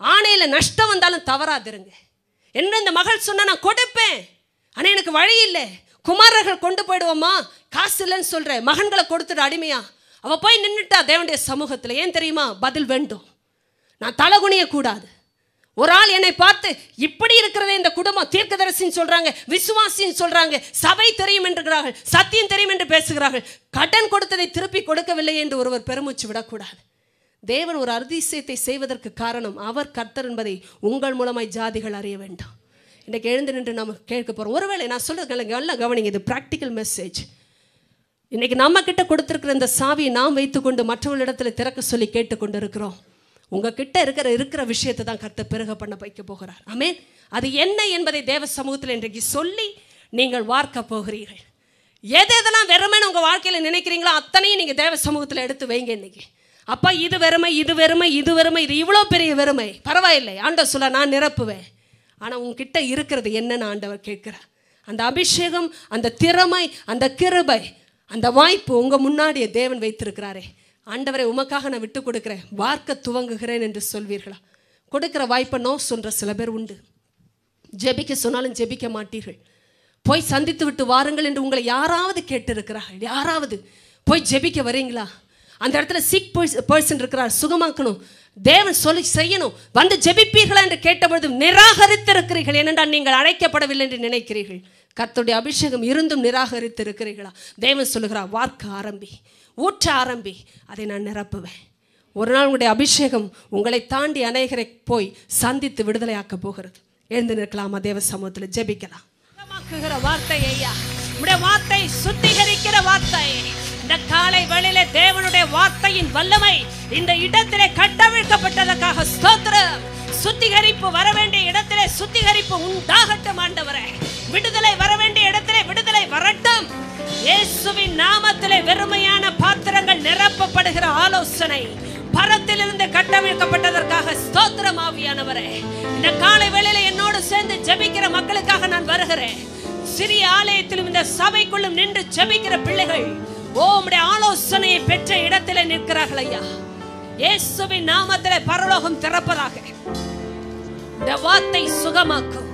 ஆணையில் நஷ்டம் வந்தாலும் தவறாதிருங்க என்ன இந்த மகள் சொன்னா நான் கொடுப்பேன். ஆனால் எனக்கு வழி இல்லை. குமாரர்கள் கொண்டு போயிடுவோமா? காசு இல்லைன்னு சொல்கிறேன் மகன்களை கொடுத்துட்டு அடிமையா. அவள் போய் நின்றுட்டா தேவனுடைய சமூகத்தில். ஏன் தெரியுமா? பதில் வேண்டும். நான் தலைகுனிய கூடாது ஒரு ஆள் என்னை பார்த்து இப்படி இருக்கிறதே இந்த குடும்பம். தீர்க்கதரிசின்னு சொல்கிறாங்க விசுவாசின்னு சொல்கிறாங்க சபை தெரியும் என்றுகிறார்கள் சத்தியம் தெரியும் என்று பேசுகிறார்கள். கடன் கொடுத்ததை திருப்பி கொடுக்கவில்லை என்று ஒருவர் பெருமூச்சு விடக்கூடாது. தேவன் ஒரு அதிசயத்தை செய்வதற்கு காரணம் அவர் கர்த்தர் என்பதை உங்கள் மூலமாய் ஜாதிகள் அறிய வேண்டும். இன்றைக்கு எழுந்து நின்று நம்ம கேட்க போகிறோம் ஒருவேளை நான் சொல்கிறது நல்லா கவனிங்க. இது ப்ராக்டிக்கல் மெசேஜ் இன்றைக்கி நம்ம கிட்ட கொடுத்துருக்கிற இந்த சாவியை நாம் வைத்துக்கொண்டு மற்றவர்களிடத்தில் திறக்க சொல்லி கேட்டுக்கொண்டு இருக்கிறோம் உங்ககிட்ட இருக்கிற இருக்கிற விஷயத்தை தான் கர்த்த பிறக பண்ண வைக்க போகிறார். ஆமே அது என்ன என்பதை தேவ சமூகத்தில் இன்றைக்கு சொல்லி நீங்கள் வார்க்க போகிறீர்கள். எது எதெல்லாம் வெறுமைன்னு உங்கள் வாழ்க்கையில் நினைக்கிறீங்களோ அத்தனையும் நீங்கள் தேவ சமூகத்தில் எடுத்து வைங்க இன்னைக்கு அப்பா இது வெறுமை இது வெறுமை இது வெறுமை இது இவ்வளோ பெரிய வெறுமை. பரவாயில்லை. ஆண்டோ சொல்ல நான் நிரப்புவேன். ஆனால் உங்ககிட்ட இருக்கிறது என்னன்னு ஆண்டவர் கேட்குறார். அந்த அபிஷேகம் அந்த திறமை அந்த கிருபை அந்த வாய்ப்பு உங்கள் முன்னாடியே தேவன் வைத்திருக்கிறாரே. ஆண்டவரை உமக்காக நான் விட்டு கொடுக்குறேன். வார்க்க துவங்குகிறேன் என்று சொல்வீர்களா? கொடுக்குற வாய்ப்பை நோ சொல்கிற சில பேர் உண்டு. ஜெபிக்க சொன்னாலும் ஜெபிக்க மாட்டீர்கள். போய் சந்தித்து விட்டு வாருங்கள் என்று உங்களை யாராவது கேட்டிருக்கிறார்கள். யாராவது போய் ஜெபிக்க வரீங்களா? அந்த இடத்துல சிக் பர்சன் இருக்கிறார். சுகமாக்கணும். தேவன் சொல்லி செய்யணும். வந்து ஜெபிப்பீர்களா என்று கேட்டபொழுது நிராகரித்திருக்கிறீர்கள். ஏனென்றால் நீங்கள் அழைக்கப்படவில்லை என்று நினைக்கிறீர்கள். கத்துடைய அபிஷேகம் இருந்தும் நிராகரித்து இருக்கிறீர்களா தேவன் சொல்லுகிறார் வார்க்க ஆரம்பி ஊற்ற ஆரம்பி அதை நான் நிரப்புவேன். ஒரு நாள் உங்களுடைய அபிஷேகம் உங்களை தாண்டி அநேகரை போய் சந்தித்து விடுதலையாக்க போகிறது. எழுந்து நிற்கலாமா தேவ சமூகத்தில் ஜெபிக்கலாம். வார்த்தை ஐயா. உடைய வார்த்தை சுத்திகரிக்கிற வார்த்தை. இந்த காலை வேளையில தேவனுடைய வார்த்தையின் வல்லமை இந்த இடத்திலே கட்டவிழ்க்கப்பட்டதற்காக ஸ்தோத்திரம். சுத்திகரிப்பு வர வேண்டிய இடத்திலே சுத்திகரிப்பு உண்டாகட்டும் ஆண்டவரே. விடுதலை வர வேண்டிய இடத்திலே விடுதலை வரட்டும். இயேசுவின் நாமத்திலே வெறுமையான பாத்திரங்கள் நிரப்பப்படுகிற ஆலோசனை பரத்திலிருந்து கட்டமைக்கப்பட்டதற்காக ஸ்தோத்திரம் ஆவியானவரே. இந்த காலை வேளையில என்னோடு சேர்ந்து ஜெபிக்கிற மக்களுக்காக நான் வருகிறேன். சிறிய ஆலயத்திலும் இந்த சபைக்குள்ளும் நின்று ஜெபிக்கிற பிள்ளைகள் ஓ உம்முடைய ஆலோசனையை பெற்ற இடத்திலே நிற்கிறார்கள் ஐயா. இயேசுவின் நாமத்திலே பரலோகம் திறப்பதாக. இந்த வார்த்தை சுகமாக்கும்.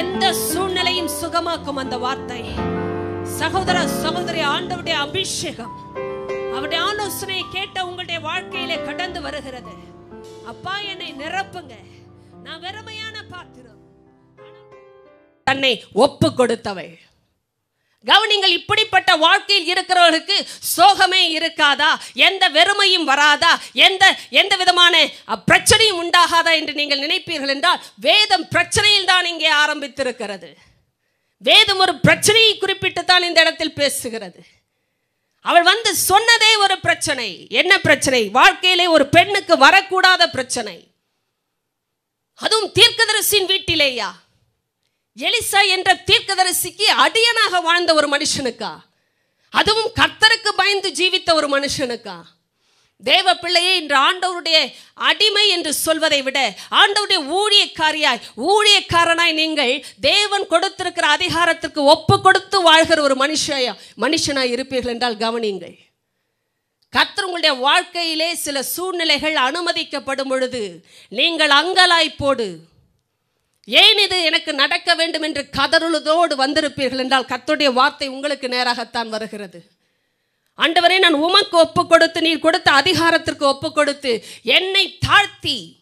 எந்த சூழ்நிலையும் சுகமாக்கும் அந்த வார்த்தை. சகோதர சகோதரி ஆண்டவுடைய அபிஷேகம். அவருடைய ஆலோசனையை கேட்ட உங்களுடைய வாழ்க்கையிலே கடந்து வருகிறது. அப்பா என்னை நிரப்புங்க. நான் வெறுமையான பாத்திரம். தன்னை ஒப்பு கொடுத்தவள். கவனிங்கள் இப்படிப்பட்ட வாழ்க்கையில் இருக்கிறவர்களுக்கு சோகமே இருக்காதா? எந்த வெறுமையும் வராதா? எந்த எந்த விதமான பிரச்சனையும் உண்டாகாதா என்று நீங்கள் நினைப்பீர்கள் என்றால் வேதம் பிரச்சனையில் தான் இங்கே ஆரம்பித்திருக்கிறது. வேதம் ஒரு பிரச்சனையை குறிப்பிட்டு தான் இந்த இடத்தில் பேசுகிறது. அவள் வந்து சொன்னதே ஒரு பிரச்சனை. என்ன பிரச்சனை? வாழ்க்கையிலே ஒரு பெண்ணுக்கு வரக்கூடாத பிரச்சனை. அதுவும் தீர்க்கதரிசியின் வீட்டிலேயா? எலிசா என்ற தீர்க்கதரிசிக்கு அடியனாக வாழ்ந்த ஒரு மனுஷனுக்கா? அதுவும் கர்த்தருக்கு பயந்து ஜீவித்த ஒரு மனுஷனுக்கா? தேவ பிள்ளையை இன்று ஆண்டவருடைய அடிமை என்று சொல்வதை விட ஆண்டவருடைய ஊழியக்காரியாய் ஊழியக்காரனாய் நீங்கள் தேவன் கொடுத்திருக்கிற அதிகாரத்திற்கு ஒப்பு கொடுத்து வாழ்கிற ஒரு மனுஷயா மனுஷனாய் இருப்பீர்கள் என்றால் கவனியுங்கள். கர்த்தர் உங்களுடைய வாழ்க்கையிலே சில சூழ்நிலைகள் அனுமதிக்கப்படும் பொழுது நீங்கள் அங்கலாய் போடு. ஏன் இது எனக்கு நடக்க வேண்டும் என்று கதறுதோடு வந்திருப்பீர்கள் என்றால் கத்துடைய வார்த்தை உங்களுக்கு நேராகத்தான் வருகிறது. ஆண்டவரே நான் உமக்கு ஒப்பு கொடுத்து நீர் கொடுத்த அதிகாரத்திற்கு ஒப்பு கொடுத்து என்னை தாழ்த்தி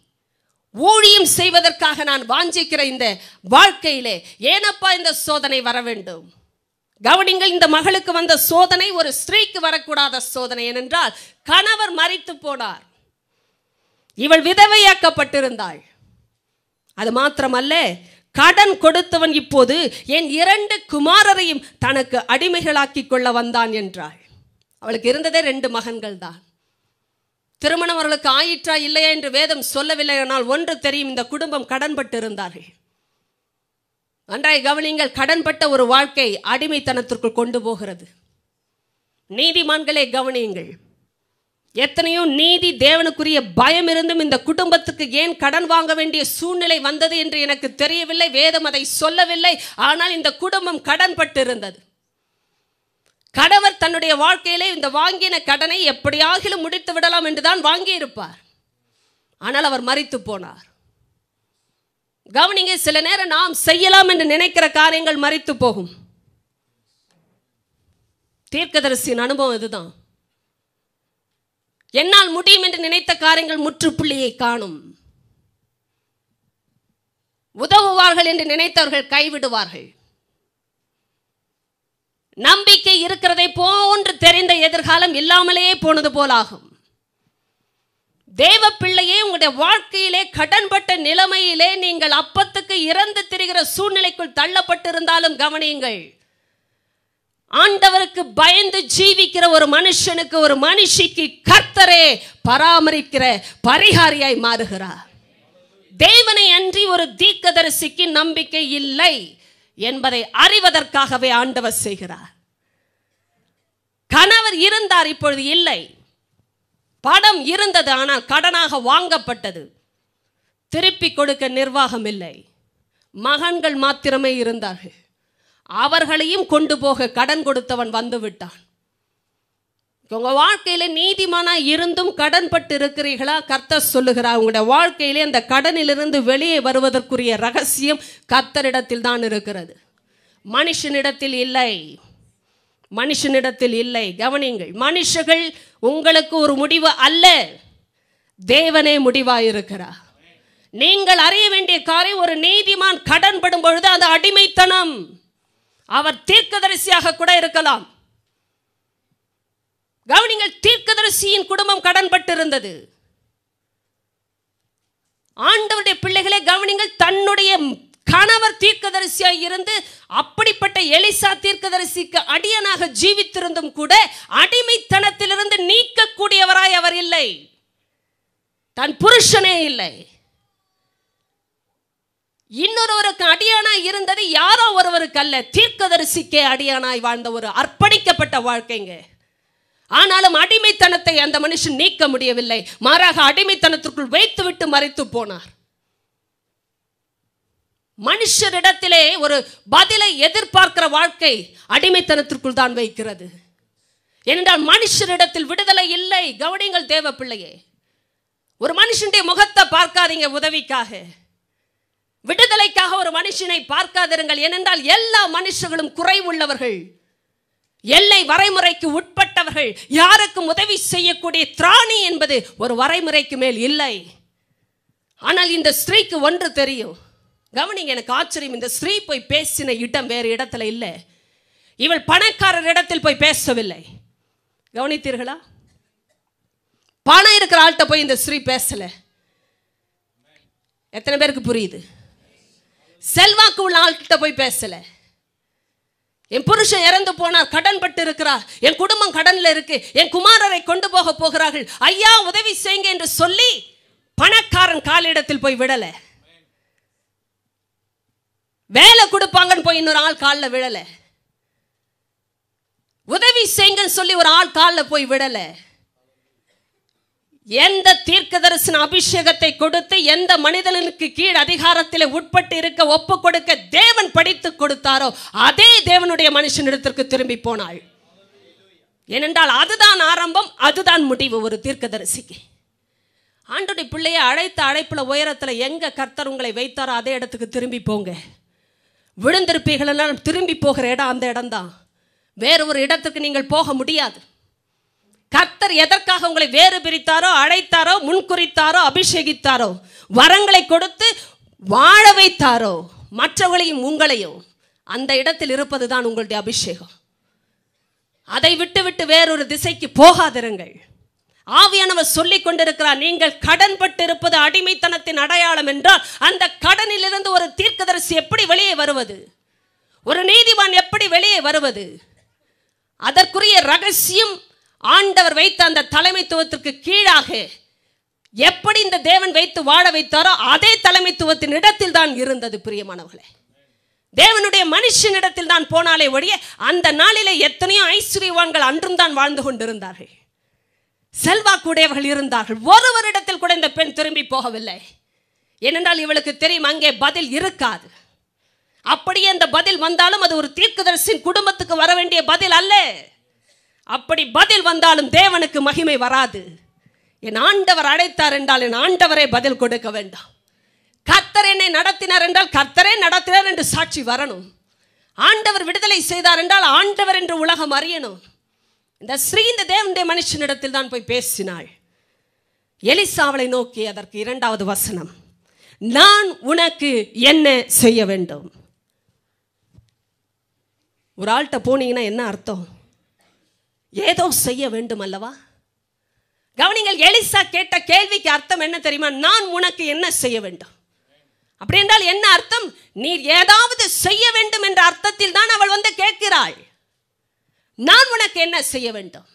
ஊழியம் செய்வதற்காக நான் வாஞ்சிக்கிற இந்த வாழ்க்கையிலே ஏனப்பா இந்த சோதனை வர வேண்டும்? கவனிங்கள் இந்த மகளுக்கு வந்த சோதனை ஒரு ஸ்திரீக்கு வரக்கூடாத சோதனை ஏனென்றால் கணவர் மறித்து போனார். இவள் விதவையாக்கப்பட்டிருந்தாள். அது மாத்திரமல்ல கடன் கொடுத்தவன் இப்போது என் இரண்டு குமாரரையும் தனக்கு அடிமைகளாக்கி கொள்ள வந்தான் என்றாள். அவளுக்கு இருந்ததே ரெண்டு மகன்கள் தான் திருமணம் அவர்களுக்கு ஆயிற்றா இல்லையா என்று வேதம் சொல்லவில்லை ஆனால் ஒன்று தெரியும் இந்த குடும்பம் கடன்பட்டு இருந்தார்கள் அன்றாய் கவனிங்கள் கடன்பட்ட ஒரு வாழ்க்கை அடிமைத்தனத்திற்குள் கொண்டு போகிறது. நீதிமான்களே கவனியுங்கள் எத்தனையோ நீதி தேவனுக்குரிய பயம் இருந்தும் இந்த குடும்பத்துக்கு ஏன் கடன் வாங்க வேண்டிய சூழ்நிலை வந்தது என்று எனக்கு தெரியவில்லை வேதம் அதை சொல்லவில்லை. ஆனால் இந்த குடும்பம் கடன்பட்டு இருந்தது கணவர் தன்னுடைய வாழ்க்கையிலே இந்த வாங்கின கடனை எப்படியாகிலும் முடித்து விடலாம் என்றுதான் வாங்கியிருப்பார். ஆனால் அவர் மறித்து போனார். கவனிங்க சில நேரம் நாம் செய்யலாம் என்று நினைக்கிற காரியங்கள் மறித்து போகும். தீர்க்கதரிசியின் அனுபவம் இதுதான். என்னால் முடியும் என்று நினைத்த காரியங்கள் முற்றுப்புள்ளியை காணும். உதவுவார்கள் என்று நினைத்தவர்கள் கைவிடுவார்கள். நம்பிக்கை இருக்கிறதை போன்று தெரிந்த எதிர்காலம் இல்லாமலேயே போனது போலாகும். தேவ பிள்ளையே உங்களுடைய வாழ்க்கையிலே கடன்பட்ட நிலைமையிலே நீங்கள் அப்பத்துக்கு இறந்து திரிகிற சூழ்நிலைக்குள் தள்ளப்பட்டிருந்தாலும் கவனியுங்கள். ஆண்டவருக்கு பயந்து ஜீவிக்கிற ஒரு மனுஷனுக்கு ஒரு மனுஷிக்கு கர்த்தரே பராமரிக்கிற பரிகாரியாய் மாறுகிறார். தேவனை அன்றி ஒரு தீக்கதரிசிக்கு நம்பிக்கை இல்லை என்பதை அறிவதற்காகவே ஆண்டவர் செய்கிறார். கணவர் இருந்தார் இப்பொழுது இல்லை. படம் இருந்தது ஆனால் கடனாக வாங்கப்பட்டது. திருப்பி கொடுக்க நிர்வாகம் இல்லை. மகன்கள் மாத்திரமே இருந்தார்கள். அவர்களையும் கொண்டு போக கடன் கொடுத்தவன் வந்து விட்டான். வாழ்க்கையில் வாழ்க்கையில நீதிமானா இருந்தும் கடன்பட்டு இருக்கிறீர்களா கர்த்தர் சொல்லுகிறார் உங்களுடைய வாழ்க்கையிலே அந்த கடனிலிருந்து வெளியே வருவதற்குரிய ரகசியம் கர்த்தரிடத்தில் தான் இருக்கிறது. மனுஷனிடத்தில் இல்லை. மனுஷனிடத்தில் இல்லை. கவனிங்கள் மனுஷர்கள் உங்களுக்கு ஒரு முடிவு அல்ல. தேவனே முடிவாயிருக்கிறார். நீங்கள் அறிய வேண்டிய காரியம் ஒரு நீதிமான் கடன்படும் பொழுது அது அடிமைத்தனம். அவர் தீர்க்கதரிசியாக கூட இருக்கலாம். கவனிங்கள் தீர்க்கதரிசியின் குடும்பம் கடன்பட்டிருந்தது. ஆண்டவருடைய பிள்ளைகளை கவனிங்கள் தன்னுடைய கணவர் தீர்க்கதரிசியாக இருந்து அப்படிப்பட்ட எலிசா தீர்க்கதரிசிக்கு அடியனாக ஜீவித்திருந்தும் கூட அடிமைத்தனத்திலிருந்து நீக்கக்கூடியவராய் அவர் இல்லை. தன் புருஷனே இல்லை. இன்னொருவருக்கு அடியானாய் இருந்தது யாரோ ஒருவருக்கு அல்ல. தீர்க்கதரிசிக்கே அடியானாய் வாழ்ந்த ஒரு அர்ப்பணிக்கப்பட்ட வாழ்க்கைங்க. ஆனாலும் அடிமைத்தனத்தை அந்த மனுஷன் நீக்க முடியவில்லை. மாறாக அடிமைத்தனத்திற்குள் வைத்துவிட்டு மறைத்து போனார். மனுஷரிடத்திலே ஒரு பதிலை எதிர்பார்க்கிற வாழ்க்கை அடிமைத்தனத்திற்குள் தான் வைக்கிறது. ஏனென்றால் மனுஷரிடத்தில் விடுதலை இல்லை. கவனிங்கள் தேவ பிள்ளையே ஒரு மனுஷனுடைய முகத்தை பார்க்காதீங்க உதவிக்காக. விடுதலைக்காக ஒரு மனுஷனை பார்க்காதிருங்கள். ஏனென்றால் எல்லா மனுஷர்களும் குறைவுள்ளவர்கள். எல்லை வரைமுறைக்கு உட்பட்டவர்கள். யாருக்கும் உதவி செய்யக்கூடிய திராணி என்பது ஒரு வரைமுறைக்கு மேல் இல்லை. ஆனால் இந்த ஸ்திரீக்கு ஒன்று தெரியும். கவனிங்க எனக்கு ஆச்சரியம். இந்த ஸ்திரீ போய் பேசின இடம் வேறு இடத்துல இல்லை. இவள் பணக்காரர் இடத்தில் போய் பேசவில்லை. கவனித்தீர்களா? பணம் இருக்கிற ஆள்கிட்ட போய் இந்த ஸ்திரீ பேசல. எத்தனை பேருக்கு புரியுது? செல்வாக்கு உள்ள ஆள்கிட்ட போய் பேசல. என் புருஷன் இறந்து போனார் கடன் பட்டு இருக்கிறார். என் குடும்பம் கடன்ல இருக்கு. என் குமாரரை கொண்டு போக போகிறார்கள். ஐயா உதவி செய்யுங்க என்று சொல்லி பணக்காரன் காலிடத்தில் போய் விடல. வேலை கொடுப்பாங்கன்னு போய் இன்னொரு ஆள் காலில் விடலை உதவி செய்யுங்கன்னு சொல்லி ஒரு ஆள் காலில் போய் விடலை. எந்த தீர்க்கதரிசன அபிஷேகத்தை கொடுத்து எந்த மனிதனுக்கு கீழ் அதிகாரத்தில் உட்பட்டு இருக்க ஒப்பு கொடுக்க தேவன் படித்து கொடுத்தாரோ அதே தேவனுடைய மனுஷனிடத்திற்கு திரும்பி போனாள். ஏனென்றால் அதுதான் ஆரம்பம் அதுதான் முடிவு ஒரு தீர்க்கதரிசிக்கு. ஆண்டுடைய பிள்ளையை அழைத்த அழைப்பில் உயரத்தில் எங்கே கர்த்தர் உங்களை வைத்தாரோ அதே இடத்துக்கு திரும்பி போங்க. விழுந்திருப்பீர்கள் திரும்பி போகிற இடம் அந்த இடம்தான். வேறு ஒரு இடத்துக்கு நீங்கள் போக முடியாது. கர்த்தர் எதற்காக உங்களை வேறு பிரித்தாரோ அழைத்தாரோ முன்குறித்தாரோ அபிஷேகித்தாரோ வரங்களை கொடுத்து வாழ வைத்தாரோ மற்றவர்களையும் உங்களையும் அந்த இடத்தில் இருப்பது தான் உங்களுடைய அபிஷேகம். அதை விட்டுவிட்டு வேறொரு திசைக்கு போகாதிருங்கள். ஆவியானவர் சொல்லிக் கொண்டிருக்கிறார் நீங்கள் கடன்பட்டு இருப்பது அடிமைத்தனத்தின் அடையாளம் என்றால் அந்த கடனிலிருந்து ஒரு தீர்க்கதரிசி எப்படி வெளியே வருவது? ஒரு நீதிவான் எப்படி வெளியே வருவது? அதற்குரிய ரகசியம் ஆண்டவர் வைத்த அந்த தலைமைத்துவத்திற்கு கீழாக எப்படி இந்த தேவன் வைத்து வாழ வைத்தாரோ அதே தலைமைத்துவத்தின் இடத்தில் தான் இருந்தது பிரியமானவர்களே. தேவனுடைய மனுஷனிடத்தில் தான் போனாலே ஒழிய அந்த நாளிலே எத்தனையோ ஐஸ்வர்யவான்கள் அன்றும் தான் வாழ்ந்து கொண்டிருந்தார்கள். செல்வாக்குடையவர்கள் இருந்தார்கள். ஒருவரிடத்தில் கூட இந்த பெண் திரும்பி போகவில்லை. ஏனென்றால் இவளுக்கு தெரியும் அங்கே பதில் இருக்காது. அப்படியே அந்த பதில் வந்தாலும் அது ஒரு தீர்க்கதரிசின் குடும்பத்துக்கு வர வேண்டிய பதில் அல்ல. அப்படி பதில் வந்தாலும் தேவனுக்கு மகிமை வராது. என் ஆண்டவர் அழைத்தார் என்றால் என் ஆண்டவரே பதில் கொடுக்க வேண்டாம். கர்த்தர் என்னை நடத்தினார் என்றால் கர்த்தரே நடத்தினார் என்று சாட்சி வரணும். ஆண்டவர் விடுதலை செய்தார் என்றால் ஆண்டவர் என்று உலகம் அறியணும். இந்த ஸ்ரீ இந்த தேவனுடைய மனுஷனிடத்தில் தான் போய் பேசினாள். எலிசாவளை நோக்கி அதற்கு இரண்டாவது வசனம். நான் உனக்கு என்ன செய்ய வேண்டும்? ஒரு ஆள்கிட்ட போனீங்கன்னா என்ன அர்த்தம்? ஏதோ செய்ய வேண்டும் அல்லவா? கவனிங்கள் எலிசா கேட்ட கேள்விக்கு அர்த்தம் என்ன தெரியுமா? நான் உனக்கு என்ன செய்ய வேண்டும்? அப்படி என்றால் என்ன அர்த்தம்? நீர் ஏதாவது செய்ய வேண்டும் என்ற அர்த்தத்தில் தான் அவள் வந்து கேட்கிறாள். நான் உனக்கு என்ன செய்ய வேண்டும்?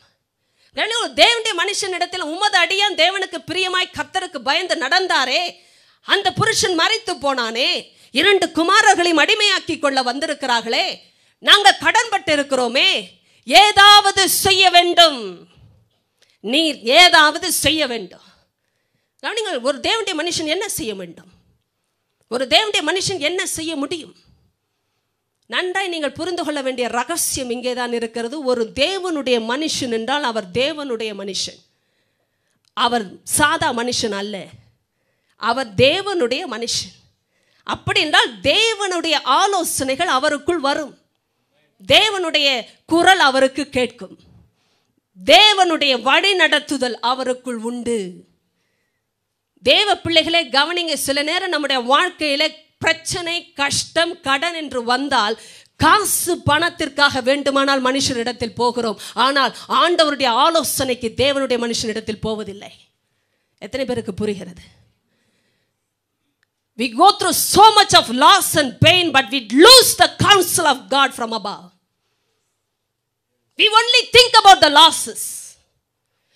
ஒரு தேவனுடைய மனுஷனிடத்தில் உமது அடியான் தேவனுக்கு பிரியமாய் கர்த்தருக்கு பயந்து நடந்தாரே அந்த புருஷன் மறைத்து போனானே இரண்டு குமாரர்களையும் அடிமையாக்கி கொள்ள வந்திருக்கிறார்களே நாங்கள் கடன்பட்டு இருக்கிறோமே ஏதாவது செய்ய வேண்டும். நீர் ஏதாவது செய்ய வேண்டும். கவனிங்கள் ஒரு தேவனுடைய மனுஷன் என்ன செய்ய வேண்டும்? ஒரு தேவனுடைய மனுஷன் என்ன செய்ய முடியும்? நன்றாய் நீங்கள் புரிந்து கொள்ள வேண்டிய ரகசியம் இங்கே தான் இருக்கிறது. ஒரு தேவனுடைய மனுஷன் என்றால் அவர் தேவனுடைய மனுஷன். அவர் சாதா மனுஷன் அல்ல. அவர் தேவனுடைய மனுஷன். அப்படி என்றால் தேவனுடைய ஆலோசனைகள் அவருக்குள் வரும். தேவனுடைய குரல் அவருக்கு கேட்கும். தேவனுடைய வழி நடத்துதல் அவருக்குள் உண்டு. தேவ பிள்ளைகளே கவனிங்க சில நேரம் நம்முடைய வாழ்க்கையில பிரச்சனை கஷ்டம் கடன் என்று வந்தால் காசு பணத்திற்காக வேண்டுமானால் மனுஷனிடத்தில் போகிறோம். ஆனால் ஆண்டவருடைய ஆலோசனைக்கு தேவனுடைய மனுஷனிடத்தில் போவதில்லை. எத்தனை பேருக்கு புரிகிறது? We go through so much of loss and pain, but we lose the counsel of God from above. We only think about the losses.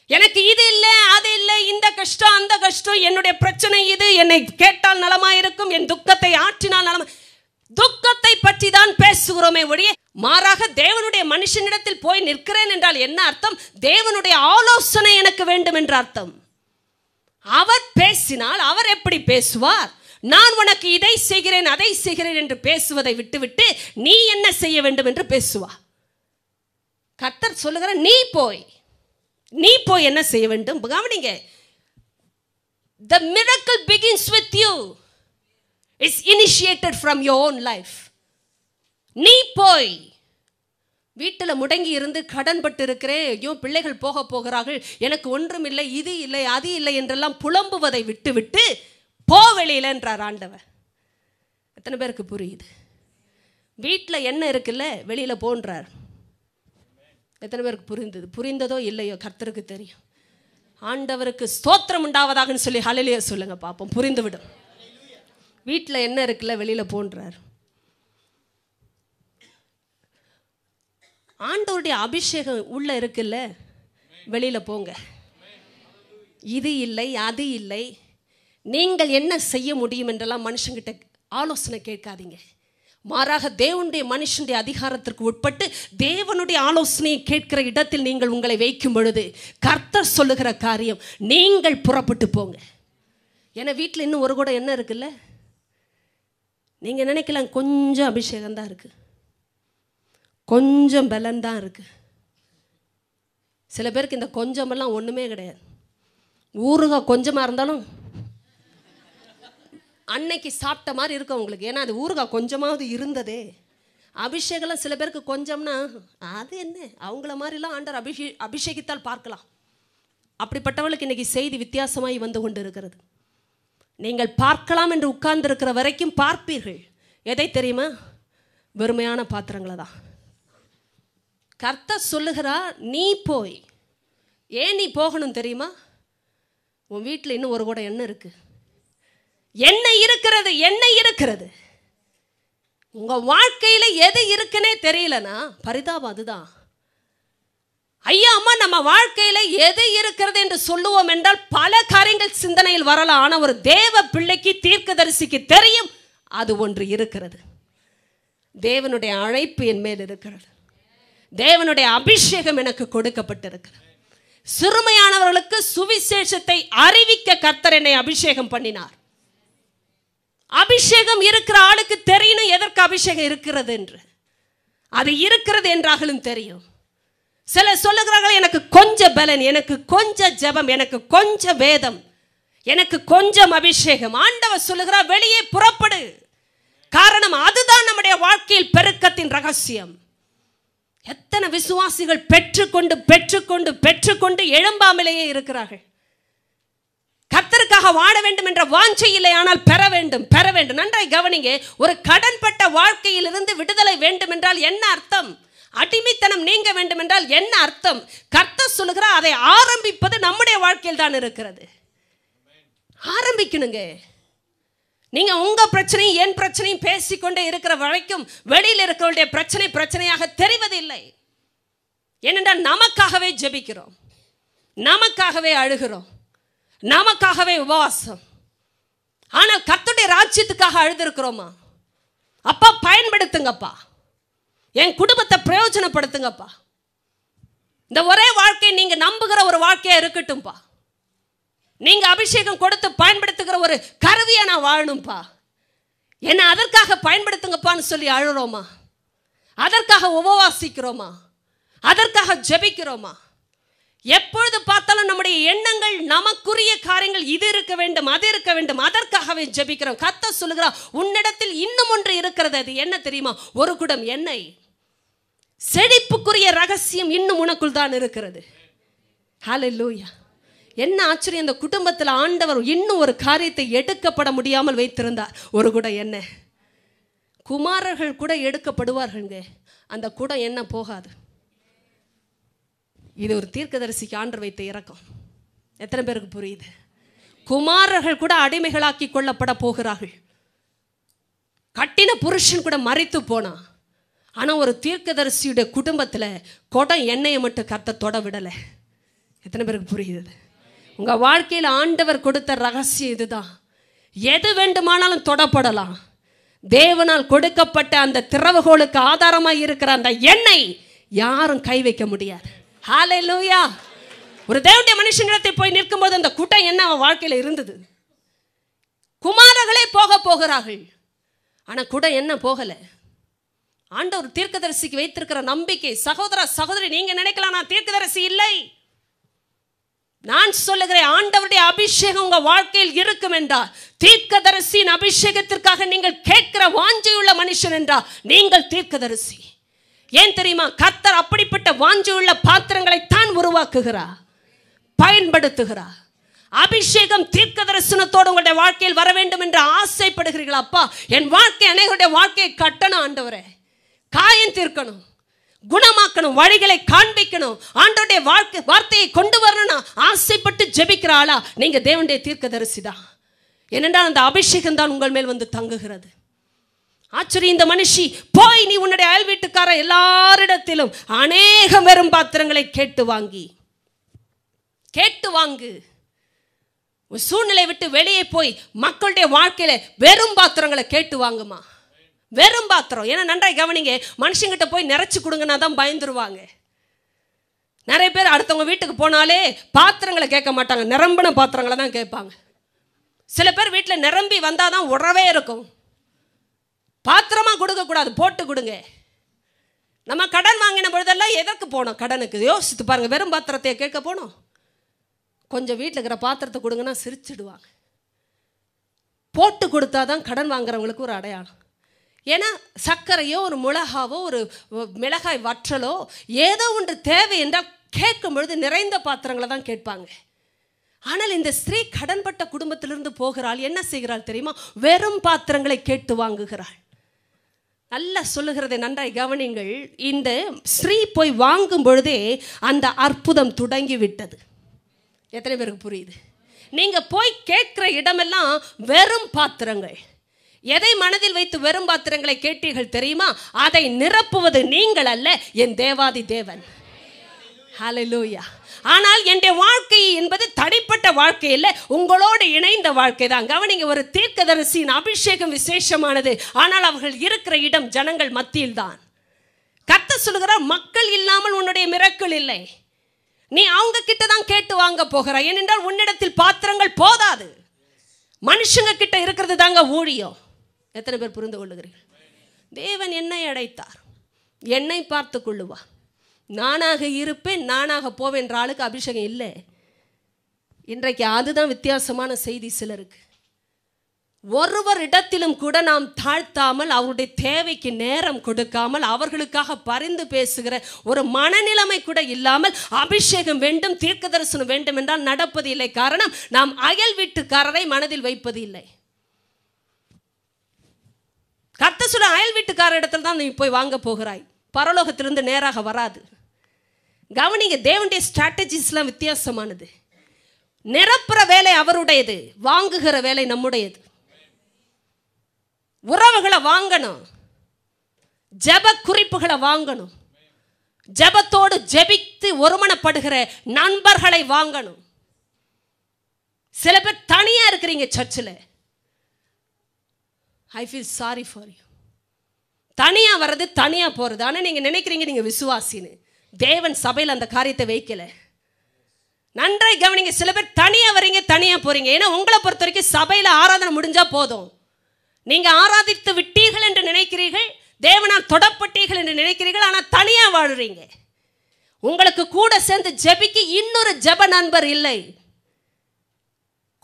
எனக்கு இது இல்லை அது இல்லை இந்த கஷ்டம் அந்த கஷ்டம் என்னுடைய பிரச்சனை இது என்னை கேட்டால் நலமா இருக்கும் என் துக்கத்தை ஆற்றினால் நலமா துக்கத்தை பற்றி தான் பேசுகிறோமே ஒழிய மாறாக தேவனுடைய மனுஷனிடத்தில் போய் நிற்கிறேன் என்றால் என்ன அர்த்தம் தேவனுடைய ஆலோசனை எனக்கு வேண்டும் என்ற அர்த்தம் அவர் பேசினால் அவர் எப்படி பேசுவார் நான் உனக்கு இதை செய்கிறேன் அதை செய்கிறேன் என்று பேசுவதை விட்டுவிட்டு நீ என்ன செய்ய வேண்டும் என்று பேசுவா? கர்த்தர் சொல்லுகிற நீ போய் நீ போய் என்ன செய்ய வேண்டும்? கவனிங்க. The miracle begins with you it's initiated from your own life நீ போய் வீட்டில் முடங்கி இருந்து கடன்பட்டு இருக்கிறேன் ஐயோ பிள்ளைகள் போக போகிறார்கள். எனக்கு ஒன்றும் இல்லை இது இல்லை அது இல்லை என்றெல்லாம் புலம்புவதை விட்டுவிட்டு போ வெளியில என்றார் ஆண்டவர். எத்தனை பேருக்கு புரியுது? வீட்டில் என்ன இருக்குல்ல? வெளியில் போன்றார் எத்தனை பேருக்கு புரிந்தது? புரிந்ததோ இல்லையோ? கர்த்தருக்கு தெரியும். ஆண்டவருக்கு ஸ்தோத்திரம் உண்டாவதாகன்னு சொல்லி ஹalleluya சொல்லுங்க பார்ப்போம் புரிந்துவிடும். வீட்டில் என்ன இருக்குல்ல? வெளியில் போன்றார் ஆண்டவருடைய அபிஷேகம் உள்ள இருக்குல்ல? வெளியில் போங்க. இது இல்லை அது இல்லை. நீங்கள் என்ன செய்ய முடியும் என்றெல்லாம் மனுஷங்கிட்ட ஆலோசனை கேட்காதீங்க. மாறாக தேவனுடைய மனுஷனுடைய அதிகாரத்திற்கு உட்பட்டு தேவனுடைய ஆலோசனையை கேட்கிற இடத்தில் நீங்கள் உங்களை வைக்கும் பொழுது கர்த்தர் சொல்லுகிற காரியம் நீங்கள் புறப்பட்டு போங்க. ஏன்னா வீட்டில் இன்னும் ஒரு கூட என்ன இருக்குல்ல? நீங்கள் நினைக்கலாம் கொஞ்சம் அபிஷேகம் தான் இருக்குது கொஞ்சம் பலன் தான் இருக்குது சில பேருக்கு இந்த கொஞ்சமெல்லாம் ஒன்றுமே கிடையாது. ஊறுகாய் கொஞ்சமாக இருந்தாலும் அன்னைக்கு சாப்பிட்ட மாதிரி இருக்கும் உங்களுக்கு ஏன்னா அது ஊறுகாய் கொஞ்சமாவது இருந்ததே. அபிஷேகம்லாம் சில பேருக்கு கொஞ்சம்னா அது என்ன? அவங்கள மாதிரிலாம் ஆண்டர் அபிஷே அபிஷேகித்தால் பார்க்கலாம். அப்படிப்பட்டவளுக்கு இன்னைக்கு செய்தி வித்தியாசமாய் வந்து கொண்டு இருக்கிறது நீங்கள் பார்க்கலாம் என்று உட்கார்ந்துருக்கிற வரைக்கும் பார்ப்பீர்கள். எதை தெரியுமா? வெறுமையான பாத்திரங்களை தான். கர்த்தர் சொல்லுகிறா நீ போய். ஏன் நீ போகணும் தெரியுமா? உன் வீட்டில் இன்னும் ஒரு கூட எண்ணெய் இருக்குது என்ன இருக்கிறது என்ன இருக்கிறது? உங்க வாழ்க்கையில எது இருக்குன்னே தெரியலனா பரிதாபம் அதுதான். ஐயா அம்மா நம்ம வாழ்க்கையில எது இருக்கிறது என்று சொல்லுவோம் என்றால் பல காரியங்கள் சிந்தனையில் வரலாம் ஆனா ஒரு தேவ பிள்ளைக்கு தீர்க்கதரிசிக்கு தெரியும் அது ஒன்று இருக்கிறது. தேவனுடைய அழைப்பு என் மேல் இருக்கிறது. தேவனுடைய அபிஷேகம் எனக்கு கொடுக்கப்பட்டிருக்கிறது. சிறுமையானவர்களுக்கு சுவிசேஷத்தை அறிவிக்க கர்த்தர் என்னை அபிஷேகம் பண்ணினார். அபிஷேகம் இருக்கிற ஆளுக்கு தெரியணும் எதற்கு அபிஷேகம் இருக்கிறது என்று. அது இருக்கிறது என்றாலும் தெரியும். சில சொல்லுகிறார்கள் எனக்கு கொஞ்சம் பலன் எனக்கு கொஞ்சம் ஜெபம் எனக்கு கொஞ்சம் வேதம் எனக்கு கொஞ்சம் அபிஷேகம். ஆண்டவர் சொல்லுகிறார் வெளியே புறப்படு. காரணம் அதுதான் நம்முடைய வாழ்க்கையில் பெருக்கத்தின் ரகசியம். எத்தனை விசுவாசிகள் பெற்றுக்கொண்டு பெற்றுக்கொண்டு பெற்றுக்கொண்டு எழும்பாமலேயே இருக்கிறார்கள். கர்த்தருக்காக வாழ வேண்டும் என்ற வாஞ்சை இல்லை ஆனால் பெற வேண்டும் பெற வேண்டும். நன்றாய் கவனிங்க ஒரு கடன்பட்ட வாழ்க்கையிலிருந்து விடுதலை வேண்டும் என்றால் என்ன அர்த்தம்? அடிமைத்தனம் நீங்க வேண்டும் என்றால் என்ன அர்த்தம்? கர்த்தர் சொல்லுகிறார் அதை ஆரம்பிப்பது நம்முடைய வாழ்க்கையில் தான் இருக்கிறது. ஆரம்பிக்கணுங்க. நீங்க உங்க பிரச்சனையும் என் பிரச்சனையும் பேசிக்கொண்டே இருக்கிற வரைக்கும் வெளியில் இருக்கிறவருடைய பிரச்சனை பிரச்சனையாக தெரிவதில்லை. ஏனென்றால் நமக்காகவே ஜெபிக்கிறோம். நமக்காகவே அழுகிறோம். நமக்காகவே உபவாசம். ஆனால் கத்துடைய ராஜ்யத்துக்காக அழுதிருக்கிறோமா? அப்பா பயன்படுத்துங்கப்பா. என் குடும்பத்தை பிரயோஜனப்படுத்துங்கப்பா. இந்த ஒரே வாழ்க்கை நீங்கள் நம்புகிற ஒரு வாழ்க்கையாக இருக்கட்டும்ப்பா நீங்கள் அபிஷேகம் கொடுத்து பயன்படுத்துகிற ஒரு கருவியை நான் வாழணும்ப்பா என்னை அதற்காக பயன்படுத்துங்கப்பான்னு சொல்லி அழுறோமா? அதற்காக உபவாசிக்கிறோமா? அதற்காக ஜெபிக்கிறோமா? எப்பொழுது பார்த்தாலும் நம்முடைய எண்ணங்கள் நமக்குரிய காரியங்கள் இது இருக்க வேண்டும் அது இருக்க வேண்டும் அதற்காகவே ஜெபிக்கிறோம். கத்த சொல்லுகிறோம் உன்னிடத்தில் இன்னும் ஒன்று இருக்கிறது அது என்ன தெரியுமா? ஒரு குடம் எண்ணெய். செழிப்புக்குரிய ரகசியம் இன்னும் உனக்குள் தான் இருக்கிறது. ஹalleluya என்ன ஆச்சரியம் இந்த குடும்பத்தில் ஆண்டவர் இன்னும் ஒரு காரியத்தை எடுக்கப்பட முடியாமல் வைத்திருந்தார். ஒரு குடம் எண்ணெய். குமாரர்கள் கூட எடுக்கப்படுவார்கள்ங்க. அந்த குடம் என்ன போகாது. இது ஒரு தீர்க்கதரிசிக்கு ஆண்டு வைத்த இறக்கம் எத்தனை பேருக்கு புரியுது? குமாரர்கள் கூட அடிமைகளாக்கி கொள்ளப்பட போகிறார்கள். கட்டின புருஷன் கூட மறித்து போனான் ஆனால் ஒரு தீர்க்கதரிசியுடைய குடும்பத்தில் குடம் எண்ணெயை மட்டும் கத்த தொட விடலை. எத்தனை பேருக்கு புரியுது உங்கள் வாழ்க்கையில் ஆண்டவர் கொடுத்த ரகசியம் இதுதான். எது வேண்டுமானாலும் தொடப்படலாம். தேவனால் கொடுக்கப்பட்ட அந்த திறவுகோளுக்கு ஆதாரமாக இருக்கிற அந்த எண்ணெய் யாரும் கை வைக்க முடியாது. ஹalleluya. ஒரு தேவனுடைய மனுஷனிடத்தை போய் நிற்கும்போது அந்த கூட்டம் என்ன? அவன் வாழ்க்கையில் இருந்தது. குமாரர்களே போக போகிறார்கள். ஆனால் கூட என்ன போகலை? ஆண்டவர் தீர்க்கதரிசிக்கு வைத்திருக்கிற நம்பிக்கை சகோதர சகோதரி நீங்கள் நினைக்கலாம் நான் தீர்க்கதரிசி இல்லை. நான் சொல்லுகிறேன் ஆண்டவருடைய அபிஷேகம் உங்கள் வாழ்க்கையில் இருக்கும் என்றால் தீர்க்கதரிசியின் அபிஷேகத்திற்காக நீங்கள் கேட்கிற வாஞ்சையுள்ள மனுஷன் என்றால் நீங்கள் தீர்க்கதரிசி. ஏன் தெரியுமா? கர்த்தர் அப்படிப்பட்ட வாஞ்சையுள்ள பாத்திரங்களை தான் உருவாக்குகிறார். பயன்படுத்துகிறார். அபிஷேகம் தீர்க்க தரிசனத்தோடு உங்களுடைய வாழ்க்கையில் வர வேண்டும் என்று ஆசைப்படுகிறீர்கள். அப்பா என் வாழ்க்கை அனைவருடைய வாழ்க்கையை கட்டணும் ஆண்டவரே. காயம் தீர்க்கணும். குணமாக்கணும். வழிகளை காண்பிக்கணும். ஆண்டோடைய வாழ்க்கை வார்த்தையை கொண்டு வரணும்னா ஆசைப்பட்டு ஜெபிக்கிற ஆளா நீங்க தேவனுடைய தீர்க்க தரிசிதான் ஏனென்றால் அந்த அபிஷேகம் தான் உங்கள் மேல் வந்து தங்குகிறது. ஆச்சரியம் இந்த மனுஷி போய் நீ உன்னுடைய அயல் வீட்டுக்கார எல்லாரிடத்திலும் அநேக வெறும் பாத்திரங்களை கேட்டு வாங்கி கேட்டு வாங்கு. சூழ்நிலை விட்டு வெளியே போய் மக்களுடைய வாழ்க்கையில வெறும் பாத்திரங்களை கேட்டு வாங்குமா? வெறும் பாத்திரம். ஏன்னா நன்றாய் கவனிங்க மனுஷங்கிட்ட போய் நிறைச்சு கொடுங்கன்னா தான் பயந்துருவாங்க. நிறைய பேர் அடுத்தவங்க வீட்டுக்கு போனாலே பாத்திரங்களை கேட்க மாட்டாங்க. நிரம்பின பாத்திரங்களை தான் கேட்பாங்க. சில பேர் வீட்டில் நிரம்பி வந்தால் தான் உறவே இருக்கும். பாத்திரமா கொடுக்கக்கூடாது போட்டு கொடுங்க. நம்ம கடன் வாங்கின பொழுதெல்லாம் எதற்கு போனோம்? கடனுக்கு. யோசித்து பாருங்க வெறும் பாத்திரத்தை கேட்க போனோம். கொஞ்சம் வீட்டில் இருக்கிற பாத்திரத்தை கொடுங்கன்னா சிரிச்சிடுவாங்க. போட்டு கொடுத்தா தான் கடன் வாங்குறவங்களுக்கு ஒரு அடையாளம். ஏன்னா சர்க்கரையோ ஒரு மிளகாவோ ஒரு மிளகாய் வற்றலோ ஏதோ ஒன்று தேவை என்றால் கேட்கும் பொழுது நிறைந்த பாத்திரங்களை தான் கேட்பாங்க. ஆனால் இந்த ஸ்திரீ கடன்பட்ட குடும்பத்திலிருந்து போகிறாள் என்ன செய்கிறாள் தெரியுமா? வெறும் பாத்திரங்களை கேட்டு வாங்குகிறாள். நல்லா சொல்லுகிறதை நன்றாய் கவனிங்கள். இந்த ஸ்ரீ போய் வாங்கும் பொழுதே அந்த அற்புதம் தொடங்கி விட்டது எத்தனை பேருக்கு புரியுது? நீங்கள் போய் கேட்குற இடமெல்லாம் வெறும் பாத்திரங்கள். எதை மனதில் வைத்து வெறும் பாத்திரங்களை கேட்டீர்கள் தெரியுமா? அதை நிரப்புவது நீங்கள் அல்ல என் தேவாதி தேவன். ஹalleluya. ஆனால் என்னுடைய வாழ்க்கை என்பது தனிப்பட்ட வாழ்க்கை இல்லை உங்களோடு இணைந்த வாழ்க்கை தான். கவனிங்க ஒரு தீர்க்கதரிசியின் அபிஷேகம் விசேஷமானது ஆனால் அவர்கள் இருக்கிற இடம் ஜனங்கள் மத்தியில் தான். கத்த சொல்லுகிறார் மக்கள் இல்லாமல் உன்னுடைய மிரக்கள் இல்லை. நீ அவங்க கிட்ட தான் கேட்டு வாங்க போகிறாய். ஏனென்றால் உன்னிடத்தில் பாத்திரங்கள் போதாது. மனுஷங்க கிட்ட இருக்கிறது தாங்க ஊழியம். எத்தனை பேர் புரிந்து கொள்ளுகிறீர்கள்? தேவன் என்னை அடைத்தார். என்னை பார்த்து கொள்ளுவார். நானாக இருப்பேன் நானாக போவேன் என்ற ஆளுக்கு அபிஷேகம் இல்லை. இன்றைக்கு அதுதான் வித்தியாசமான செய்தி சிலருக்கு. ஒருவர் இடத்திலும் கூட நாம் தாழ்த்தாமல் அவருடைய தேவைக்கு நேரம் கொடுக்காமல் அவர்களுக்காக பரிந்து பேசுகிற ஒரு மனநிலைமை கூட இல்லாமல் அபிஷேகம் வேண்டும் தீர்க்க தரிசனம் வேண்டும் என்றால் நடப்பது இல்லை. காரணம் நாம் அயல் வீட்டுக்காரரை மனதில் வைப்பது இல்லை. கத்த சொல்ல அயல் வீட்டுக்கார இடத்துல தான் நீ போய் வாங்க போகிறாய். பரலோகத்திலிருந்து நேராக வராது. கவனிங்க தேவனுடைய ஸ்ட்ராட்டஜிஸ்லாம் வித்தியாசமானது. நிரப்புற வேலை அவருடையது வாங்குகிற வேலை நம்முடையது. உறவுகளை வாங்கணும். ஜெப குறிப்புகளை வாங்கணும். ஜெபத்தோடு ஜெபித்து ஒருமனப்படுகிற நண்பர்களை வாங்கணும். சில பேர் தனியா இருக்கிறீங்க சர்ச்சில். I feel sorry for you தனியாக வர்றது தனியாக போகிறது ஆனால் நீங்கள் நினைக்கிறீங்க நீங்கள் விசுவாசின்னு. தேவன் சபையில் அந்த காரியத்தை வைக்கல. நன்றாய் கவனிங்க சில பேர் தனியாக வரீங்க தனியாக போறீங்க. ஏன்னா உங்களை பொறுத்த வரைக்கும் சபையில் ஆராதனை முடிஞ்சா போதும். நீங்கள் ஆராதித்து விட்டீர்கள் என்று நினைக்கிறீர்கள் தேவனால் தொடப்பட்டீர்கள் என்று நினைக்கிறீர்கள் ஆனால் தனியாக வாழ்கிறீங்க உங்களுக்கு கூட சேர்ந்து ஜெபிக்கு இன்னொரு ஜெப நண்பர் இல்லை.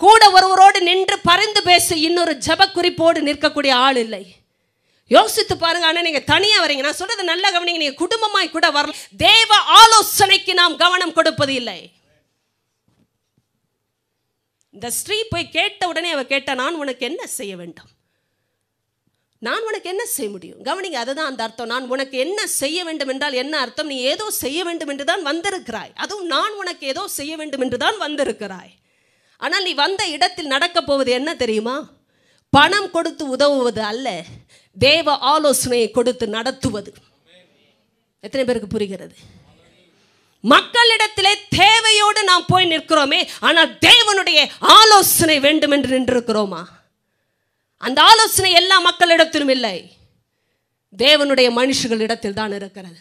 கூட ஒருவரோடு நின்று பரிந்து பேச இன்னொரு ஜெப குறிப்போடு நிற்கக்கூடிய ஆள் இல்லை. யோசித்து பாருங்க ஆனால் நீங்கள் தனியாக வரீங்க. நான் சொல்றது நல்ல கவனிங்க. நீங்கள் குடும்பமாய் கூட வரல. தேவ ஆலோசனைக்கு நாம் கவனம் கொடுப்பது இல்லை. இந்த ஸ்ரீ போய் கேட்ட உடனே அவ கேட்டா நான் உனக்கு என்ன செய்ய வேண்டும்? நான் உனக்கு என்ன செய்ய முடியும்? கவனிங்க அதுதான் அந்த அர்த்தம். நான் உனக்கு என்ன செய்ய வேண்டும் என்றால் என்ன அர்த்தம்? நீ ஏதோ செய்ய வேண்டும் என்று தான் வந்திருக்கிறாய். அதுவும் நான் உனக்கு ஏதோ செய்ய வேண்டும் என்று தான் வந்திருக்கிறாய். ஆனால் நீ வந்த இடத்தில் நடக்கப் போவது என்ன தெரியுமா? பணம் கொடுத்து உதவுவது அல்ல தேவ ஆலோசனையை கொடுத்து நடத்துவது. எத்தனை பேருக்கு புரிகிறது? மக்களிடத்திலே தேவையோடு நாம் போய் நிற்கிறோமே ஆனால் தேவனுடைய ஆலோசனை வேண்டும் என்று நின்றிருக்கிறோமா? அந்த ஆலோசனை எல்லா மக்களிடத்திலும் இல்லை. தேவனுடைய மனுஷர்களிடத்தில் தான் இருக்கிறது.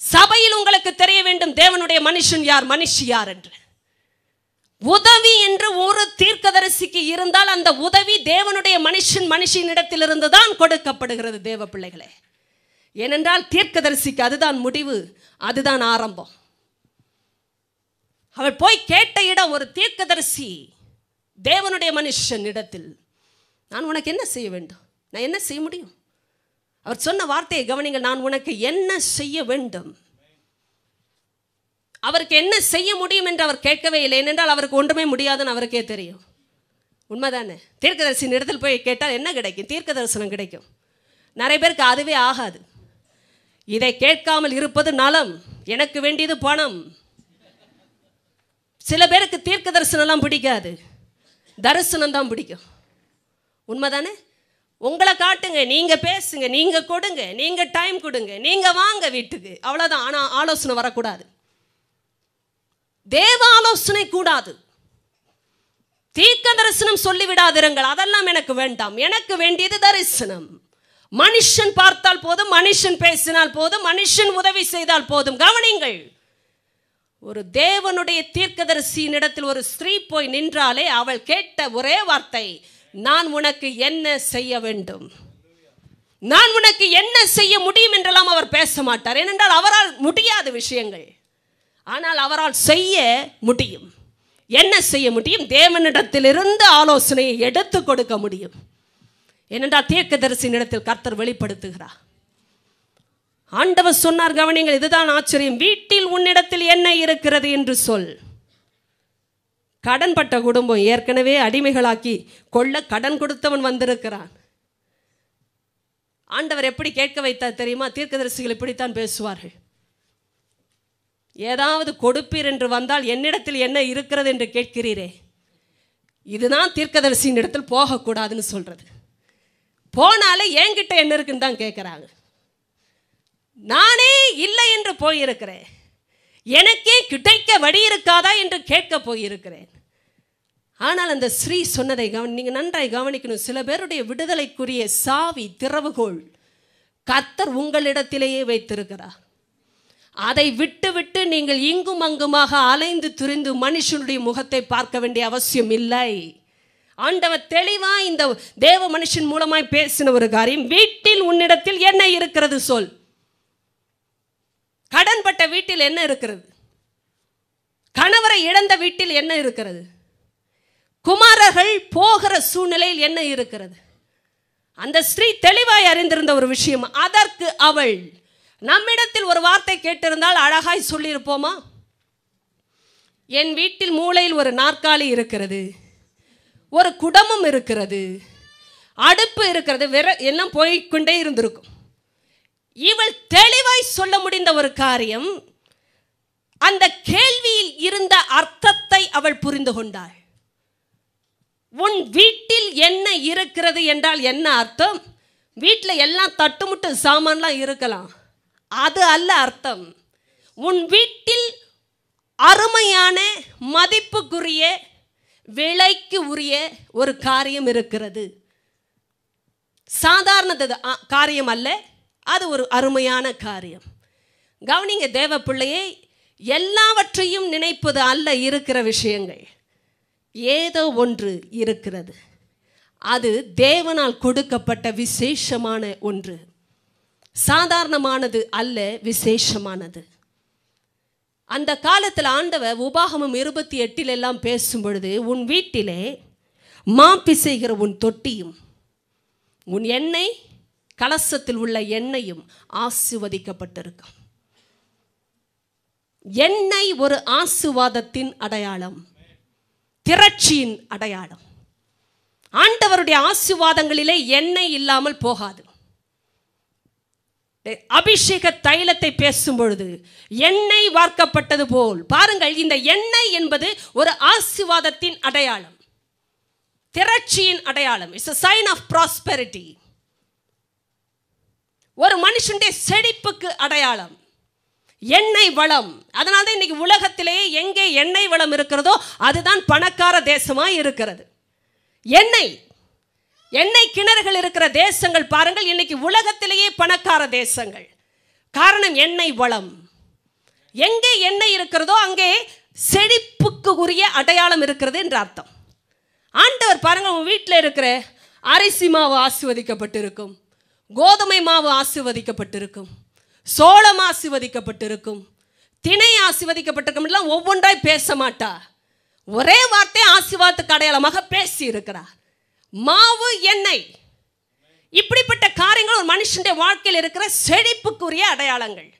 சபையில் உங்களுக்கு தெரிய வேண்டும் தேவனுடைய மனுஷன் யார்? மனுஷி யார் என்று. உதவி என்று ஒரு தீர்க்கதரிசிக்கு இருந்தால் அந்த உதவி தேவனுடைய மனுஷன் மனுஷனிடத்திலிருந்து தான் கொடுக்கப்படுகிறது தேவ பிள்ளைகளே. ஏனென்றால் தீர்க்கதரிசிக்கு அதுதான் முடிவு அதுதான் ஆரம்பம். அவள் போய் கேட்ட இடம் ஒரு தீர்க்கதரிசி தேவனுடைய மனுஷன் இடத்தில் நான் உனக்கு என்ன செய்ய வேண்டும்? நான் என்ன செய்ய முடியும்? அவர் சொன்ன வார்த்தையை கவனிங்கள் நான் உனக்கு என்ன செய்ய வேண்டும்? அவருக்கு என்ன செய்ய முடியும் என்று அவர் கேட்கவே இல்லை. ஏனென்றால் அவருக்கு ஒன்றுமே முடியாதுன்னு அவருக்கே தெரியும். உண்மைதானே? தீர்க்கதரிசின் இடத்தில் போய் கேட்டால் என்ன கிடைக்கும்? தீர்க்க தரிசனம் கிடைக்கும். நிறைய பேருக்கு அதுவே ஆகாது. இதை கேட்காமல் இருப்பது நலம். எனக்கு வேண்டியது பணம். சில பேருக்கு தீர்க்க தரிசனம்லாம் பிடிக்காது. தரிசனம் தான் பிடிக்கும். உண்மைதானே? உங்களை காட்டுங்க நீங்கள் பேசுங்க நீங்கள் கொடுங்க நீங்கள் டைம் கொடுங்க நீங்கள் வாங்க வீட்டுக்கு. அவ்வளோதான் ஆனா ஆலோசனை வரக்கூடாது. தேவ ஆலோசனை கூடாது. தீர்க்க தரிசனம் சொல்லிவிடாதிருங்கள். அதெல்லாம் எனக்கு வேண்டாம். எனக்கு வேண்டியது தரிசனம். மனுஷன் பார்த்தால் போதும் மனுஷன் பேசினால் போதும் மனுஷன் உதவி செய்தால் போதும். கவனிங்கள் ஒரு தேவனுடைய தீர்க்கதரிசியின் இடத்தில் ஒரு ஸ்திரீ போய் நின்றாலே அவள் கேட்ட ஒரே வார்த்தை நான் உனக்கு என்ன செய்ய வேண்டும்? நான் உனக்கு என்ன செய்ய முடியும்? என்றெல்லாம் அவர் பேச மாட்டார். ஏனென்றால் அவரால் முடியாத விஷயங்கள். ஆனால் அவரால் செய்ய முடியும். என்ன செய்ய முடியும்? தேவனிடத்திலிருந்து ஆலோசனையை எடுத்து கொடுக்க முடியும். ஏனென்றால் தீர்க்கதரிசியின் இடத்தில் கர்த்தர் வெளிப்படுத்துகிறார். ஆண்டவர் சொன்னார் கவனிங்கள் இதுதான் ஆச்சரியம். வீட்டில் உன்னிடத்தில் என்ன இருக்கிறது என்று சொல். கடன்பட்ட குடும்பம் ஏற்கனவே அடிமைகளாக்கி கொள்ள கடன் கொடுத்தவன் வந்திருக்கிறான். ஆண்டவர் எப்படி கேட்க வைத்தார் தெரியுமா? தீர்க்கதரிசிகள் இப்படித்தான் பேசுவார்கள். ஏதாவது கொடுப்பீர் என்று வந்தால் என்னிடத்தில் என்ன இருக்கிறது என்று கேட்கிறீரே? இதுதான் தீர்க்கதரிசியின் இடத்தில் போகக்கூடாதுன்னு சொல்கிறது போனாலே என்கிட்ட என்ன இருக்குன்னு தான் கேட்குறாங்க நானே இல்லை என்று போயிருக்கிறேன். எனக்கே கிடைக்க வழி இருக்காதா என்று கேட்கப் போயிருக்கிறேன். ஆனால் அந்த ஸ்ரீ சொன்னதை கவனி நீங்கள் நன்றாய் கவனிக்கணும். சில பேருடைய விடுதலைக்குரிய சாவி திறவுகோள் கத்தர் உங்களிடத்திலேயே வைத்திருக்கிறார். அதை விட்டுவிட்டு நீங்கள் இங்கும் அங்குமாக அலைந்து துரிந்து மனுஷனுடைய முகத்தை பார்க்க வேண்டிய அவசியம் இல்லை. ஆண்டவர் தெளிவா இந்த தேவ மனுஷன் மூலமாய் பேசின ஒரு காரியம் வீட்டில் உன்னிடத்தில் என்ன இருக்கிறது சொல். கடன்பட்ட வீட்டில் என்ன இருக்கிறது? கணவரை இழந்த வீட்டில் என்ன இருக்கிறது? குமாரர்கள் போகிற சூழ்நிலையில் என்ன இருக்கிறது? அந்த ஸ்திரீ தெளிவாய் அறிந்திருந்த ஒரு விஷயம் அதற்கு அவள் நம்மிடத்தில் ஒரு வார்த்தை கேட்டிருந்தால் அழகாய் சொல்லியிருப்போமா? என் வீட்டில் மூளையில் ஒரு நாற்காலி இருக்கிறது ஒரு குடமும் இருக்கிறது அடுப்பு இருக்கிறது வெற எல்லாம் போய்க்கொண்டே இருந்திருக்கும். இவள் தெளிவாய் சொல்ல முடிந்த ஒரு காரியம் அந்த கேள்வியில் இருந்த அர்த்தத்தை அவள் புரிந்து கொண்டாள். உன் வீட்டில் என்ன இருக்கிறது என்றால் என்ன அர்த்தம்? வீட்டில் எல்லாம் தட்டுமுட்டு சாமான்லாம் இருக்கலாம். அது அல்ல அர்த்தம். உன் வீட்டில் அருமையான மதிப்புக்குரிய விலைக்கு உரிய ஒரு காரியம் இருக்கிறது. சாதாரண காரியம் அல்ல அது ஒரு அருமையான காரியம். கவனிங்க தேவ பிள்ளையை எல்லாவற்றையும் நினைப்பது அல்ல இருக்கிற விஷயங்கள். ஏதோ ஒன்று இருக்கிறது. அது தேவனால் கொடுக்கப்பட்ட விசேஷமான ஒன்று. சாதாரணமானது அல்ல விசேஷமானது. அந்த காலத்தில் ஆண்டவர் உபாகமம் இருபத்தி எட்டில் எல்லாம் பேசும் பொழுது உன் வீட்டிலே மாப்பிசைகிற உன் தொட்டியும் உன் எண்ணெய் கலசத்தில் உள்ள எண்ணெயும் ஆசிர்வதிக்கப்பட்டிருக்கும். எண்ணெய் ஒரு ஆசுவாதத்தின் அடையாளம் திரட்சியின் அடையாளம். ஆண்டவருடைய ஆசிர்வாதங்களிலே எண்ணெய் இல்லாமல் போகாது. அபிஷேக தைலத்தை பேசும் பொழுது எண்ணெய் வார்க்கப்பட்டது போல். பாருங்கள் இந்த எண்ணெய் என்பது ஒரு ஆசிர்வாதத்தின் அடையாளம். திரட்சியின் அடையாளம். இட்ஸ் சைன் ஆஃப் ப்ராஸ்பெரிட்டி ஒரு மனுஷனுடைய செழிப்புக்கு அடையாளம். எண்ணெய் வளம். அதனால தான் இன்னைக்கு உலகத்திலேயே எங்கே எண்ணெய் வளம் இருக்கிறதோ அதுதான் பணக்கார தேசமாக இருக்கிறது. எண்ணெய். எண்ணெய் கிணறுகள் இருக்கிற தேசங்கள் பாருங்கள் இன்னைக்கு உலகத்திலேயே பணக்கார தேசங்கள். காரணம் எண்ணெய் வளம். எங்கே எண்ணெய் இருக்கிறதோ அங்கே செழிப்புக்கு உரிய அடையாளம் இருக்கிறது என்று அர்த்தம். ஆண்டவர் பாருங்க உங்க வீட்டில் இருக்கிற அரிசி மாவு ஆசிர்வதிக்கப்பட்டிருக்கும். கோதுமை மாவு ஆசிர்வதிக்கப்பட்டிருக்கும். சோளம் ஆசிர்வதிக்கப்பட்டிருக்கும். திணை ஆசிர்வதிக்கப்பட்டிருக்கும். ஒவ்வொன்றாய் பேச மாட்டா. ஒரே வார்த்தை ஆசிர்வாதத்துக்கு அடையாளமாக பேசி இருக்கிறார் மாவு எண்ணெய். இப்படிப்பட்ட காரியங்கள் ஒரு மனுஷனுடைய வாழ்க்கையில் இருக்கிற செழிப்புக்குரிய அடையாளங்கள்.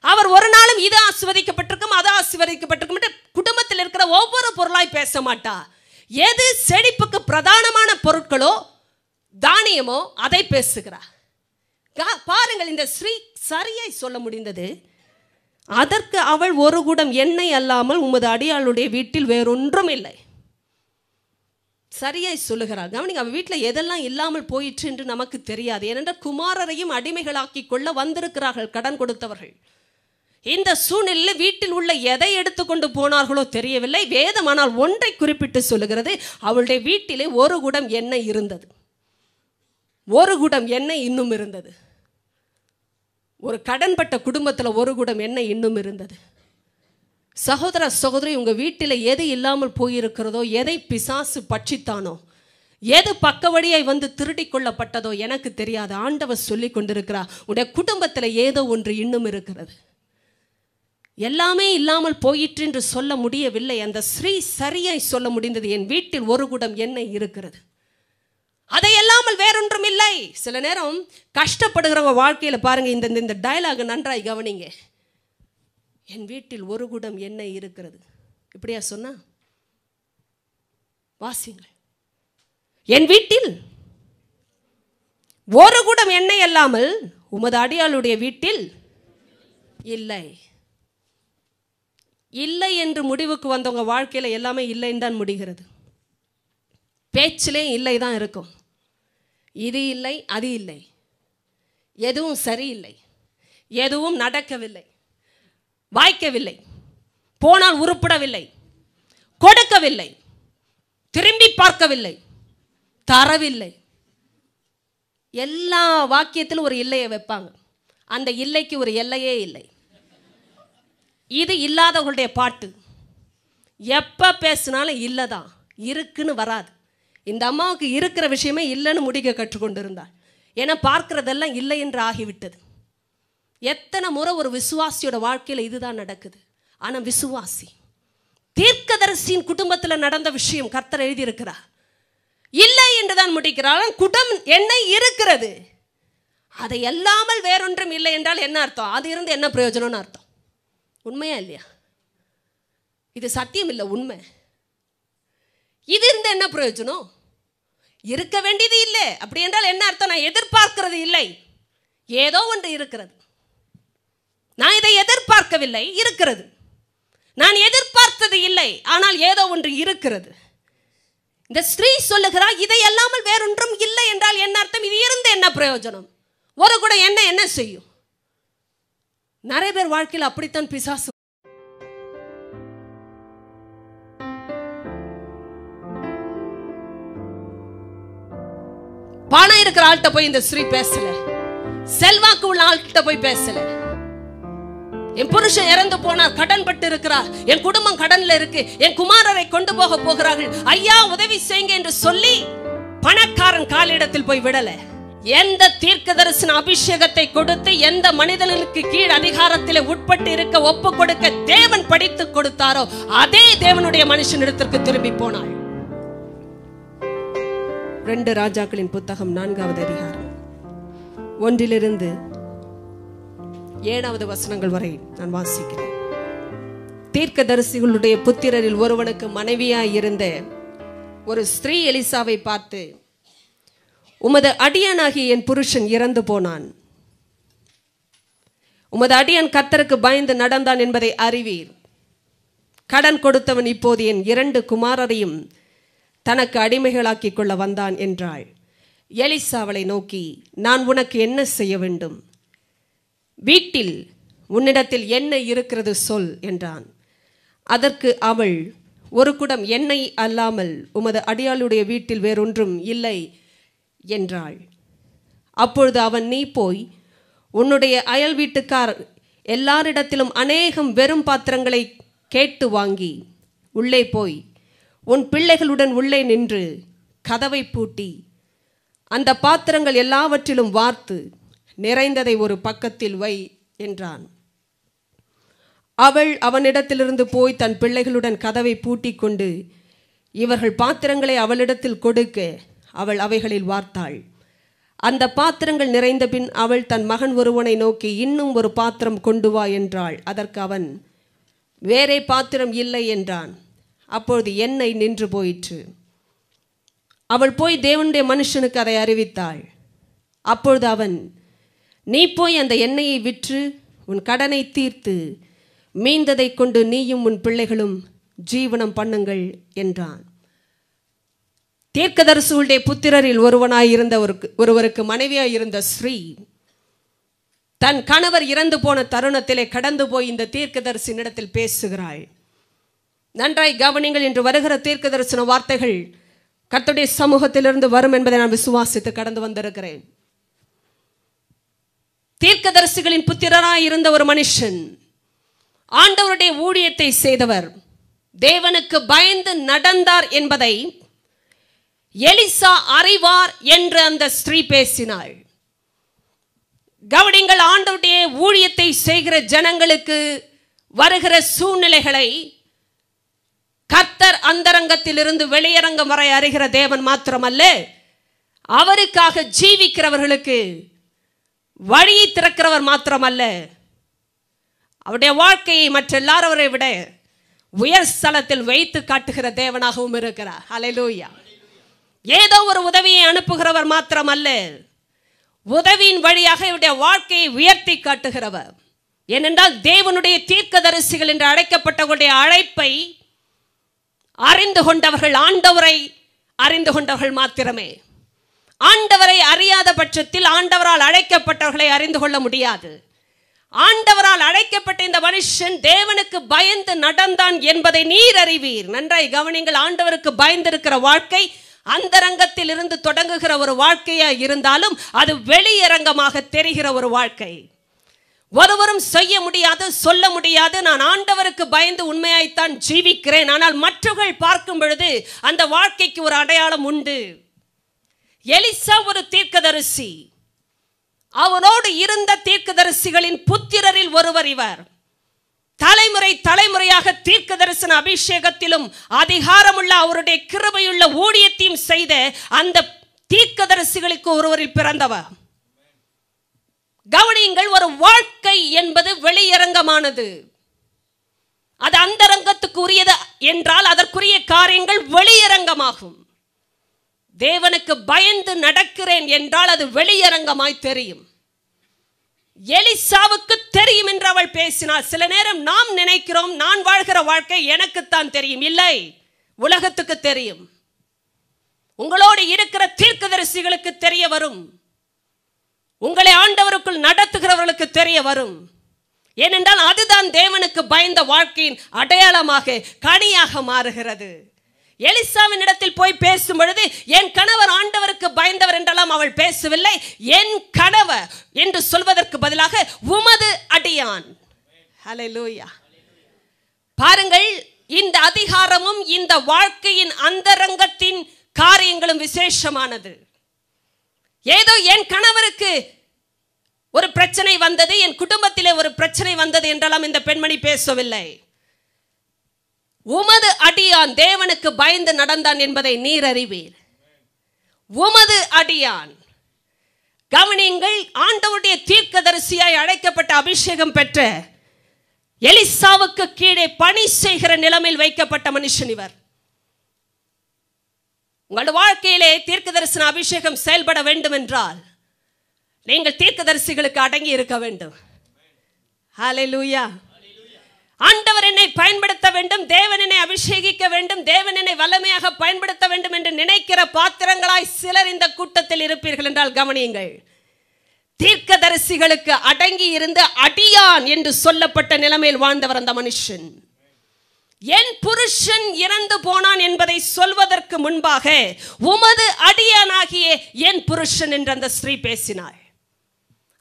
அவர் ஒரு நாளும் இது ஆசிர்வதிக்கப்பட்டிருக்கும் அது ஆசிர்வதிக்கப்பட்டிருக்கும் குடும்பத்தில் இருக்கிற ஒவ்வொரு பொருளாய் பேச மாட்டா. எது செழிப்புக்கு பிரதானமான பொருட்களோ தானியமோ அதை பேசுகிறார் கா- பாருங்கள் இந்த ஸ்ரீ சரியாய் சொல்ல முடிந்தது. அதற்கு அவள் ஒரு குடம் எண்ணெய் அல்லாமல் உமது அடியாளுடைய வீட்டில் வேறொன்றும் இல்லை. சரியாய் சொல்லுகிறார். கவனிங்க அவன் வீட்டில் எதெல்லாம் இல்லாமல் போயிற்று என்று நமக்கு தெரியாது. ஏனென்றால் குமாரரையும் அடிமைகளாக்கி கொள்ள வந்திருக்கிறார்கள் கடன் கொடுத்தவர்கள். இந்த சூழ்நிலையில் வீட்டில் உள்ள எதை எடுத்துக்கொண்டு போனார்களோ தெரியவில்லை. வேதமானால் ஒன்றை குறிப்பிட்டு சொல்லுகிறது. அவளுடைய வீட்டிலே ஒரு குடம் எண்ணெய் இருந்தது. ஒரு குடம் எண்ணெய் இன்னும் இருந்தது. ஒரு கடன்பட்ட குடும்பத்தில் ஒரு குடம் எண்ணெய் இன்னும் இருந்தது. சகோதர சகோதரி உங்கள் வீட்டில் எது இல்லாமல் போயிருக்கிறதோ எதை பிசாசு பட்சித்தானோ எது பக்க வந்து திருடி கொள்ளப்பட்டதோ எனக்கு தெரியாது. ஆண்டவர் சொல்லி கொண்டிருக்கிறார் உடைய குடும்பத்தில் ஏதோ ஒன்று இன்னும் இருக்கிறது. எல்லாமே இல்லாமல் போயிற்று என்று சொல்ல முடியவில்லை. அந்த ஸ்ரீ சரியாய் சொல்ல முடிந்தது என் வீட்டில் ஒரு குடம் என்ன இருக்கிறது. அதை இல்லாமல் வேறொன்றும் இல்லை சில நேரம் கஷ்டப்படுகிறவங்க வாழ்க்கையில் பாருங்கள் இந்த இந்த- இந்த டயலாக் நன்றாய் கவனிங்க. என் வீட்டில் ஒரு குடம் எண்ணெய் இருக்கிறது. இப்படியா சொன்னா? வாசிங்கள் என் வீட்டில் ஒரு குடம் எண்ணெய் அல்லாமல் உமது அடியாளுடைய வீட்டில் இல்லை. இல்லை என்று முடிவுக்கு வந்தவங்க வாழ்க்கையில் எல்லாமே இல்லைன்னு தான் முடிகிறது. பேச்சிலே இல்லை தான் இருக்கும். இது இல்லை அது இல்லை. எதுவும் சரியில்லை. எதுவும் நடக்கவில்லை. வாய்க்கவில்லை. போனால் உருப்பிடவில்லை. கொடுக்கவில்லை. திரும்பி பார்க்கவில்லை. தரவில்லை. எல்லா வாக்கியத்திலும் ஒரு இல்லையை வைப்பாங்க. அந்த இல்லைக்கு ஒரு எல்லையே இல்லை. இது இல்லாதவங்களுடைய பாட்டு. எப்போ பேசினாலும் இல்லை தான் இருக்குன்னு வராது. இந்த அம்மாவுக்கு இருக்கிற விஷயமே இல்லைன்னு முடிக்க கற்றுக்கொண்டு இருந்தாள் ஏன்னா பார்க்குறதெல்லாம் இல்லை என்று ஆகிவிட்டது. எத்தனை முறை ஒரு விசுவாசியோட வாழ்க்கையில் இதுதான் நடக்குது? ஆனால் விசுவாசி. தீர்க்கதரிசியின் குடும்பத்தில் நடந்த விஷயம் கர்த்தர் எழுதியிருக்கிறார். இல்லை என்று தான் முடிக்கிறார் குடம் என்னை இருக்கிறது. அதை எல்லாமல் வேறொன்றும் இல்லை என்றால் என்ன அர்த்தம்? அது இருந்து என்ன பிரயோஜனம்னு அர்த்தம்? உண்மையா இல்லையா? இது சத்தியம் இல்லை உண்மை. இது இருந்து என்ன பிரயோஜனம்? இருக்க வேண்டியது இல்லை. அப்படி என்றால் என்ன அர்த்தம்? நான் எதிர்பார்க்கிறது இல்லை. ஏதோ ஒன்று இருக்கிறது. நான் இதை எதிர்பார்க்கவில்லை இருக்கிறது. நான் எதிர்பார்த்தது இல்லை ஆனால் ஏதோ ஒன்று இருக்கிறது. இந்த ஸ்ரீ சொல்லுகிறார் இதை அல்லாமல் வேறொன்றும் இல்லை என்றால் என்ன அர்த்தம்? இது இருந்து என்ன பிரயோஜனம்? ஒரு கூட என்ன என்ன செய்யும்? நிறைய பேர் வாழ்க்கையில் அப்படித்தான் பிசாசு. பணம் இருக்கிற ஆள்கிட்ட போய் இந்த ஸ்ரீ பேசல. செல்வாக்கு உள்ள ஆள்கிட்ட போய் பேசல. என் புருஷன் இறந்து போனார் கடன் பட்டு இருக்கிறார் என் குடும்பம் கடன்ல இருக்கு. என் குமாரரை கொண்டு போக போகிறார்கள். ஐயா உதவி செய்யுங்க என்று சொல்லி பணக்காரன் காலிடத்தில் போய் விடல. எந்த தீர்க்க தரிசன அபிஷேகத்தை கொடுத்து எந்த மனிதனுக்கு கீழ் அதிகாரத்திலே உட்பட்டு இருக்க ஒப்பு கொடுக்க தேவன் படித்து கொடுத்தாரோ அதே தேவனுடைய மனுஷனிடத்திற்கு திரும்பி போனாள். ரெண்டு ராஜாக்களின் புத்தகம் நான்காவது அதிகாரம். ஒன்றிலிருந்து ஏழாவது வசனங்கள் வரை நான் வாசிக்கிறேன். தீர்க்கதரிசிகளுடைய புத்திரரில் ஒருவனுக்கு மனைவியாய் இருந்த ஒரு ஸ்திரீ எலிசாவை பார்த்து உமது அடியானாகி என் புருஷன் இறந்து போனான். உமது அடியான் கத்தருக்கு பயந்து நடந்தான் என்பதை அறிவீர். கடன் கொடுத்தவன் இப்போது என் இரண்டு குமாரரையும் தனக்கு அடிமைகளாக்கிக் கொள்ள வந்தான் என்றாள். எலிசாவளை நோக்கி நான் உனக்கு என்ன செய்ய வேண்டும்? வீட்டில் உன்னிடத்தில் எண்ணெய் இருக்கிறது சொல் என்றான். அதற்கு அவள் ஒரு குடம் எண்ணெய் அல்லாமல் உமது அடியாளுடைய வீட்டில் வேறொன்றும் இல்லை என்றாள். அப்பொழுது அவன் நீ போய் உன்னுடைய அயல் வீட்டுக்கார் எல்லாரிடத்திலும் அநேகம் வெறும் பாத்திரங்களை கேட்டு வாங்கி உள்ளே போய் உன் பிள்ளைகளுடன் உள்ளே நின்று கதவை பூட்டி அந்த பாத்திரங்கள் எல்லாவற்றிலும் வார்த்து நிறைந்ததை ஒரு பக்கத்தில் வை என்றான். அவள் அவனிடத்திலிருந்து போய் தன் பிள்ளைகளுடன் கதவை பூட்டி கொண்டு இவர்கள் பாத்திரங்களை அவளிடத்தில் கொடுக்க அவள் அவைகளில் வார்த்தாள். அந்த பாத்திரங்கள் நிறைந்த பின் அவள் தன் மகன் ஒருவனை நோக்கி இன்னும் ஒரு பாத்திரம் கொண்டு வா என்றாள். அதற்கு அவன் வேறே பாத்திரம் இல்லை என்றான். அப்பொழுது எண்ணெய் நின்று போயிற்று. அவள் போய் தேவனுடைய மனுஷனுக்கு அதை அறிவித்தாள். அப்பொழுது அவன் நீ போய் அந்த எண்ணெயை விற்று உன் கடனை தீர்த்து மீந்ததை கொண்டு நீயும் உன் பிள்ளைகளும் ஜீவனம் பண்ணுங்கள் என்றான். தீர்க்கதரிசிகளுடைய புத்திரரில் ஒருவனாயிருந்த ஒரு ஒருவருக்கு மனைவியாயிருந்த ஸ்ரீ தன் கணவர் இறந்து போன தருணத்திலே கடந்து போய் இந்த தீர்க்கதரிசினிடத்தில் பேசுகிறாள். நன்றாய் கவனிங்கள் என்று வருகிற தீர்க்க தரிசன வார்த்தைகள் கத்துடைய சமூகத்திலிருந்து வரும் என்பதை நான் விசுவாசித்து கடந்து வந்திருக்கிறேன். தீர்க்கதரிசிகளின் புத்திரராய் இருந்த ஒரு மனுஷன். ஆண்டவருடைய ஊழியத்தை செய்தவர். தேவனுக்கு பயந்து நடந்தார் என்பதை எலிசா அறிவார் என்று அந்த ஸ்திரீ பேசினாள். கவனிங்கள் ஆண்டவருடைய ஊழியத்தை செய்கிற ஜனங்களுக்கு வருகிற சூழ்நிலைகளை கர்த்தர் அந்தரங்கத்திலிருந்து வெளியரங்கம் வரை அறிகிற தேவன் மாத்திரமல்ல அவருக்காக ஜீவிக்கிறவர்களுக்கு வழியை திறக்கிறவர் மாத்திரமல்ல. அவருடைய வாழ்க்கையை மற்ற எல்லாரவரை விட உயர் ஸ்தலத்தில் வைத்து காட்டுகிற தேவனாகவும் இருக்கிறார். அலையலூயா ஏதோ ஒரு உதவியை அனுப்புகிறவர் மாத்திரமல்ல. உதவியின் வழியாக இவருடைய வாழ்க்கையை உயர்த்தி காட்டுகிறவர். ஏனென்றால் தேவனுடைய தீர்க்கதரிசிகள் என்று அழைக்கப்பட்டவர்களுடைய அழைப்பை அறிந்து கொண்டவர்கள் ஆண்டவரை அறிந்து கொண்டவர்கள் மாத்திரமே. ஆண்டவரை அறியாத பட்சத்தில் ஆண்டவரால் அழைக்கப்பட்டவர்களை அறிந்து கொள்ள முடியாது. ஆண்டவரால் அழைக்கப்பட்ட இந்த மனுஷன் தேவனுக்கு பயந்து நடந்தான் என்பதை நீர் அறிவீர். நன்றாய் கவனிங்கள் ஆண்டவருக்கு பயந்திருக்கிற வாழ்க்கை அந்தரங்கத்தில் இருந்து தொடங்குகிற ஒரு வாழ்க்கையா இருந்தாலும் அது வெளியரங்கமாக தெரிகிற ஒரு வாழ்க்கை. ஒருவரும் செய்ய முடியாது சொல்ல முடியாது. நான் ஆண்டவருக்கு பயந்து உண்மையாய்த்தான் ஜீவிக்கிறேன். ஆனால் மற்றவர்கள் பார்க்கும் பொழுது அந்த வாழ்க்கைக்கு ஒரு அடையாளம் உண்டு. எலிசா ஒரு தீர்க்கதரிசி. அவனோடு இருந்த தீர்க்கதரிசிகளின் புத்திரரில் ஒருவர் இவர். தலைமுறை தலைமுறையாக தீர்க்க தரிசன அபிஷேகத்திலும் அதிகாரமுள்ள அவருடைய கிருபையுள்ள ஊழியத்தையும் செய்த அந்த தீர்க்கதரிசிகளுக்கு ஒருவரில் பிறந்தவர். கவனியுங்கள் ஒரு வாழ்க்கை என்பது வெளியரங்கமானது. அது அந்தரங்கத்துக்கு உரியது என்றால் அதற்குரிய காரியங்கள் வெளியரங்கமாகும். தேவனுக்கு பயந்து நடக்கிறேன் என்றால் அது வெளியரங்கமாய் தெரியும். எலிசாவுக்கு தெரியும் என்று அவள் பேசினாள். சில நேரம் நாம் நினைக்கிறோம் நான் வாழ்கிற வாழ்க்கை எனக்குத்தான் தெரியும். இல்லை உலகத்துக்கு தெரியும். உங்களோடு இருக்கிற தீர்க்கதரிசிகளுக்கு தெரிய வரும். உங்களை ஆண்டவருக்குள் நடத்துகிறவர்களுக்கு தெரிய வரும். ஏனென்றால் அதுதான் தேவனுக்கு பயந்த வாழ்க்கையின் அடையாளமாக கனியாக மாறுகிறது. எலிசாவின் இடத்தில் போய் பேசும் பொழுது என் கணவர் ஆண்டவருக்கு பயந்தவர் என்றெல்லாம் அவள் பேசவில்லை. என் கணவர் என்று சொல்வதற்கு பதிலாக உமது அடியான். ஹalleluya. பாருங்கள் இந்த அதிகாரமும் இந்த வாழ்க்கையின் அந்தரங்கத்தின் காரியங்களும் விசேஷமானது. ஏதோ என் கணவருக்கு ஒரு பிரச்சனை வந்தது என் குடும்பத்திலே ஒரு பிரச்சனை வந்தது என்றெல்லாம் இந்த பெண்மணி பேசவில்லை. உமது அடியான் தேவனுக்கு பயந்து நடந்தான் என்பதை நீர் அறிவீர். உமது அடியான் கவனியுங்கள் ஆண்டவருடைய தீர்க்கதரிசியாய் அழைக்கப்பட்ட அபிஷேகம் பெற்ற எலிசாவுக்கு கீழே பணி செய்கிற நிலைமையில் வைக்கப்பட்ட மனுஷன் இவர். உங்களோட வாழ்க்கையிலே தீர்க்க தரிசன அபிஷேகம் செயல்பட வேண்டும் என்றால் நீங்கள் தீர்க்கதரிசிகளுக்கு அடங்கி இருக்க வேண்டும். ஹalleluya. ஆண்டவர் என்னை பயன்படுத்த வேண்டும் தேவன் என்னை அபிஷேகிக்க வேண்டும் தேவன் என்னை வல்லமையாக பயன்படுத்த வேண்டும் என்று நினைக்கிற பாத்திரங்களாய் சிலர் இந்த கூட்டத்தில் இருப்பீர்கள் என்றால் கவனியுங்கள். தீர்க்கதரிசிகளுக்கு அடங்கி இருந்த அடியான் என்று சொல்லப்பட்ட நிலைமையில் வாழ்ந்தவர் அந்த மனுஷன். என் புருஷன் இறந்து போனான் என்பதை சொல்வதற்கு முன்பாக உமது அடியானாகிய என் புருஷன் என்று அந்த ஸ்ரீ பேசினாள்.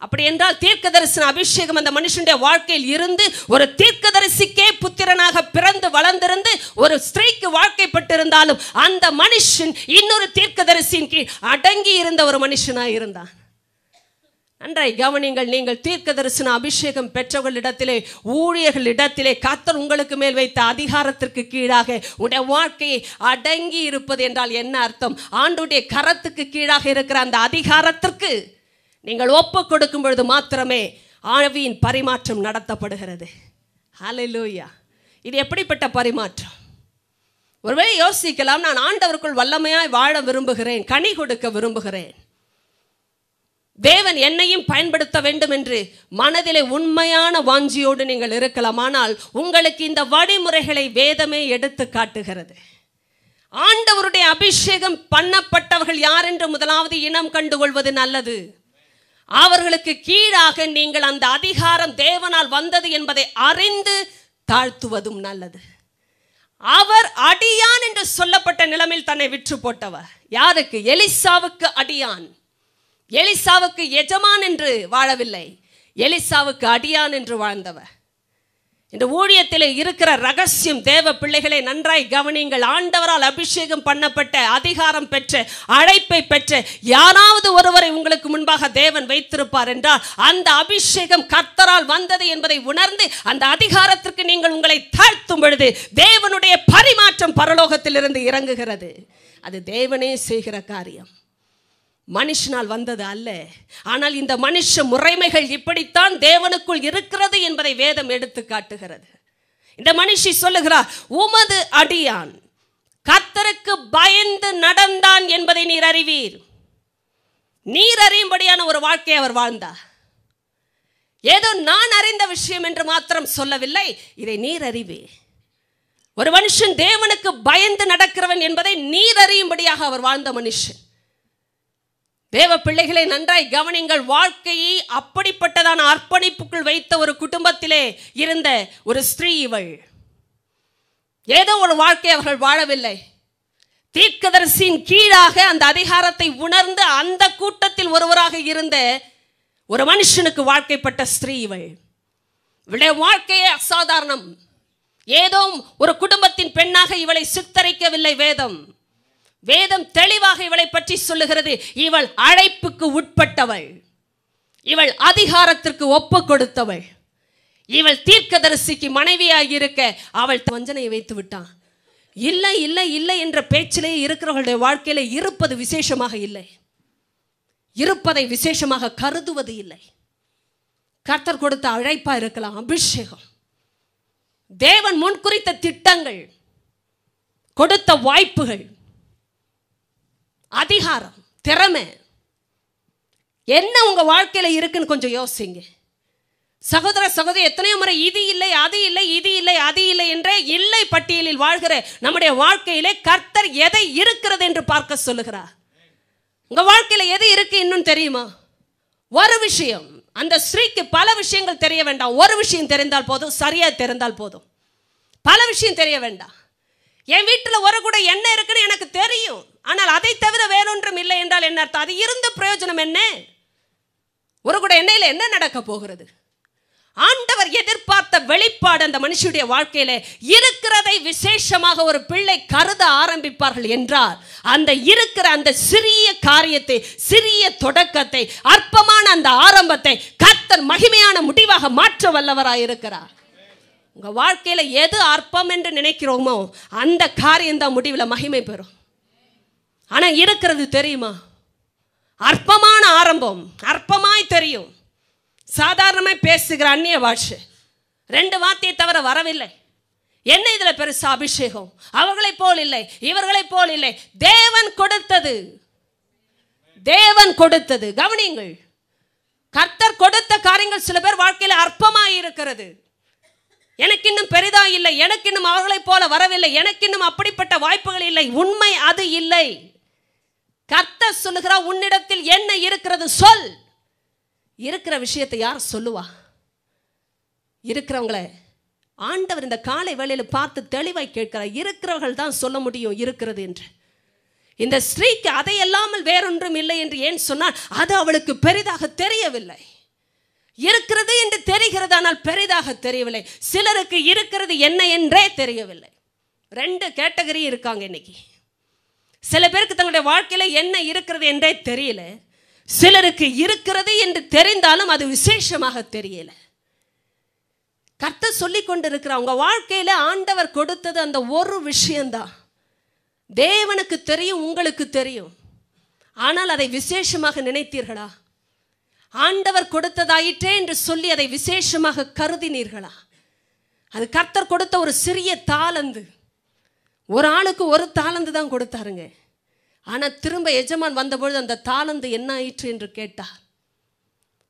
அப்படி என்றால் தீர்க்கதரிசன அபிஷேகம் அந்த மனுஷனுடைய வாழ்க்கையில் இருந்து ஒரு தீர்க்கதரிசிக்கே புத்திரனாக பிறந்து வளர்ந்திருந்து ஒரு ஸ்திரீக்கு வாழ்க்கைப்பட்டிருந்தாலும் அந்த மனுஷன் இன்னொரு தீர்க்கதரிசியின் கீழ் அடங்கி இருந்த ஒரு மனுஷனாக இருந்தான். நன்றாய் கவனிங்கள் நீங்கள் தீர்க்க தரிசன அபிஷேகம் பெற்றவர்களிடத்திலே ஊழியர்களிடத்திலே கத்தர் உங்களுக்கு மேல் வைத்த அதிகாரத்திற்கு கீழாக உடைய வாழ்க்கையை அடங்கி இருப்பது என்றால் என்ன அர்த்தம்? ஆண்டுடைய கரத்துக்கு கீழாக இருக்கிற அந்த அதிகாரத்திற்கு நீங்கள் ஒப்பு கொடுக்கும் பொழுது மாத்திரமே ஆவியின் பரிமாற்றம் நடத்தப்படுகிறது. ஹலலூயா இது எப்படிப்பட்ட பரிமாற்றம்? ஒருவேளை யோசிக்கலாம் நான் ஆண்டவருக்குள் வல்லமையாய் வாழ விரும்புகிறேன் கனி கொடுக்க விரும்புகிறேன். தேவன் என்னையும் பயன்படுத்த வேண்டும் என்று மனதிலே உண்மையான வாஞ்சியோடு நீங்கள் இருக்கலாம் ஆனால் உங்களுக்கு இந்த வழிமுறைகளை வேதமே எடுத்து காட்டுகிறது. ஆண்டவருடைய அபிஷேகம் பண்ணப்பட்டவர்கள் யார் என்று முதலாவது இனம் கண்டுகொள்வது நல்லது. அவர்களுக்கு கீழாக நீங்கள் அந்த அதிகாரம் தேவனால் வந்தது என்பதை அறிந்து தாழ்த்துவதும் நல்லது. அவர் அடியான் என்று சொல்லப்பட்ட நிலைமையில் தன்னை விற்று போட்டவர். யாருக்கு? எலிசாவுக்கு அடியான். எலிசாவுக்கு எஜமான் என்று வாழவில்லை. எலிசாவுக்கு அடியான் என்று வாழ்ந்தவர். இந்த ஊழியத்தில் இருக்கிற ரகசியம் தேவ பிள்ளைகளை நன்றாய் கவனியுங்கள். ஆண்டவரால் அபிஷேகம் பண்ணப்பட்ட அதிகாரம் பெற்ற அழைப்பை பெற்ற யாராவது ஒருவரை உங்களுக்கு முன்பாக தேவன் வைத்திருப்பார் என்றால் அந்த அபிஷேகம் கர்த்தரால் வந்தது என்பதை உணர்ந்து அந்த அதிகாரத்திற்கு நீங்கள் உங்களை தாழ்த்தும் பொழுது தேவனுடைய பரிமாற்றம் பரலோகத்திலிருந்து இறங்குகிறது. அது தேவனே செய்கிற காரியம். மனுஷனால் வந்தது அல்ல. ஆனால் இந்த மனுஷ முறைமைகள் இப்படித்தான் தேவனுக்குள் இருக்கிறது என்பதை வேதம் எடுத்து காட்டுகிறது. இந்த மனுஷி சொல்லுகிறார் உமது அடியான் கத்தருக்கு பயந்து நடந்தான் என்பதை நீர் அறிவீர். நீர் அறியும்படியான ஒரு வாழ்க்கையை அவர் வாழ்ந்தார். ஏதோ நான் அறிந்த விஷயம் என்று மாத்திரம் சொல்லவில்லை இதை நீர் அறிவே ஒரு மனுஷன் தேவனுக்கு பயந்து நடக்கிறவன் என்பதை நீர் அறியும்படியாக அவர் வாழ்ந்த மனுஷன். தேவ பிள்ளைகளை நன்றாய் கவனிங்கள். வாழ்க்கையை அப்படிப்பட்டதான அர்ப்பணிப்புக்குள் வைத்த ஒரு குடும்பத்திலே இருந்த ஒரு ஸ்திரீ இவள். ஏதோ ஒரு வாழ்க்கை அவர்கள் வாழவில்லை. தீர்க்கதரிசியின் கீழாக அந்த அதிகாரத்தை உணர்ந்து அந்த கூட்டத்தில் ஒருவராக இருந்த ஒரு மனுஷனுக்கு வாழ்க்கைப்பட்ட ஸ்திரீ இவள். இவளுடைய வாழ்க்கையே அசாதாரணம். ஏதோ ஒரு குடும்பத்தின் பெண்ணாக இவளை சித்தரிக்கவில்லை வேதம். வேதம் தெளிவாக இவளை பற்றி சொல்லுகிறது. இவள் அழைப்புக்கு உட்பட்டவள். இவள் அதிகாரத்திற்கு ஒப்பு கொடுத்தவள். இவள் தீர்க்கதரிசிக்கு மனைவியாகி இருக்க அவள் வஞ்சனையை வைத்து விட்டான். இல்லை இல்லை இல்லை என்ற பேச்சிலே இருக்கிறவர்களுடைய வாழ்க்கையில் இருப்பது விசேஷமாக இல்லை. இருப்பதை விசேஷமாக கருதுவது இல்லை. கர்த்தர் கொடுத்த அழைப்பாக இருக்கலாம் அபிஷேகம். தேவன் முன்குறித்த திட்டங்கள் கொடுத்த வாய்ப்புகள் அதிகாரம் திறமை. என்ன உங்கள் வாழ்க்கையில் இருக்குன்னு கொஞ்சம் யோசிங்க. சகோதர சகோதரி எத்தனையோ முறை இது இல்லை அது இல்லை இது இல்லை அது இல்லை என்றே இல்லை பட்டியலில் வாழ்கிற நம்முடைய வாழ்க்கையிலே கர்த்தர் எதை இருக்கிறது என்று பார்க்க சொல்லுகிறார். உங்கள் வாழ்க்கையில் எது இருக்கு இன்னும் தெரியுமா? ஒரு விஷயம். அந்த ஸ்ரீக்கு பல விஷயங்கள் தெரிய வேண்டாம். ஒரு விஷயம் தெரிந்தால் போதும் சரியாக தெரிந்தால் போதும். பல விஷயம் தெரிய வேண்டாம். என் வீட்டில் ஒரு கூட என்ன இருக்குன்னு எனக்கு தெரியும். ஆனால் அதை தவிர வேறொன்றும் இல்லை என்றால் என்ன அர்த்தம்? அது இருந்த பிரயோஜனம் என்ன? ஒரு கூட எண்ணெயில் என்ன நடக்க போகிறது? ஆண்டவர் எதிர்பார்த்த வெளிப்பாடு அந்த மனுஷனுடைய வாழ்க்கையில இருக்கிறதை விசேஷமாக ஒரு பிள்ளை கருத ஆரம்பிப்பார்கள் என்றால் அந்த இருக்கிற அந்த சிறிய காரியத்தை சிறிய தொடக்கத்தை அற்பமான அந்த ஆரம்பத்தை கர்த்தர் மகிமையான முடிவாக மாற்ற வல்லவராக இருக்கிறார். உங்க வாழ்க்கையில எது அற்பம் என்று நினைக்கிறோமோ அந்த காரியம் தான் முடிவில் மகிமை பெறும். ஆனால் இருக்கிறது தெரியுமா? அற்பமான ஆரம்பம். அற்பமாய் தெரியும். சாதாரணமாக பேசுகிற அந்நிய பாஷை ரெண்டு வார்த்தையை தவிர வரவில்லை. என்ன இதில் பெருசா அபிஷேகம்? அவர்களைப் போல் இல்லை. இவர்களைப் போல் இல்லை. தேவன் கொடுத்தது. தேவன் கொடுத்தது. கவனியுங்கள். கர்த்தர் கொடுத்த காரியங்கள் சில பேர் வாழ்க்கையில் அற்பமாக இருக்கிறது. எனக்கு இன்னும் பெரிதா இல்லை. எனக்கு இன்னும் அவர்களைப் போல வரவில்லை. எனக்கு இன்னும் அப்படிப்பட்ட வாய்ப்புகள் இல்லை. உண்மை அது இல்லை. கர்த்த சொல்லுகிறா உன்னிடத்தில் என்ன இருக்கிறது சொல். இருக்கிற விஷயத்தை யார் சொல்லுவா? இருக்கிறவங்கள ஆண்டவர் இந்த காலை வேளையில் பார்த்து தெளிவாய் கேட்கிறார். இருக்கிறவர்கள் தான் சொல்ல முடியும் இருக்கிறது என்று. இந்த ஸ்ரீக்கு அதை அல்லாமல் வேறொன்றும் இல்லை என்று ஏன் சொன்னால் அது அவளுக்கு பெரிதாக தெரியவில்லை. இருக்கிறது என்று தெரிகிறது ஆனால் பெரிதாக தெரியவில்லை. சிலருக்கு இருக்கிறது என்ன என்றே தெரியவில்லை. ரெண்டு கேட்டகரி இருக்காங்க இன்னைக்கு. சில பேருக்கு தங்களுடைய வாழ்க்கையில் என்ன இருக்கிறது என்றே தெரியல. சிலருக்கு இருக்கிறது என்று தெரிந்தாலும் அது விசேஷமாக தெரியல. கர்த்தர் சொல்லி கொண்டு இருக்கிற வாழ்க்கையில் ஆண்டவர் கொடுத்தது அந்த ஒரு விஷயந்தான் தேவனுக்கு தெரியும் உங்களுக்கு தெரியும். ஆனால் அதை விசேஷமாக நினைத்தீர்களா? ஆண்டவர் கொடுத்ததாயிற்றே என்று சொல்லி அதை விசேஷமாக கருதினீர்களா? அது கர்த்தர் கொடுத்த ஒரு சிறிய தாளந்து. ஒரு ஆளுக்கு ஒரு தாளந்து தான் கொடுத்தாருங்க. ஆனால் திரும்ப எஜமான் வந்தபொழுது அந்த தாளந்து என்ன ஆயிற்று என்று கேட்டார்.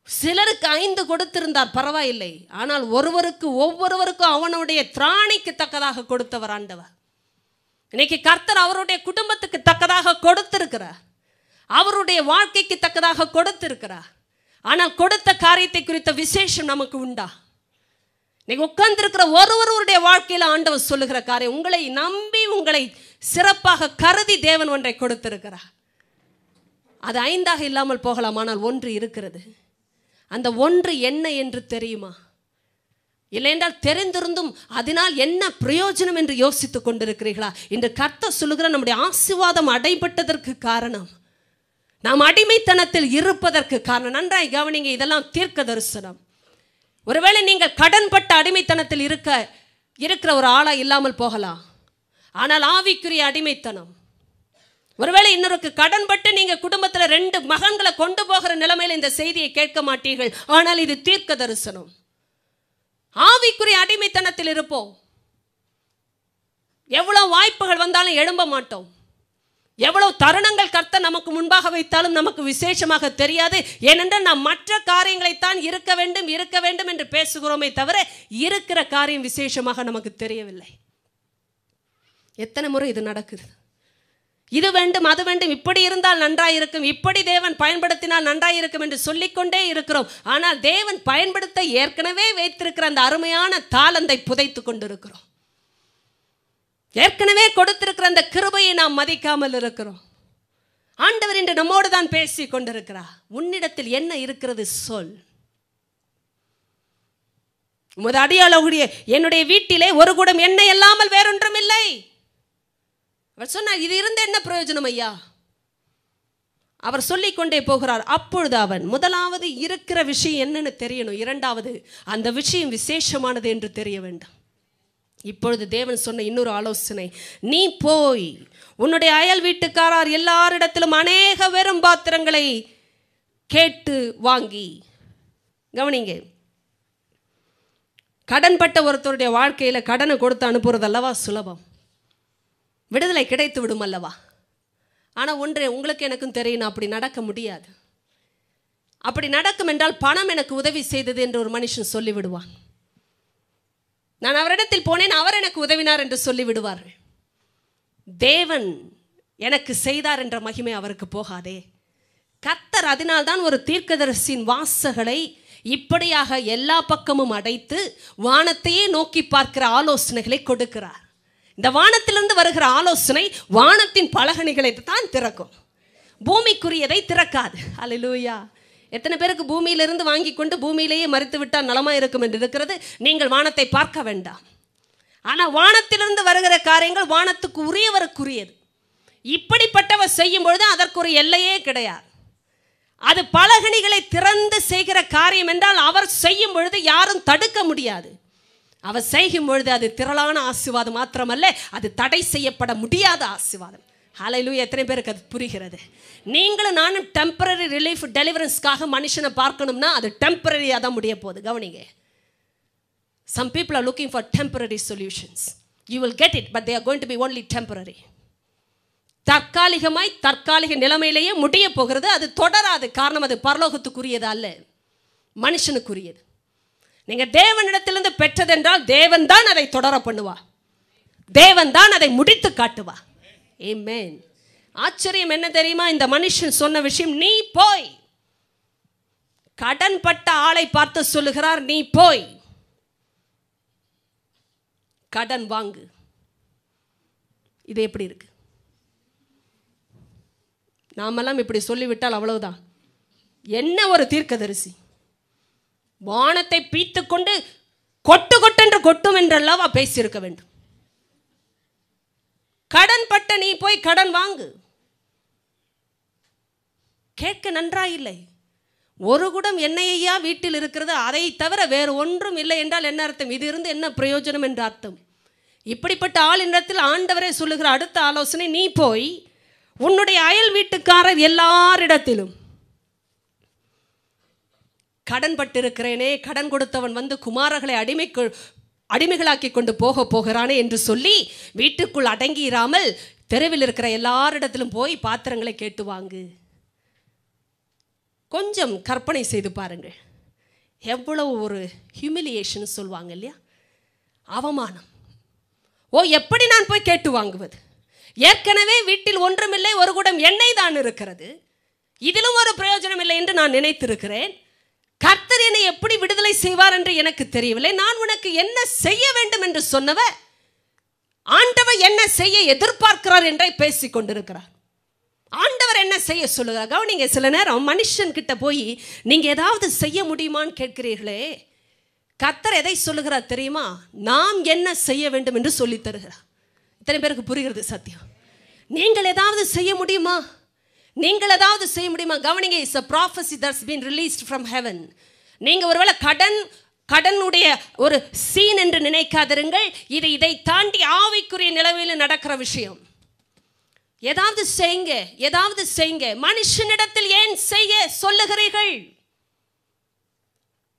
சிலருக்கு ஐந்து கொடுத்திருந்தார் பரவாயில்லை. ஆனால் ஒருவருக்கு ஒவ்வொருவருக்கும் அவனுடைய திராணிக்கு தக்கதாக கொடுத்தவர் ஆண்டவர். இன்னைக்கு கர்த்தர் அவருடைய குடும்பத்துக்கு தக்கதாக கொடுத்திருக்கிறார். அவருடைய வாழ்க்கைக்கு தக்கதாக கொடுத்திருக்கிறார். ஆனால் கொடுத்த காரியத்தை குறித்த விசேஷம் நமக்கு உண்டா? நீங்கள் உட்கார்ந்துருக்கிற ஒரு ஒருவருடைய வாழ்க்கையில் ஆண்டவர் சொல்லுகிற காரியம் உங்களை நம்பி உங்களை சிறப்பாக கருதி தேவன் ஒன்றை கொடுத்திருக்கிறார். அது ஐந்தாக இல்லாமல் போகலாம் ஆனால் ஒன்று இருக்கிறது. அந்த ஒன்று என்ன என்று தெரியுமா? இல்லையென்றால் தெரிந்திருந்தும் அதனால் என்ன பிரயோஜனம் என்று யோசித்துக் கொண்டிருக்கிறீர்களா? இன்று கர்த்த சொல்லுகிற நம்முடைய ஆசிர்வாதம் அடைபட்டதற்கு காரணம் நாம் அடிமைத்தனத்தில் இருப்பதற்கு காரணம். நன்றாய் கவனிங்க இதெல்லாம் தீர்க்க தரிசனம். ஒருவேளை நீங்கள் கடன்பட்ட அடிமைத்தனத்தில் இருக்க இருக்கிற ஒரு ஆளா இல்லாமல் போகலாம். ஆனால் ஆவிக்குரிய அடிமைத்தனம். ஒருவேளை இன்னொருக்கு கடன்பட்டு நீங்க குடும்பத்தில் ரெண்டு மகன்களை கொண்டு போகிற நிலைமையில் இந்த செய்தியை கேட்க மாட்டீர்கள். ஆனால் இது தீர்க்க தரிசனம். ஆவிக்குரிய அடிமைத்தனத்தில் இருப்போம். எவ்வளவு வாய்ப்புகள் வந்தாலும் எழும்ப மாட்டோம். எவ்வளவு தருணங்கள் கர்த்த நமக்கு முன்பாக வைத்தாலும் நமக்கு விசேஷமாக தெரியாது. ஏனென்றால் நாம் மற்ற காரியங்களைத்தான் இருக்க வேண்டும் இருக்க வேண்டும் என்று பேசுகிறோமே தவிர இருக்கிற காரியம் விசேஷமாக நமக்கு தெரியவில்லை. எத்தனை முறை இது நடக்குது? இது வேண்டும் அது வேண்டும் இப்படி இருந்தால் நன்றாயிருக்கும் இப்படி தேவன் பயன்படுத்தினால் நன்றாயிருக்கும் என்று சொல்லிக்கொண்டே இருக்கிறோம். ஆனால் தேவன் பயன்படுத்த ஏற்கனவே வைத்திருக்கிற அந்த அருமையான தாளந்தை புதைத்து கொண்டிருக்கிறோம். ஏற்கனவே கொடுத்திருக்கிற அந்த கிருபையை நாம் மதிக்காமல் இருக்கிறோம். ஆண்டவர் இன்று நம்மோடு தான் பேசி கொண்டிருக்கிறார். உன்னிடத்தில் என்ன இருக்கிறது சொல். உமது அடியாளகுடைய என்னுடைய வீட்டிலே ஒரு கூடம் எண்ணெய் இல்லாமல் வேறொன்றும் இல்லை. அவர் சொன்னார் இது இருந்த என்ன பிரயோஜனம் ஐயா? அவர் சொல்லிக்கொண்டே போகிறார் அப்பொழுது அவன் முதலாவது இருக்கிற விஷயம் என்னன்னு தெரியணும். இரண்டாவது அந்த விஷயம் விசேஷமானது என்று தெரிய வேண்டும். இப்பொழுது தேவன் சொன்ன இன்னொரு ஆலோசனை. நீ போய் உன்னுடைய அயல் வீட்டுக்காரர் எல்லாரிடத்திலும் அநேக வெறும் பாத்திரங்களை கேட்டு வாங்கி. கவனிங்க. கடன்பட்ட ஒருத்தருடைய வாழ்க்கையில் கடனை கொடுத்து அனுப்புறது அல்லவா சுலபம்? விடுதலை கிடைத்து விடும் அல்லவா? ஆனால் ஒன்றே உங்களுக்கு எனக்கும் தெரியும் அப்படி நடக்க முடியாது. அப்படி நடக்கும் என்றால் பணம் எனக்கு உதவி செய்தது என்று ஒரு மனுஷன் சொல்லிவிடுவான். நான் அவரிடத்தில் போனேன் அவர் எனக்கு உதவினார் என்று சொல்லிவிடுவார்கள். தேவன் எனக்கு செய்தார் என்ற மகிமை அவருக்கு போகாதே. கத்தர் அதனால்தான் ஒரு தீர்க்கதரிசியின் வாசகளை இப்படியாக எல்லா பக்கமும் அடைத்து வானத்தையே நோக்கி பார்க்கிற ஆலோசனைகளை கொடுக்கிறார். இந்த வானத்திலிருந்து வருகிற ஆலோசனை வானத்தின் பலகணிகளை தான் திறக்கும். பூமிக்குரியதை திறக்காது. அல்லேலூயா எத்தனை பேருக்கு பூமியிலிருந்து வாங்கி கொண்டு பூமியிலேயே மறித்து விட்டால் நலமாக இருக்கும் என்று இருக்கிறது? நீங்கள் வானத்தை பார்க்க வேண்டாம். ஆனால் வானத்திலிருந்து வருகிற காரியங்கள் வானத்துக்கு உரியவருக்குரியது. இப்படிப்பட்டவர் செய்யும் பொழுது அதற்கு ஒரு எல்லையே கிடையாது. அது பலகணிகளை திறந்து செய்கிற காரியம் என்றால் அவர் செய்யும் பொழுது யாரும் தடுக்க முடியாது. அவர் செய்யும் பொழுது அது திரளான ஆசீர்வாதம் மாத்திரமல்ல அது தடை செய்யப்பட முடியாத ஆசீர்வாதம். அலையிலும் எத்தனை பேருக்கு அது புரிகிறது? நீங்களும் நானும் டெம்பரரி ரிலீஃப் டெலிவரன்ஸ்க்காக மனுஷனை பார்க்கணும்னா அது டெம்பரரியாக தான் முடிய போகுது. கவனிங்க. Some people are looking for temporary solutions you will get it but they are going to be only temporary தற்காலிகமாய் தற்காலிக நிலைமையிலேயே முடிய போகிறது. அது தொடராது. காரணம் அது பரலோகத்துக்குரியது அல்ல. மனுஷனுக்குரியது. நீங்கள் தேவனிடத்திலிருந்து பெற்றதென்றால் தேவன் தான் அதை தொடர பண்ணுவா தேவன் தான் அதை முடித்து காட்டுவா ஏமேன் ஆச்சரியம் என்ன தெரியுமா? இந்த மனுஷன் சொன்ன விஷயம் நீ போய். கடன் பட்ட ஆளை பார்த்து சொல்லுகிறார் நீ போய். கடன் வாங்கு. இது எப்படி இருக்கு? நாமெல்லாம் இப்படி சொல்லிவிட்டால் அவ்வளவுதான். என்ன ஒரு தீர்க்கதரிசி? வானத்தை பீத்து கொண்டு கொட்டு கொட்டென்று கொட்டும் என்றல்லவா பேசியிருக்க வேண்டும்? கடன் பட்ட நீ போய் கடன் வாங்கு. கேட்க நன்றாயில்லை. ஒரு குடம் எண்ணெயையா வீட்டில் இருக்கிறது அதை தவிர வேறு ஒன்றும் இல்லை என்றால் என்ன அர்த்தம்? இது இருந்து என்ன பிரயோஜனம் என்ற அர்த்தம்? இப்படிப்பட்ட ஆளினிடத்தில் ஆண்டவரே சொல்லுகிற அடுத்த ஆலோசனை நீ போய் உன்னுடைய அயல் வீட்டுக்காரர் எல்லாரிடத்திலும் கடன் பட்டிருக்கிறேனே கடன் கொடுத்தவன் வந்து குமாரர்களை அடிமை அடிமைகளாக்கி கொண்டு போக போகிறானே என்று சொல்லி வீட்டுக்குள் அடங்கியிராமல் தெருவில் இருக்கிற எல்லாரிடத்திலும் போய் பாத்திரங்களை கேட்டு வாங்கு. கொஞ்சம் கற்பனை செய்து பாருங்கள். எவ்வளவு ஒரு ஹியூமிலியேஷன் சொல்லுவாங்க இல்லையா? அவமானம். ஓ எப்படி நான் போய் கேட்டு வாங்குவது? ஏற்கனவே வீட்டில் ஒன்றுமில்லை ஒரு குடம் எண்ணெய் தான் இருக்கிறது. இதிலும் ஒரு பிரயோஜனம் இல்லை என்று நான் நினைத்திருக்கிறேன். கர்த்தர் என்னை எப்படி விடுதலை செய்வார் என்று எனக்கு தெரியவில்லை. நான் உனக்கு என்ன செய்ய வேண்டும் என்று சொன்னவ ஆண்டவர் என்ன செய்ய எதிர்பார்க்கிறார் என்றே பேசிக் கொண்டிருக்கிறார். ஆண்டவர் என்ன செய்ய சொல்லுகிறார்? கவனிங்க சில நேரம் மனுஷன் கிட்ட போய் நீங்க ஏதாவது செய்ய முடியுமான்னு கேட்கிறீர்களே. கத்தர் எதை சொல்லுகிறார் தெரியுமா? நாம் என்ன செய்ய வேண்டும் என்று சொல்லி தருகிறார். இத்தனை பேருக்கு புரிகிறது சத்தியம். நீங்கள் ஏதாவது செய்ய முடியுமா? நீங்கள் ஏதாவது செய்ய முடியுமா? கவனிங்க is a prophecy that's been released from heaven நீங்கள் ஒருவேளை கடன் கடனுடைய ஒரு சீன் என்று நினைக்காதிருங்கள். இது இதை தாண்டி ஆவிக்குரிய நிலவையில் நடக்கிற விஷயம். ஏதாவது செய்யுங்க ஏதாவது செய்யுங்க. மனுஷனிடத்தில் ஏன் செய்ய சொல்லுகிறீர்கள்?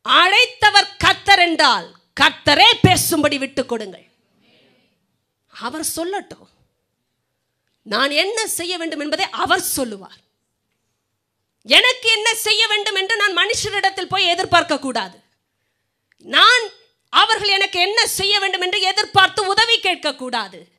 அழைத்தவர் கத்தர் என்றால் கத்தரே பேசும்படி விட்டுக் கொடுங்கள். அவர் சொல்லட்டும். நான் என்ன செய்ய வேண்டும் என்பதை அவர் சொல்லுவார். எனக்கு என்ன செய்ய வேண்டும் என்று நான் மனுஷரிடத்தில் போய் எதிர்பார்க்க கூடாது. நான் அவர்கள் எனக்கு என்ன செய்ய வேண்டும் என்று எதிர்பார்த்து உதவி கேட்க கூடாது.